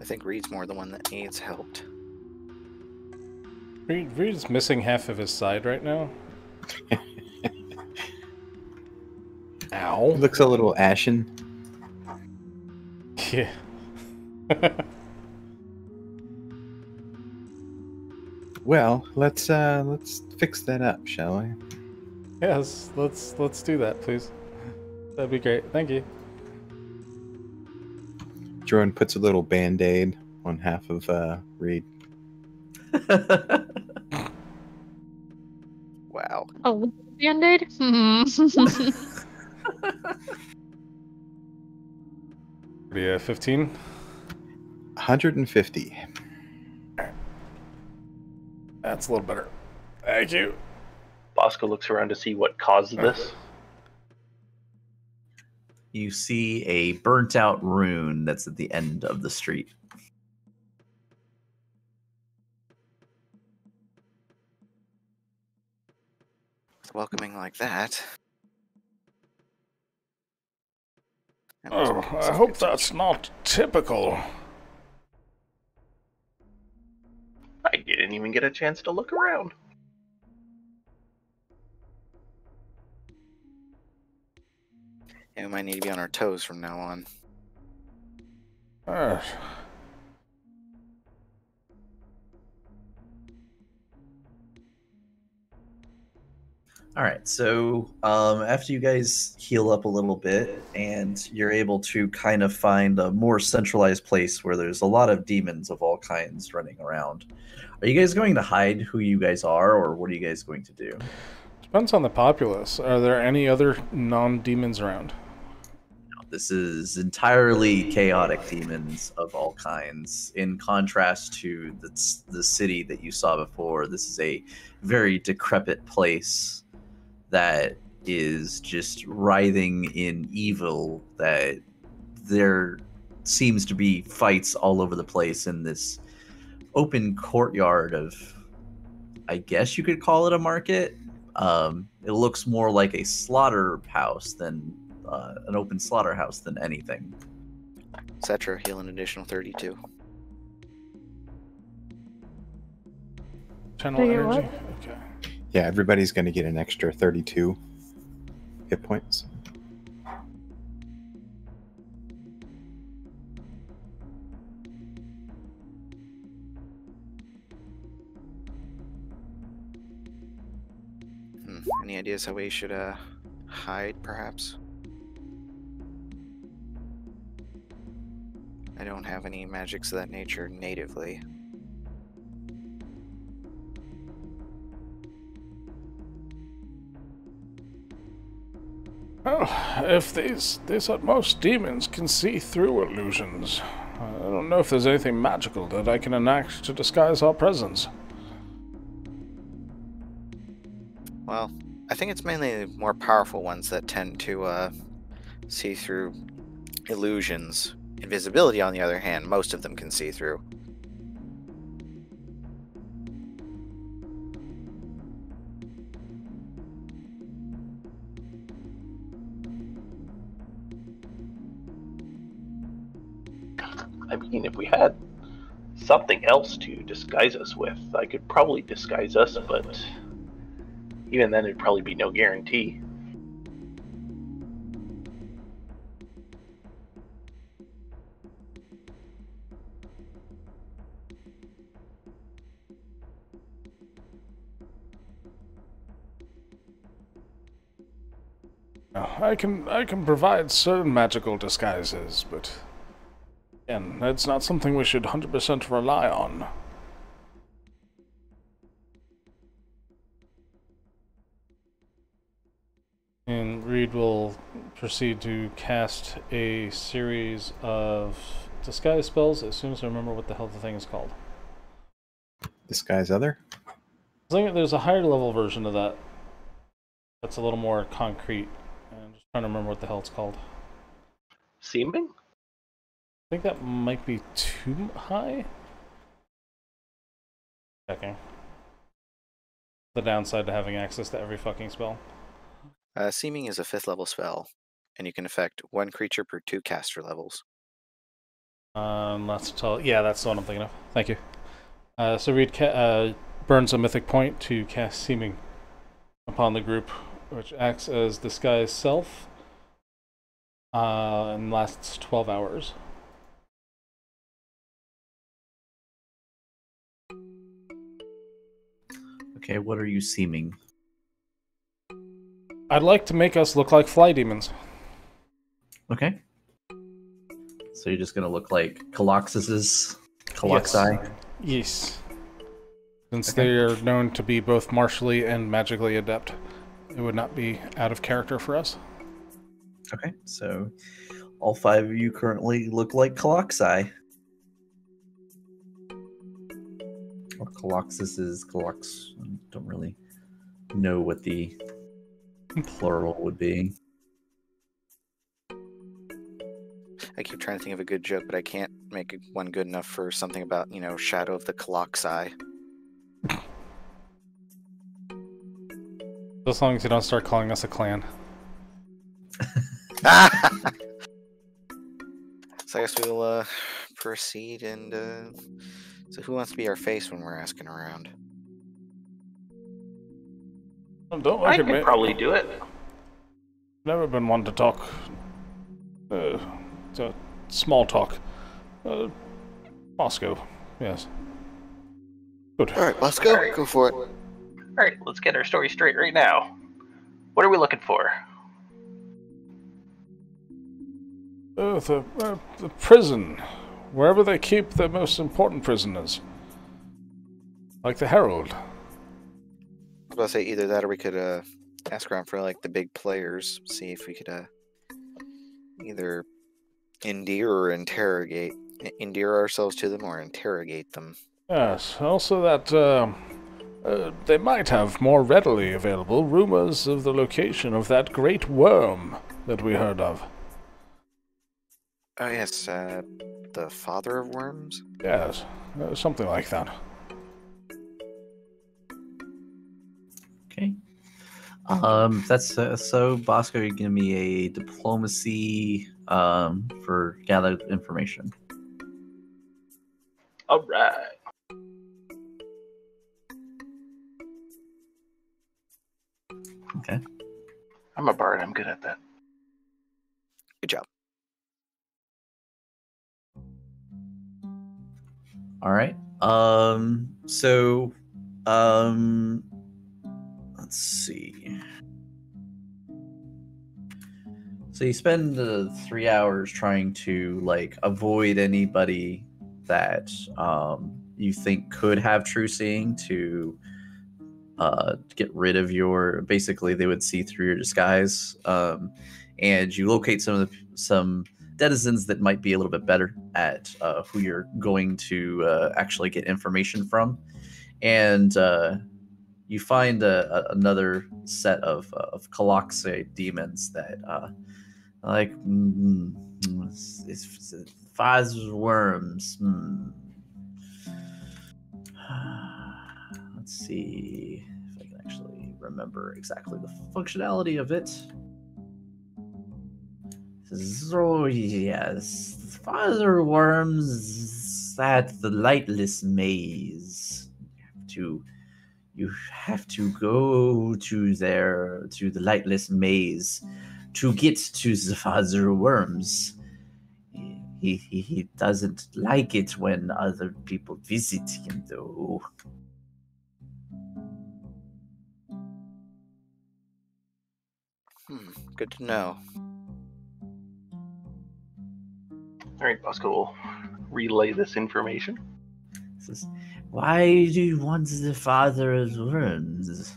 I think Reed's more the one that needs helped. Reed, Reed's missing half of his side right now. Ow. It looks a little ashen. Yeah. Well, let's uh let's fix that up, shall we? yes, let's let's do that, please. That'd be great. Thank you. Joran puts a little band-aid on half of uh Reed. Wow. Oh, band aid? Be a 15. 150. That's a little better. Thank you. Bosco looks around to see what caused this. You see a burnt out rune that's at the end of the street. With welcoming like that. Oh, I hope that's not typical. I didn't even get a chance to look around. Yeah, we might need to be on our toes from now on. Uh, All right, so um, after you guys heal up a little bit and you're able to kind of find a more centralized place where there's a lot of demons of all kinds running around, are you guys going to hide who you guys are, or what are you guys going to do? depends on the populace. Are there any other non-demons around? This is entirely chaotic demons of all kinds. In contrast to the, the city that you saw before, this is a very decrepit place that is just writhing in evil. That there seems to be fights all over the place in this open courtyard of, I guess you could call it a market. Um, it looks more like a slaughterhouse than uh, an open slaughterhouse than anything. Cetra, heal an additional 32. Channel energy. what? Okay. Yeah, everybody's going to get an extra 32 hit points. Hmm. Any ideas how we should uh hide, perhaps? I don't have any magics of that nature natively. If these, these at most demons can see through illusions, I don't know if there's anything magical that I can enact to disguise our presence. Well, I think it's mainly the more powerful ones that tend to uh, see through illusions. Invisibility, on the other hand, most of them can see through. Mean, if we had something else to disguise us with, I could probably disguise us, but even then, it'd probably be no guarantee. I can I can provide certain magical disguises, but again, that's not something we should 100% rely on. And Reed will proceed to cast a series of disguise spells as soon as I remember what the hell the thing is called. Disguise other? I think there's a higher level version of that that's a little more concrete. I'm just trying to remember what the hell it's called. Seeming? I think that might be too high. Checking. The downside to having access to every fucking spell. Uh, Seeming is a fifth level spell, and you can affect one creature per two caster levels. Um, that's tell. Yeah, that's the one I'm thinking of. Thank you. Uh, so Reed ca- uh, burns a mythic point to cast Seeming upon the group, which acts as disguise self, uh, and lasts 12 hours. Okay, what are you seeming? I'd like to make us look like fly demons. Okay. So you're just gonna look like Coloxus's Coloxi? Yes. Since they are known to be both martially and magically adept, it would not be out of character for us. Okay, so all five of you currently look like Coloxi. Or Colox. I don't really know what the plural would be. I keep trying to think of a good joke, but I can't make one good enough for something about, you know, Shadow of the Coloxi. As long as you don't start calling us a clan. So I guess we'll uh, proceed and uh, so who wants to be our face when we're asking around? Oh, Don't I look at could me. probably do it. Never been one to talk. Uh, to small talk. Uh, Bosco, yes. Good. All right, let's go. Go for it. All right, let's get our story straight right now. What are we looking for? Uh, the, uh, the prison. Wherever they keep their most important prisoners. Like the Herald. I was about to say either that or we could uh, ask around for like the big players, see if we could uh, either endear or interrogate, endear ourselves to them or interrogate them. Yes, also that uh, uh, they might have more readily available rumors of the location of that great worm that we heard of. Oh yes, uh, the father of worms. Yes, uh, something like that. Um, that's uh, so. Bosco, you give me a diplomacy um for gathered information. All right. Okay. I'm a bard. I'm good at that. Good job. All right. Um. So, um. Let's see. So you spend uh, three hours trying to like avoid anybody that um you think could have true seeing to uh get rid of your basically they would see through your disguise um and you locate some of the some denizens that might be a little bit better at uh, who you're going to uh, actually get information from, and uh, you find a, a, another set of uh, of demons that uh, like mm, mm, it's, it's, Faz worms. Hmm. Let's see if I can actually remember exactly the functionality of it. So yes, father worms at the lightless maze. You have to, you have to go to there to the lightless maze to get to the father worms. He, he he doesn't like it when other people visit him, though. Hmm, good to know. All right, Bosco will relay this information. Says, Why do you want the father's of worms?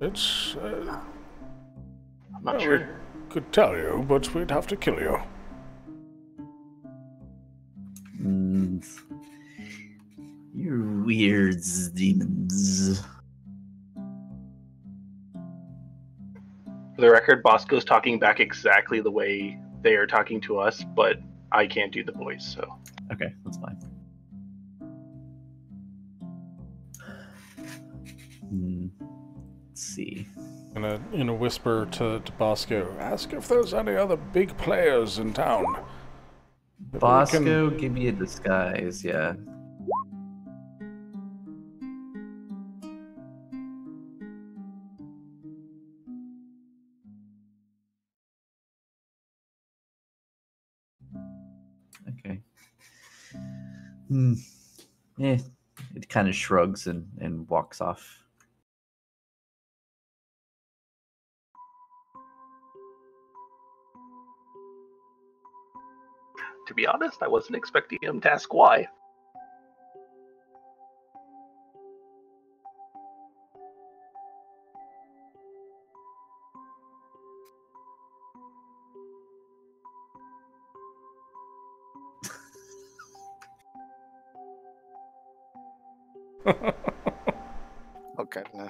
It's. Uh, I'm not well, sure. We could tell you, but we'd have to kill you. Mm, you weird demons. The record, Bosco's talking back exactly the way they are talking to us, but I can't do the voice, so. Okay, that's fine. Hmm, Let's see. In a in a whisper to, to Bosco, ask if there's any other big players in town. Bosco, can- give me a disguise, yeah. Hmm. Eh. It kind of shrugs and, and walks off. To be honest, I wasn't expecting him to ask why.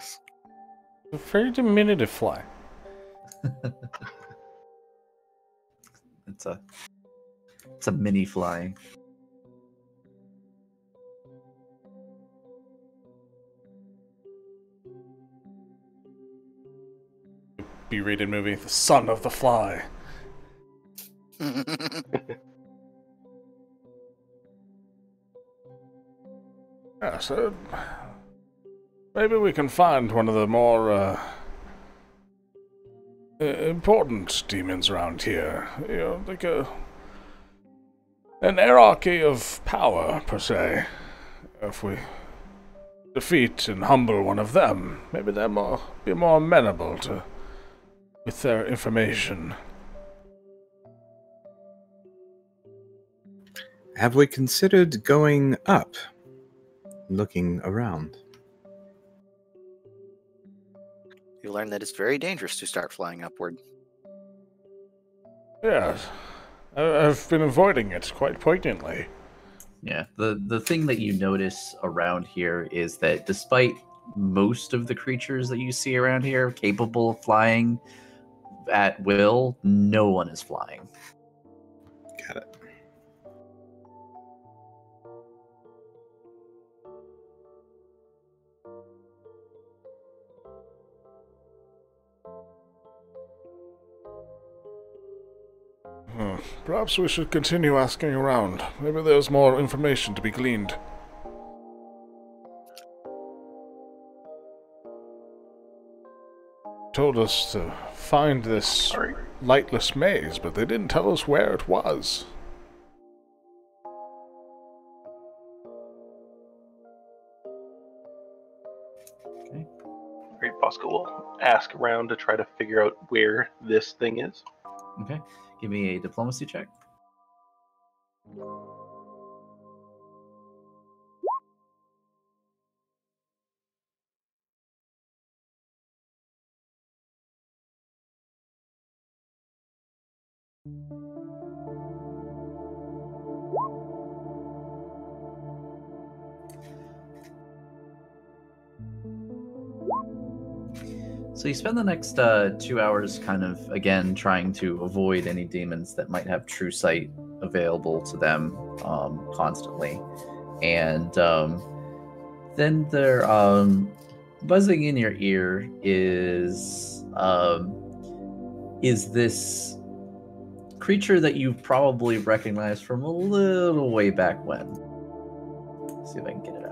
Goodness. A very diminutive fly. It's a it's a mini fly. B-rated movie, The Son of the Fly. Yeah, so maybe we can find one of the more uh, important demons around here. You know, like a an hierarchy of power per se. If we defeat and humble one of them, maybe they'll more be more amenable to with their information. Have we considered going up? Looking around. You learn that it's very dangerous to start flying upward. Yes, I- I've been avoiding it quite poignantly. Yeah, the the thing that you notice around here is that despite most of the creatures that you see around here capable of flying at will, no one is flying. Perhaps we should continue asking around. Maybe there's more information to be gleaned. Told us to find this lightless maze, but they didn't tell us where it was. All right, Bosco will ask around to try to figure out where this thing is. Okay, Give me a diplomacy check. Thank you. So you spend the next uh, two hours kind of again trying to avoid any demons that might have true sight available to them um, constantly, and um, then they're um, buzzing in your ear is um, is this creature that you've probably recognized from a little way back when. Let's see if I can get it out.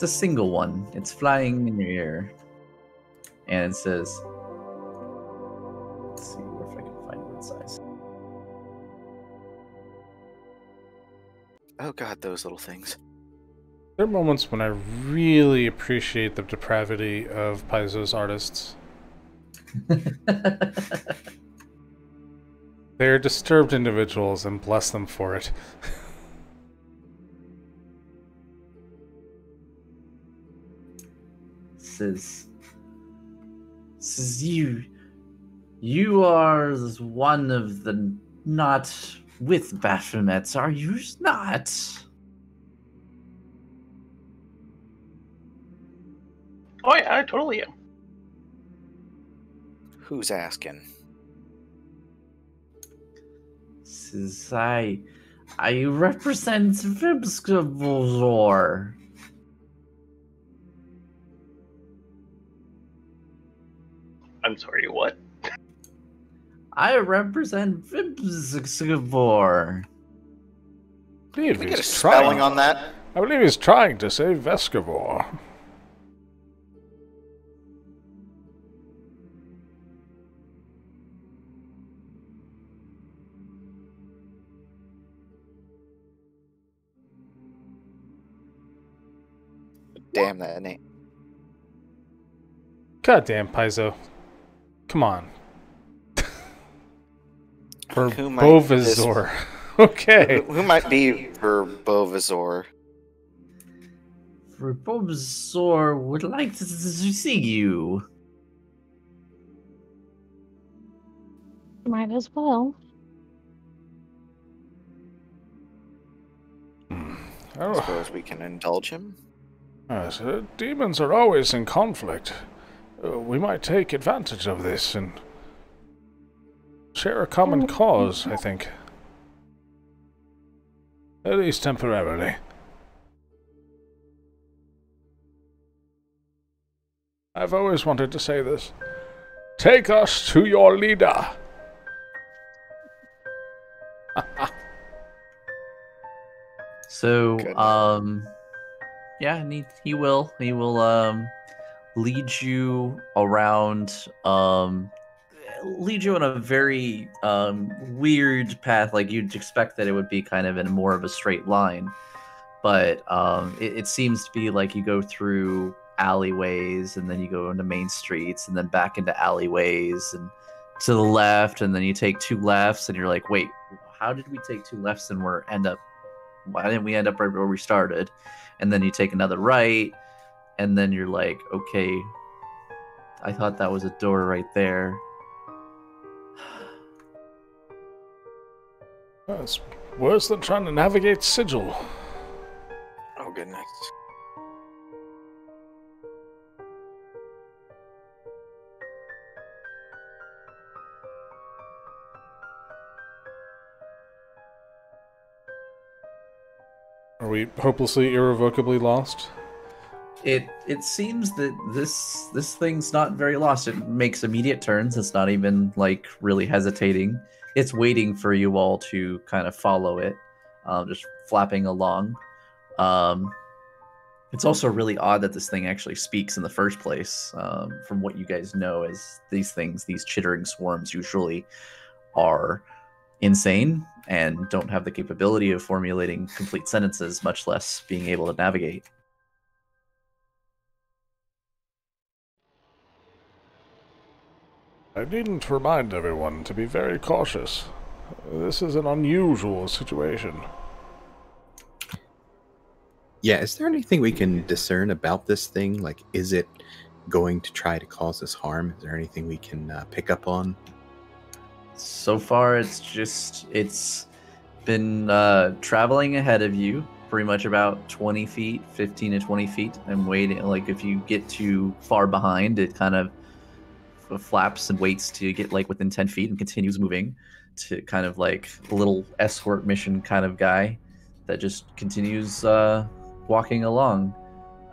It's a single one. It's flying in your ear. And it says, let's see if I can find what size. Oh god, those little things. There are moments when I really appreciate the depravity of Paizo's artists. They're disturbed individuals and bless them for it. says says you you are one of the not with Baphomets, are you not? Oh yeah, I totally am. Who's asking? Says I I represent Vibskavor. I'm sorry, what? I represent Vibskavor. I believe we get he's a spelling trying- on that? I believe he's trying to say Vescavor. Damn that name. Goddamn, Paizo. Come on. For Who might this- Bovizor. okay. Who, who might be for Bovizor? Verbobzor would like to see you. Might as well. I suppose we can indulge him. Yes, uh, demons are always in conflict. Uh, we might take advantage of this and share a common cause, I think. At least temporarily. I've always wanted to say this. Take us to your leader. So, um, yeah, he, he will. He will, um, lead you around, um, lead you on a very, um, weird path. Like you'd expect that it would be kind of in more of a straight line. But, um, it, it seems to be like you go through alleyways and then you go into main streets and then back into alleyways and to the left and then you take two lefts and you're like wait how did we take two lefts and we're end up why didn't we end up right where we started and then you take another right and then you're like okay i thought that was a door right there That's worse than trying to navigate sigil. Oh goodness. Are we hopelessly, irrevocably lost? It it seems that this this thing's not very lost. It makes immediate turns. It's not even like really hesitating. It's waiting for you all to kind of follow it um, just flapping along. Um, it's also really odd that this thing actually speaks in the first place. Um, from what you guys know as these things these chittering swarms usually are insane and don't have the capability of formulating complete sentences much less being able to navigate I needn't remind everyone to be very cautious. This is an unusual situation. Yeah, is there anything we can discern about this thing? Like, is it going to try to cause us harm? Is there anything we can uh, pick up on? So far, it's just it's been uh, traveling ahead of you, pretty much about 20 feet, 15 to 20 feet, and waiting. Like if you get too far behind, it kind of f- flaps and waits to get like within 10 feet and continues moving to kind of like a little escort mission kind of guy that just continues uh, walking along.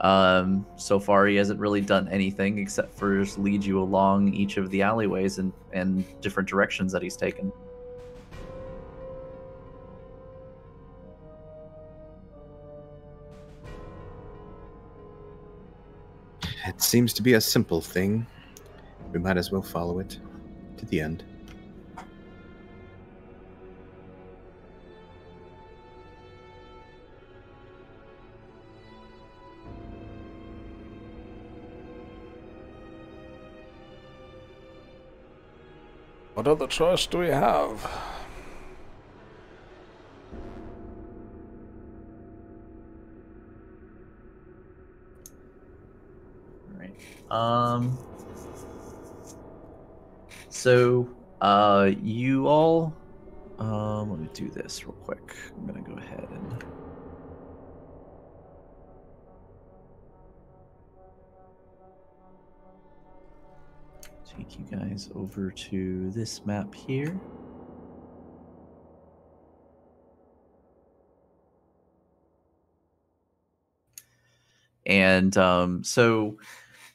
Um, so far, he hasn't really done anything except for just lead you along each of the alleyways and, and different directions that he's taken. It seems to be a simple thing. We might as well follow it to the end. What other choice do we have? Right. Um. So, uh, you all, um, let me do this real quick. I'm gonna go ahead and. Take you guys over to this map here. And um, so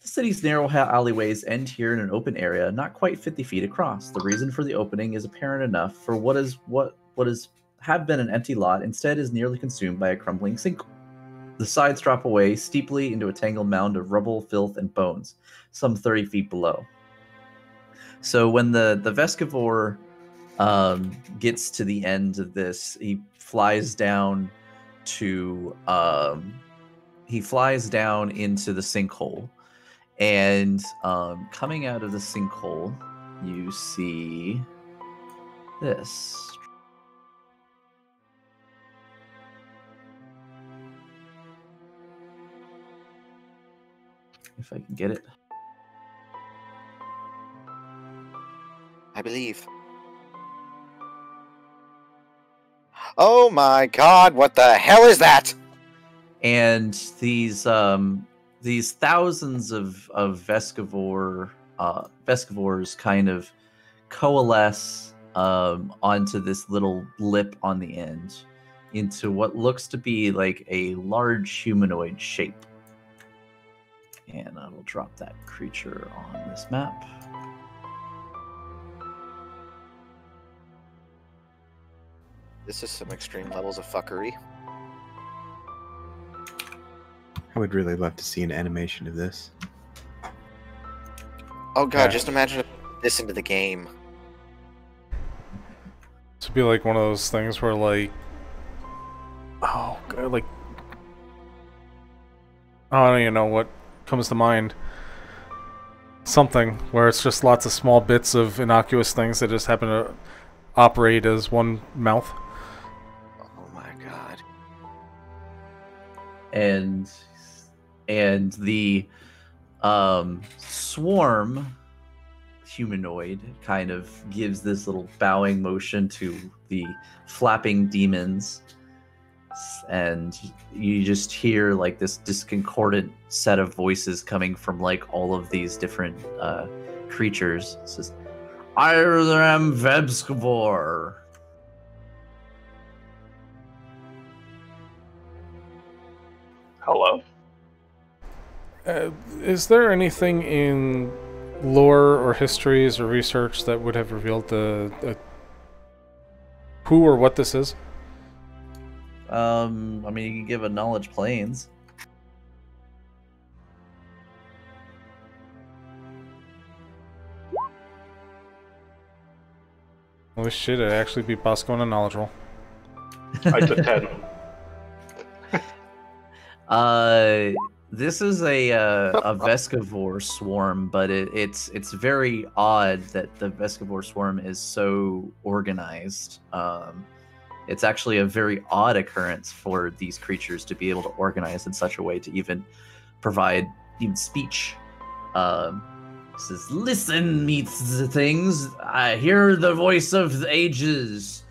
the city's narrow alleyways end here in an open area not quite 50 feet across. The reason for the opening is apparent enough for what is what what is have been an empty lot instead is nearly consumed by a crumbling sinkhole. The sides drop away steeply into a tangled mound of rubble, filth, and bones, some 30 feet below. So when the the Vescavor um, gets to the end of this, he flies down to um, he flies down into the sinkhole, and um, coming out of the sinkhole, you see this. If I can get it. I believe. Oh my god, what the hell is that? and these um these thousands of of Vescavor uh kind of coalesce um onto this little lip on the end into what looks to be like a large humanoid shape. And I will drop that creature on this map. This is some extreme levels of fuckery. I would really love to see an animation of this. Oh god, Yeah. just imagine this into the game. To be like one of those things where like, oh, God, like, I don't even know what comes to mind. Something where it's just lots of small bits of innocuous things that just happen to operate as one mouth. Oh my god. and and the um swarm humanoid kind of gives this little bowing motion to the flapping demons and you just hear like this discordant set of voices coming from like all of these different uh creatures it says i am Vebskvor. Hello. Uh, is there anything in lore or histories or research that would have revealed the, the who or what this is? um i mean you can give a knowledge planes Holy shit! It actually beat Bosco on a knowledge roll. I took 10. Uh, This is a uh, a Vescavor swarm, but it, it's it's very odd that the Vescavor swarm is so organized. Um, it's actually a very odd occurrence for these creatures to be able to organize in such a way to even provide even speech. Um, says, "Listen, meets the things. I hear the voice of the ages.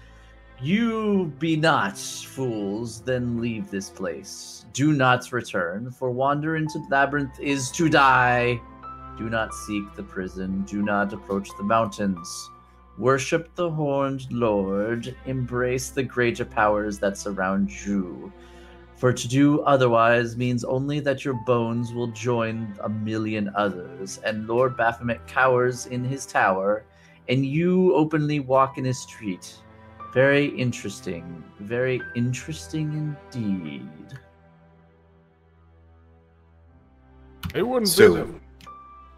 You be not fools, then leave this place. Do not return, for wander into the labyrinth is to die. Do not seek the prison. Do not approach the mountains. Worship the horned lord. Embrace the greater powers that surround you. For to do otherwise means only that your bones will join a million others, and Lord Baphomet cowers in his tower, and you openly walk in his street. Very interesting. Very interesting indeed. It wouldn't So- be them.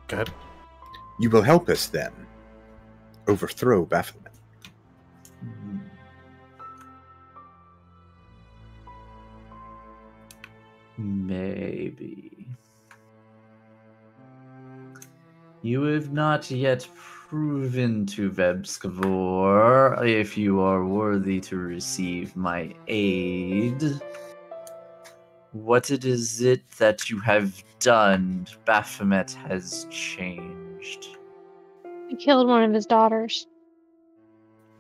Go ahead. You will help us then overthrow Baphomet. Maybe. You have not yet proven to Vescavor if you are worthy to receive my aid. What it is it that you have done, Baphomet has changed. He killed one of his daughters.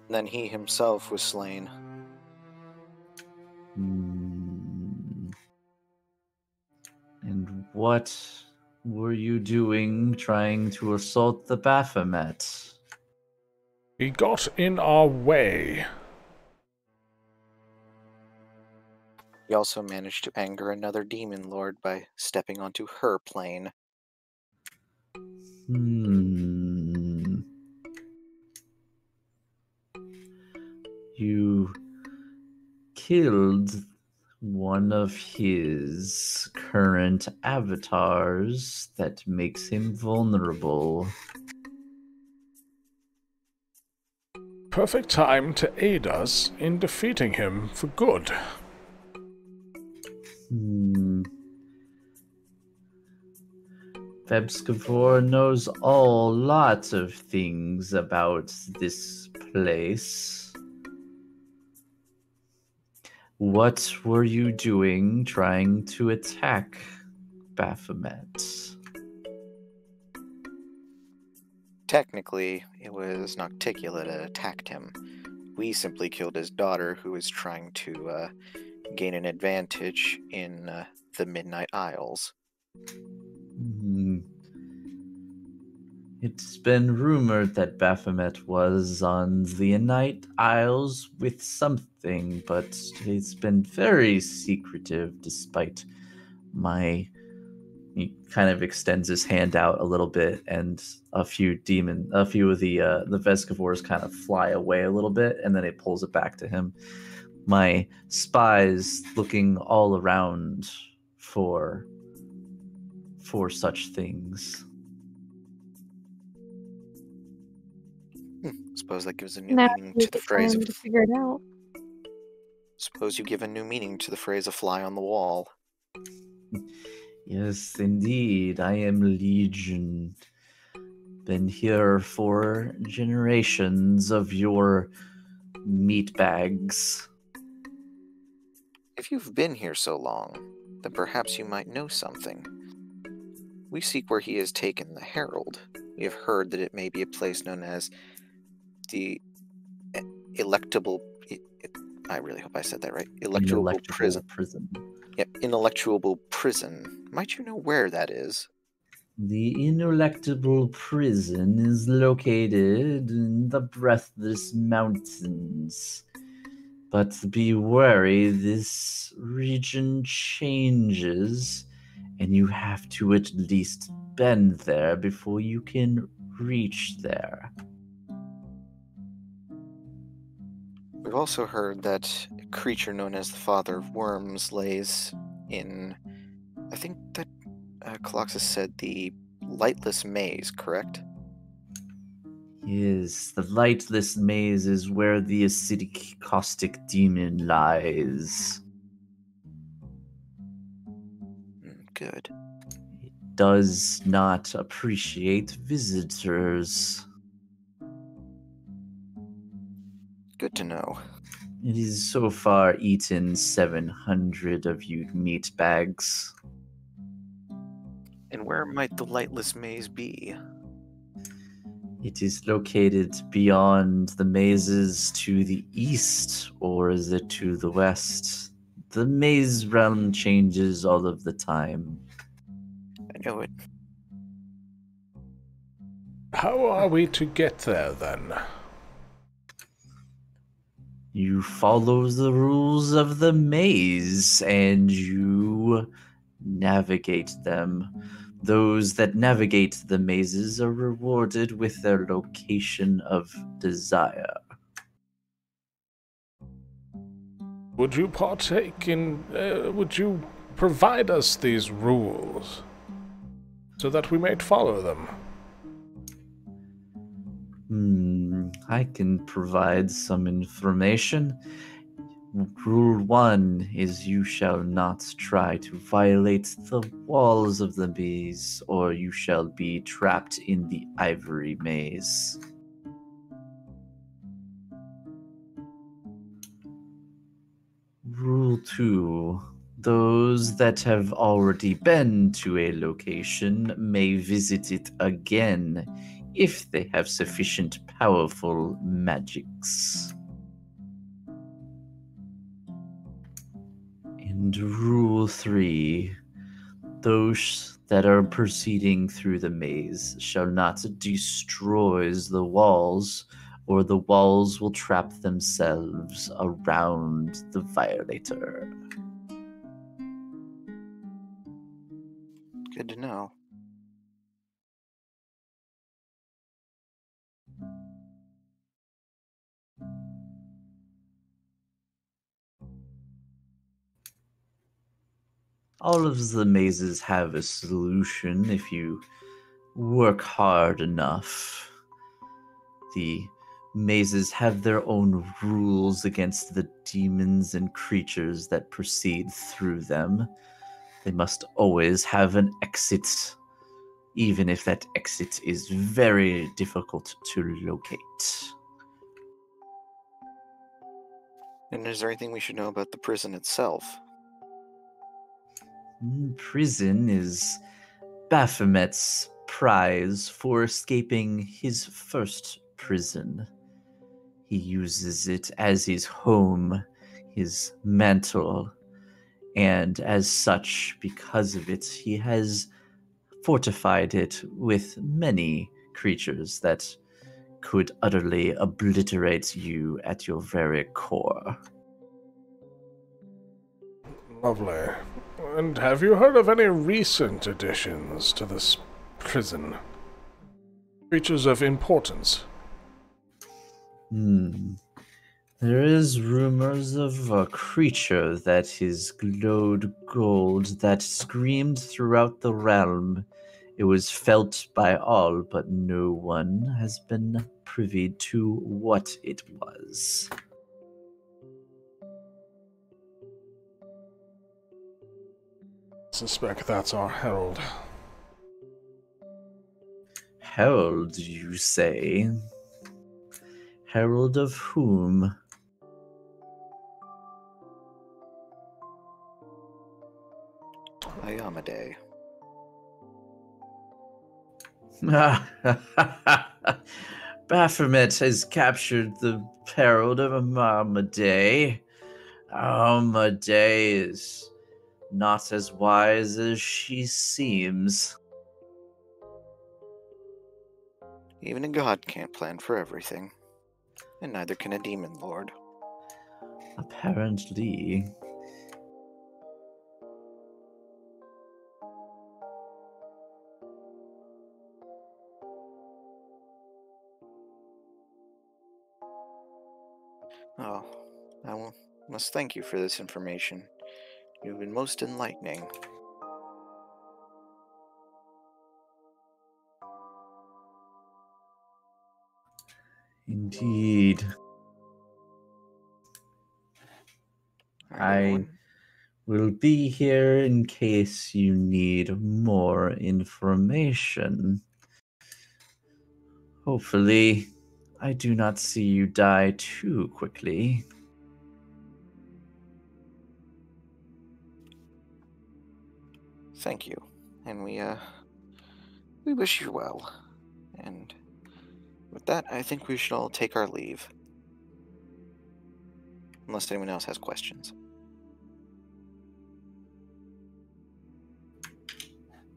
Then he himself was slain. Hmm. And what were you doing trying to assault the Baphomet? He got in our way. He also managed to anger another demon lord by stepping onto her plane. Hmm. You killed one of his current avatars that makes him vulnerable. Perfect time to aid us in defeating him for good. Hmm. Vescavor knows all lots of things about this place. What were you doing trying to attack Baphomet? Technically, it was Nocticula that attacked him. We simply killed his daughter, who was trying to uh, gain an advantage in uh, the Midnight Isles. Hmm. It's been rumored that Baphomet was on the Night Isles with something, but it's been very secretive despite my. He kind of extends his hand out a little bit, and a few demon, a few of the uh, the Vescavors kind of fly away a little bit, and then it pulls it back to him. My spies looking all around for for such things. Suppose that gives a new Now meaning to the phrase of. to figure it out. Suppose you give a new meaning to the phrase "a fly on the wall." Yes, indeed. I am Legion. Been here for generations of your meat bags. If you've been here so long, then perhaps you might know something. We seek where he has taken the Herald. We have heard that it may be a place known as the e- Electable. I really hope I said that right. Electable Ineluctable prison. prison. Yep, intellectual prison. Might you know where that is? The ineluctable prison is located in the Breathless Mountains. But be wary, this region changes, and you have to at least bend there before you can reach there. We've also heard that a creature known as the Father of Worms lays in. I think that uh, Coloxus said the Lightless Maze, correct? Yes, the lightless maze is where the acidic caustic demon lies. Hmm, good. Does not appreciate visitors. Good to know. It is so far eaten 700 of you meat bags. And where might the lightless maze be? It is located beyond the mazes to the east, or is it to the west? The maze realm changes all of the time. I know it. How are we to get there then? You follow the rules of the maze and you navigate them. Those that navigate the mazes are rewarded with their location of desire. Would you partake in. Uh, would you provide us these rules so that we might follow them? Hmm, I can provide some information. Rule one is you shall not try to violate the walls of the maze, or you shall be trapped in the ivory maze. Rule two those that have already been to a location may visit it again if they have sufficient powerful magics. And rule three those that are proceeding through the maze shall not destroy the walls, or the walls will trap themselves around the violator. Good to know. All of the mazes have a solution if you work hard enough. The mazes have their own rules against the demons and creatures that proceed through them. They must always have an exit, even if that exit is very difficult to locate. And is there anything we should know about the prison itself? Prison is Baphomet's prize for escaping his first prison. He uses it as his home, his mantle, and as such, because of it, he has fortified it with many creatures that could utterly obliterate you at your very core. Lovely. And have you heard of any recent additions to this prison? Creatures of importance. Hmm. There is rumors of a creature that is glowed gold that screamed throughout the realm. It was felt by all, but no one has been privy to what it was. Suspect that's our herald. Herald, you say? Herald of whom? Iomedae. Baphomet has captured the herald of Iomedae. Iomedae is not as wise as she seems. Even a god can't plan for everything. And neither can a demon lord. Apparently. Oh, I will, must thank you for this information. You've been most enlightening. Indeed. I will be here in case you need more information. Hopefully, I do not see you die too quickly. Thank you. And we uh we wish you well. And with that, I think we should all take our leave. Unless anyone else has questions.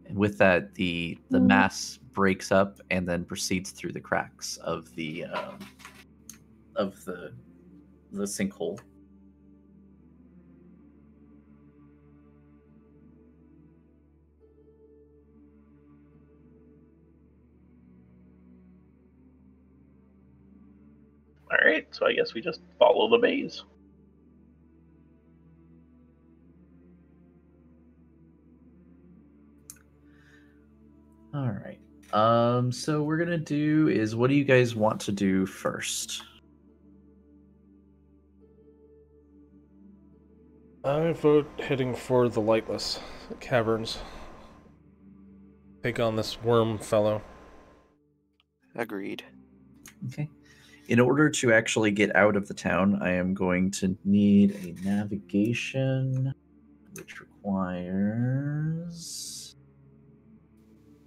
And with that, the the Mm. mass breaks up and then proceeds through the cracks of the um, of the the sinkhole. So I guess we just follow the maze. All right. Um. So we're gonna do is what do you guys want to do first? I vote heading for the lightless caverns. Take on this worm fellow. Agreed. Okay. In order to actually get out of the town, I am going to need a navigation, which requires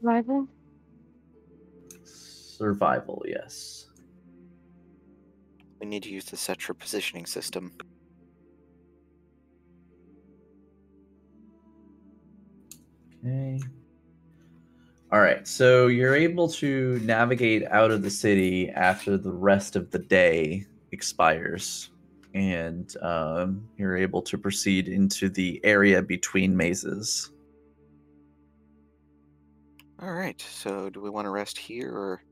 Rival? survival. Yes. We need to use the Cetra positioning system. Okay. All right. So you're able to navigate out of the city after the rest of the day expires, and um, you're able to proceed into the area between mazes. All right. So, do we want to rest here, or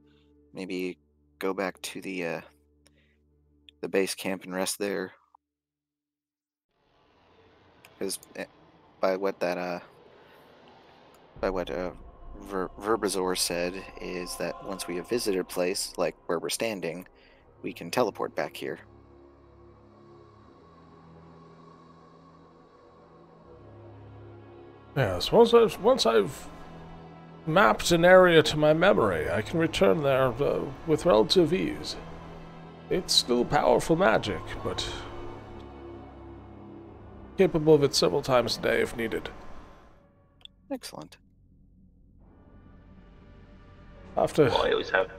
maybe go back to the uh, the base camp and rest there? Because by what that uh, by what uh, Ver- Verbazor said is that once we have visited a place like where we're standing, we can teleport back here. Yes, once I've, once I've mapped an area to my memory, I can return there uh, with relative ease. It's still powerful magic, but capable of it several times a day if needed. Excellent. I have to Well, I always have.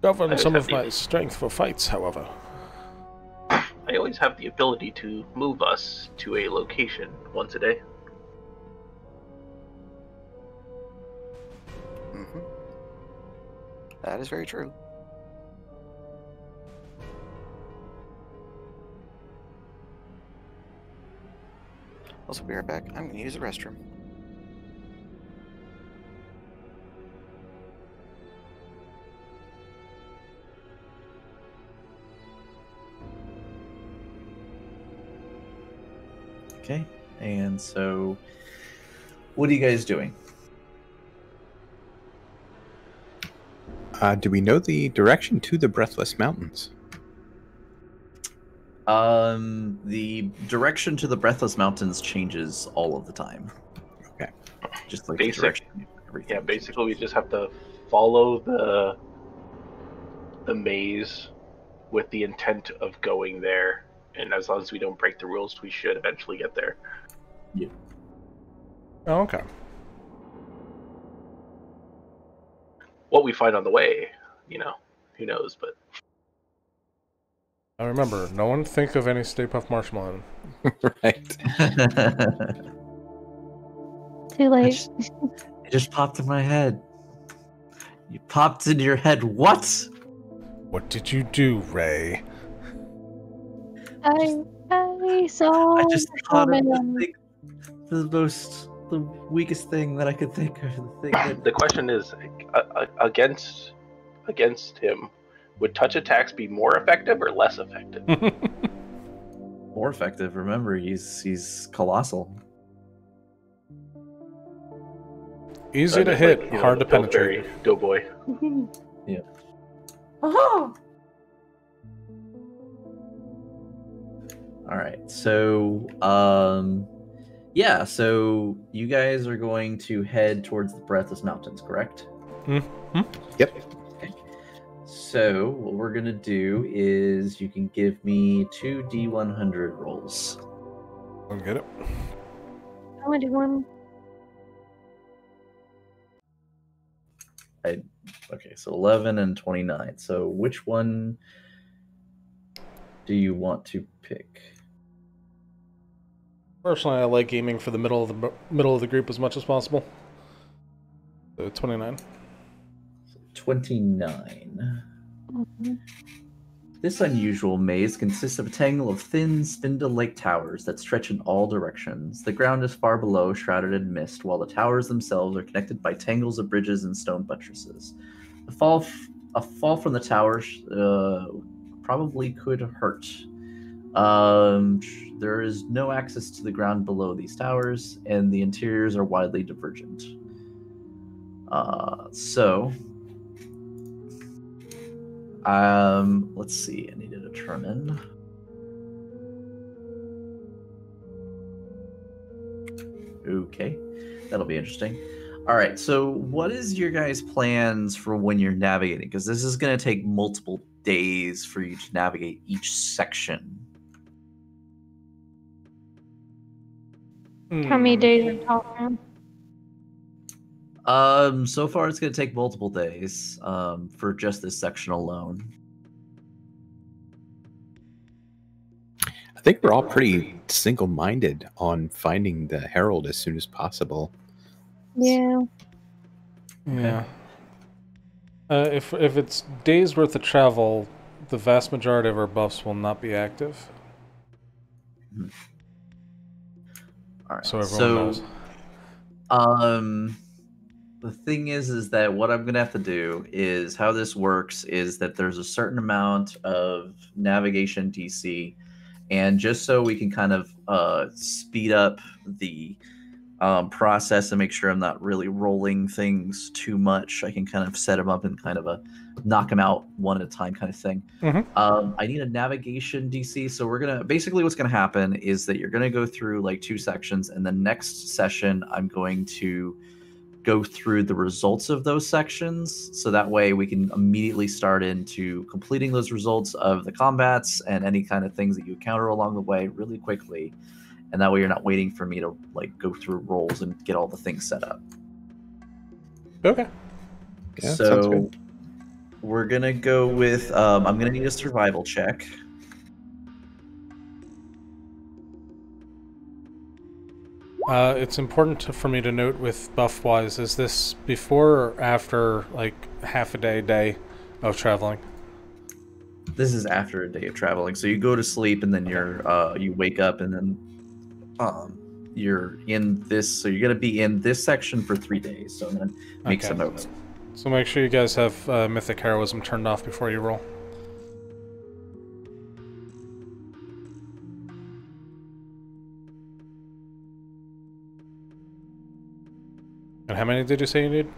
Govern always some have of the- my strength for fights, however. I always have the ability to move us to a location once a day. hmm That is very true. Also, be right back. I'm going to use the restroom. Okay. And so, what are you guys doing? Uh, do we know the direction to the Breathless Mountains? Um, the direction to the Breathless Mountains changes all of the time. Okay. Just like Basic. the direction. Yeah, basically we just have to follow the the maze with the intent of going there, and as long as we don't break the rules, we should eventually get there. Yeah. Oh, okay. What we find on the way, you know, who knows? But I remember, no one think of any Stay Puft Marshmallow. right. Too late. It just popped in my head. You popped in your head. What? What did you do, Ray? I I saw I just thought of the, thing, the most, the weakest thing that I could think of. The thing that the question is, uh, uh, against against him, would touch attacks be more effective or less effective? more effective. Remember, he's he's colossal. Easy Uh, to hit, like, you know, hard to penetrate. Pillsbury Doughboy. Yeah. All right. So, um, Yeah, so you guys are going to head towards the Breathless Mountains, correct? Mm-hmm. Yep. Okay. So what we're gonna do is you can give me two D100 rolls. I'll get it. I want to do one. I okay, so 11 and 29. So which one do you want to pick? Personally, I like aiming for the middle of the middle of the group as much as possible. So 29. 29. This unusual maze consists of a tangle of thin, spindle like towers that stretch in all directions. The ground is far below, shrouded in mist, while the towers themselves are connected by tangles of bridges and stone buttresses. A fall, f- a fall from the towers uh, probably could hurt. Um, there is no access to the ground below these towers, and the interiors are widely divergent. Uh, so, um, let's see. I need to determine. Okay, that'll be interesting. All right, so what is your guys' plans for when you're navigating? Because this is going to take multiple days for you to navigate each section. How many days are you talking? Um, so far it's going to take multiple days um, for just this section alone. I think we're all pretty single minded on finding the Herald as soon as possible. Yeah. Yeah. Uh, if if it's days worth of travel, the vast majority of our buffs will not be active. All right. So everyone so, knows. um, the thing is, is that what I'm gonna have to do is how this works is that there's a certain amount of navigation DC, and just so we can kind of uh, speed up the um, process and make sure I'm not really rolling things too much, I can kind of set them up in kind of a knock them out one at a time kind of thing. Mhm. Um, I need a navigation DC. So we're gonna basically what's gonna happen is that you're gonna go through like two sections, and the next session I'm going to go through the results of those sections, so that way we can immediately start into completing those results of the combats and any kind of things that you encounter along the way really quickly, and that way you're not waiting for me to like go through rolls and get all the things set up. Okay. Yeah, so. We're gonna go with um, I'm gonna need a survival check. Uh, it's important to, for me to note with buff wise, is this before or after like half a day, day of traveling? This is after a day of traveling, so you go to sleep and then you're uh, you wake up and then um, you're in this. So you're gonna be in this section for three days. So I'm gonna make Okay. some notes. So make sure you guys have uh, Mythic Heroism turned off before you roll. And how many did you say you need?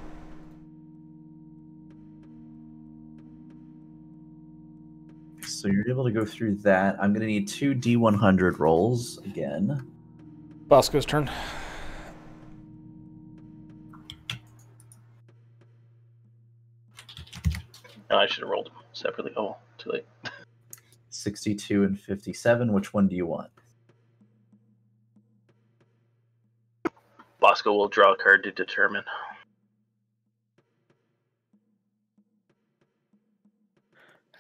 So you're able to go through that. I'm gonna need two D100 rolls again. Bosco's turn. No, I should have rolled them separately. Oh, too late. 62 and 57. Which one do you want? Bosco will draw a card to determine.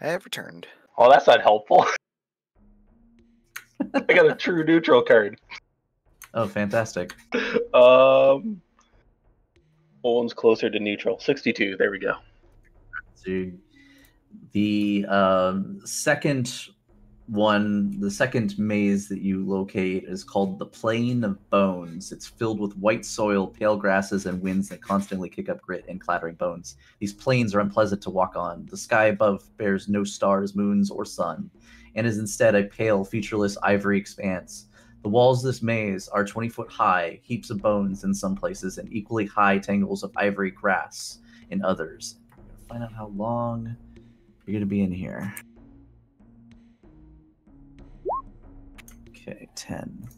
I have returned. Oh, that's not helpful. I got a true neutral card. Oh, fantastic. Um, one's closer to neutral. 62. There we go. The um, second one, the second maze that you locate is called the Plain of Bones. It's filled with white soil, pale grasses, and winds that constantly kick up grit and clattering bones. These plains are unpleasant to walk on. The sky above bears no stars, moons, or sun, and is instead a pale, featureless ivory expanse. The walls of this maze are 20 foot high, heaps of bones in some places, and equally high tangles of ivory grass in others. Find out how long you're going to be in here. Okay, 10.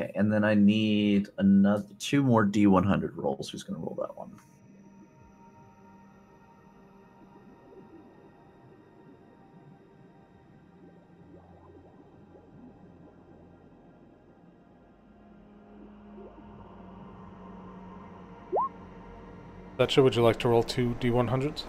Okay, and then I need another two more D100 rolls. Who's going to roll that one? Fletcher, would you like to roll two D100s?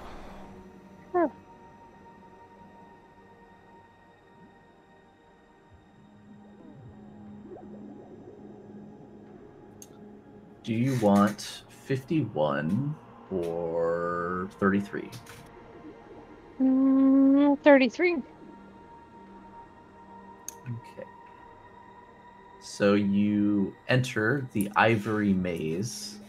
Want 51 or 33? Mm, 33. Okay. So you enter the Ivory Maze,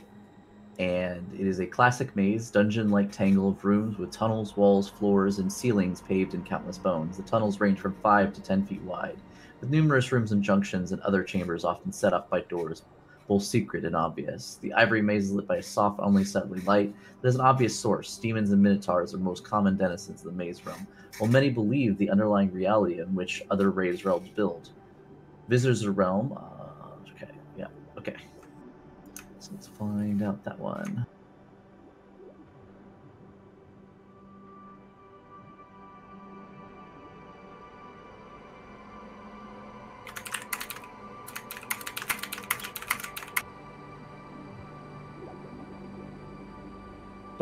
and it is a classic maze, dungeon like tangle of rooms with tunnels, walls, floors, and ceilings paved in countless bones. The tunnels range from 5 to 10 feet wide, with numerous rooms and junctions and other chambers often set off by doors, both secret and obvious. The Ivory Maze is lit by a soft, unsettling light that has an obvious source. Demons and minotaurs are most common denizens of the maze realm, while many believe the underlying reality in which other raised realms build. Visitors of the realm. Uh, okay, yeah, okay. So let's find out that one.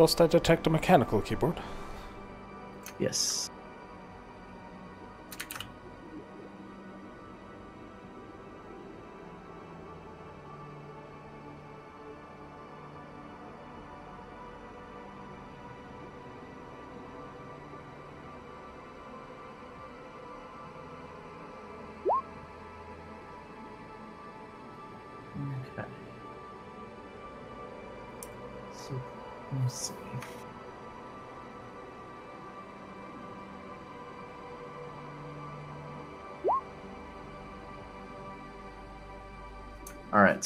Dost I detect a mechanical keyboard? Yes.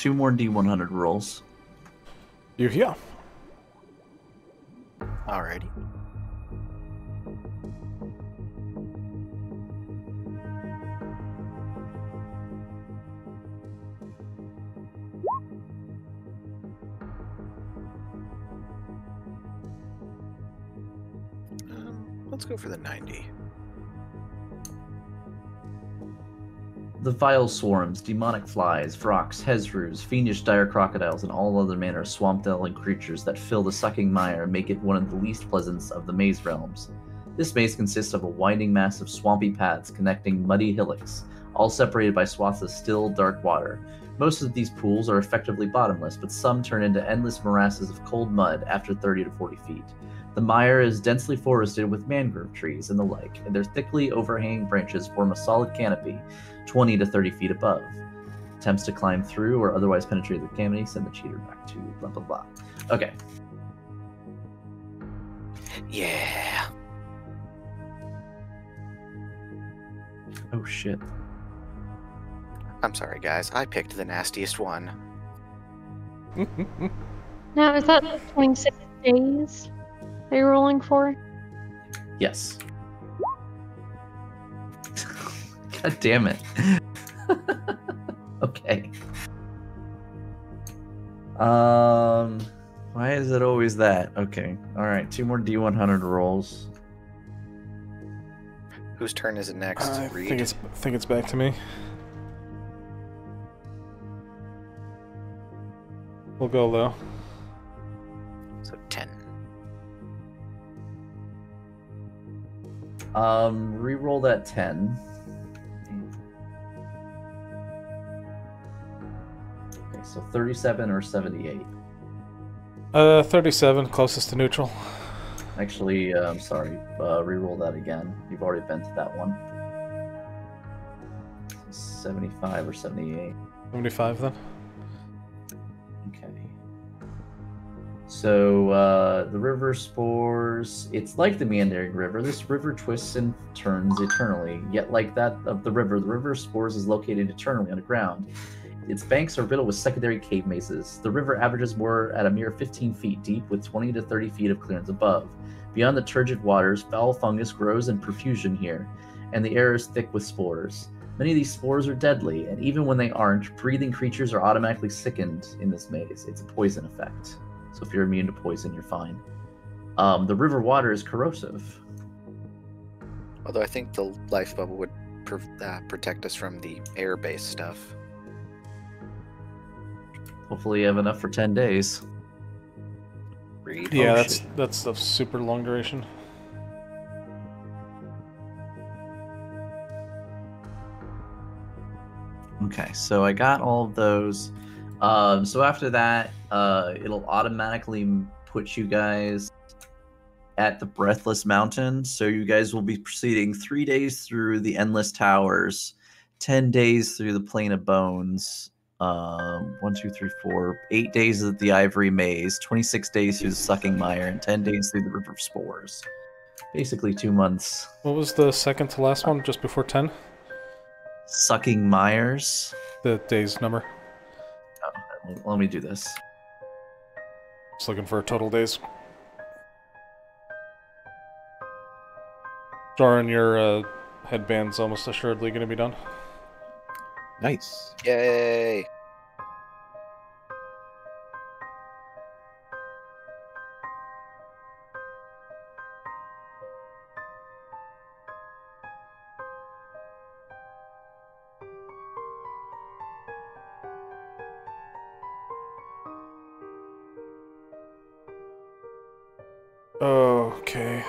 Two more D100 rolls. You here? Alrighty. Um, let's go for the 90. The vile swarms, demonic flies, vrocks, hezrous, fiendish dire crocodiles, and all other manner of swamp-dwelling creatures that fill the sucking mire make it one of the least pleasant of the maze realms. This maze consists of a winding mass of swampy paths connecting muddy hillocks, all separated by swaths of still, dark water. Most of these pools are effectively bottomless, but some turn into endless morasses of cold mud after 30 to 40 feet. The mire is densely forested with mangrove trees and the like, and their thickly overhanging branches form a solid canopy 20 to 30 feet above. Attempts to climb through or otherwise penetrate the canopy send the cheater back to blah blah blah. Okay. Yeah. Oh shit. I'm sorry, guys. I picked the nastiest one. Now, is that 26 days that you're rolling for? Yes. God damn it. okay. Um why is it always that? Okay. All right, two more D100 rolls. Whose turn is it next? I Reed? think it's think it's back to me. We'll go low. Um re-roll that 10. Okay, so 37 or 78. Uh, 37, closest to neutral. Actually, uh, I'm sorry. Uh, re-roll that again. You've already been to that one. 75 or 78. 75 then. So uh, the river spores. It's like the meandering river. This river twists and turns eternally. Yet, like that of the river, the river spores is located eternally underground. Its banks are riddled with secondary cave mazes. The river averages more at a mere 15 feet deep, with 20 to 30 feet of clearance above. Beyond the turgid waters, foul fungus grows in profusion here, and the air is thick with spores. Many of these spores are deadly, and even when they aren't, breathing creatures are automatically sickened in this maze. It's a poison effect. So if you're immune to poison, you're fine. Um, the river water is corrosive. Although I think the life bubble would pr- uh, protect us from the air-based stuff. Hopefully, you have enough for 10 days. Read. Yeah, Oh, that's shit. that's of super long duration. Okay, so I got all of those. Um, so after that, uh, it'll automatically put you guys at the Breathless Mountain. So you guys will be proceeding three days through the Endless Towers, ten days through the Plain of Bones, um, one, two, three, four, eight days at the Ivory Maze, twenty-six days through the Sucking Mire, and ten days through the River of Spores. Basically, two months. What was the second to last one, just before ten? Sucking Mires. The day's number. Let- Let me do this. Just looking for a total days. Joran, your uh, headband's almost assuredly going to be done. Nice. Yay!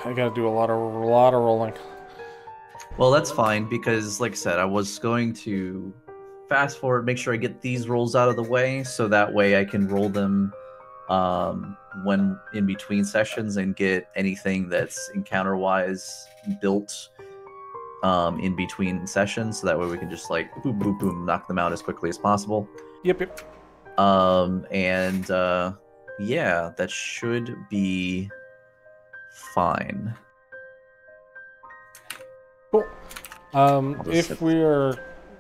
I got to do a lot of a lot of rolling. Well, that's fine because, like I said, I was going to fast forward, make sure I get these rolls out of the way, so that way I can roll them um, when in between sessions and get anything that's encounter wise built um, in between sessions, so that way we can just like boom, boom, boom, knock them out as quickly as possible. Yep, yep. Um, and uh, yeah, that should be fine. Um, if sit- we are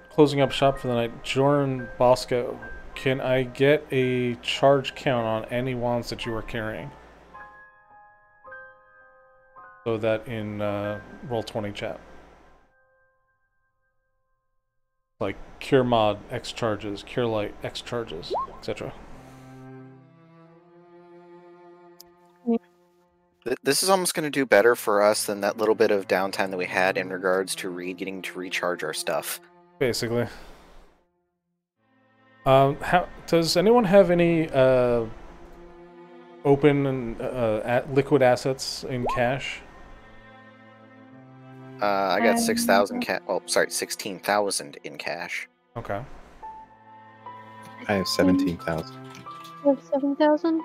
closing up shop for the night, Joran Bosco, can I get a charge count on any wands that you are carrying? So that in uh, roll twenty chat, like cure mod X charges, cure light X charges, etc. This is almost going to do better for us than that little bit of downtime that we had in regards to Reed getting to recharge our stuff. Basically. Um, how does anyone have any uh, open and uh, at liquid assets in cash? Uh, I got Um, 6,000 ca- oh, sorry, 16,000 in cash. Okay. I have 17,000. You have 7,000?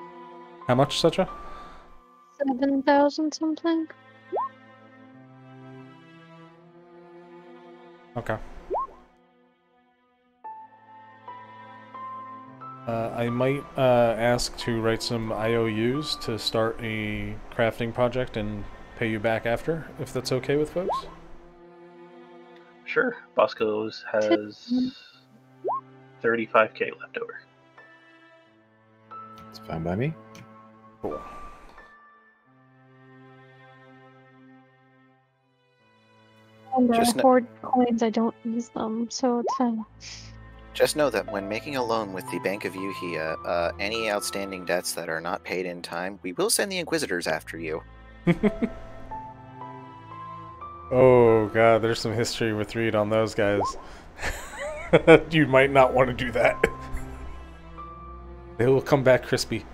How much, Sucha? 7,000 something? Okay. Uh, I might uh, ask to write some IOUs to start a crafting project and pay you back after, if that's okay with folks. Sure. Bosco's has 35k left over. It's fine by me. Cool. And I Just kn- hoard coins, I don't use them, so it's fine. Just know that when making a loan with the Bank of Yuhia, uh, any outstanding debts that are not paid in time, we will send the Inquisitors after you. Oh god, there's some history with Reed on those guys. you might not want to do that. they will come back crispy.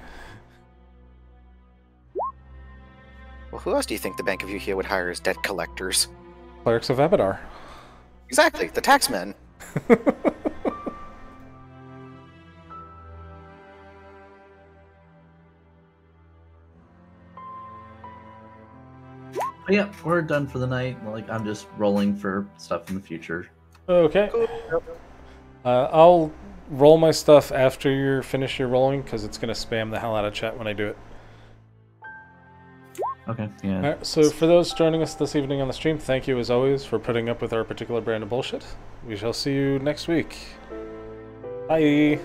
Well, who else do you think the Bank of Yuhia would hire as debt collectors? Clerics of Abadar. Exactly, the taxmen. But yeah, we're done for the night. Like I'm just rolling for stuff in the future. Okay. Uh, I'll roll my stuff after you finish your rolling because it's gonna spam the hell out of chat when I do it. Okay. Yeah. Alright, so for those joining us this evening on the stream, thank you as always for putting up with our particular brand of bullshit. We shall see you next week. Bye.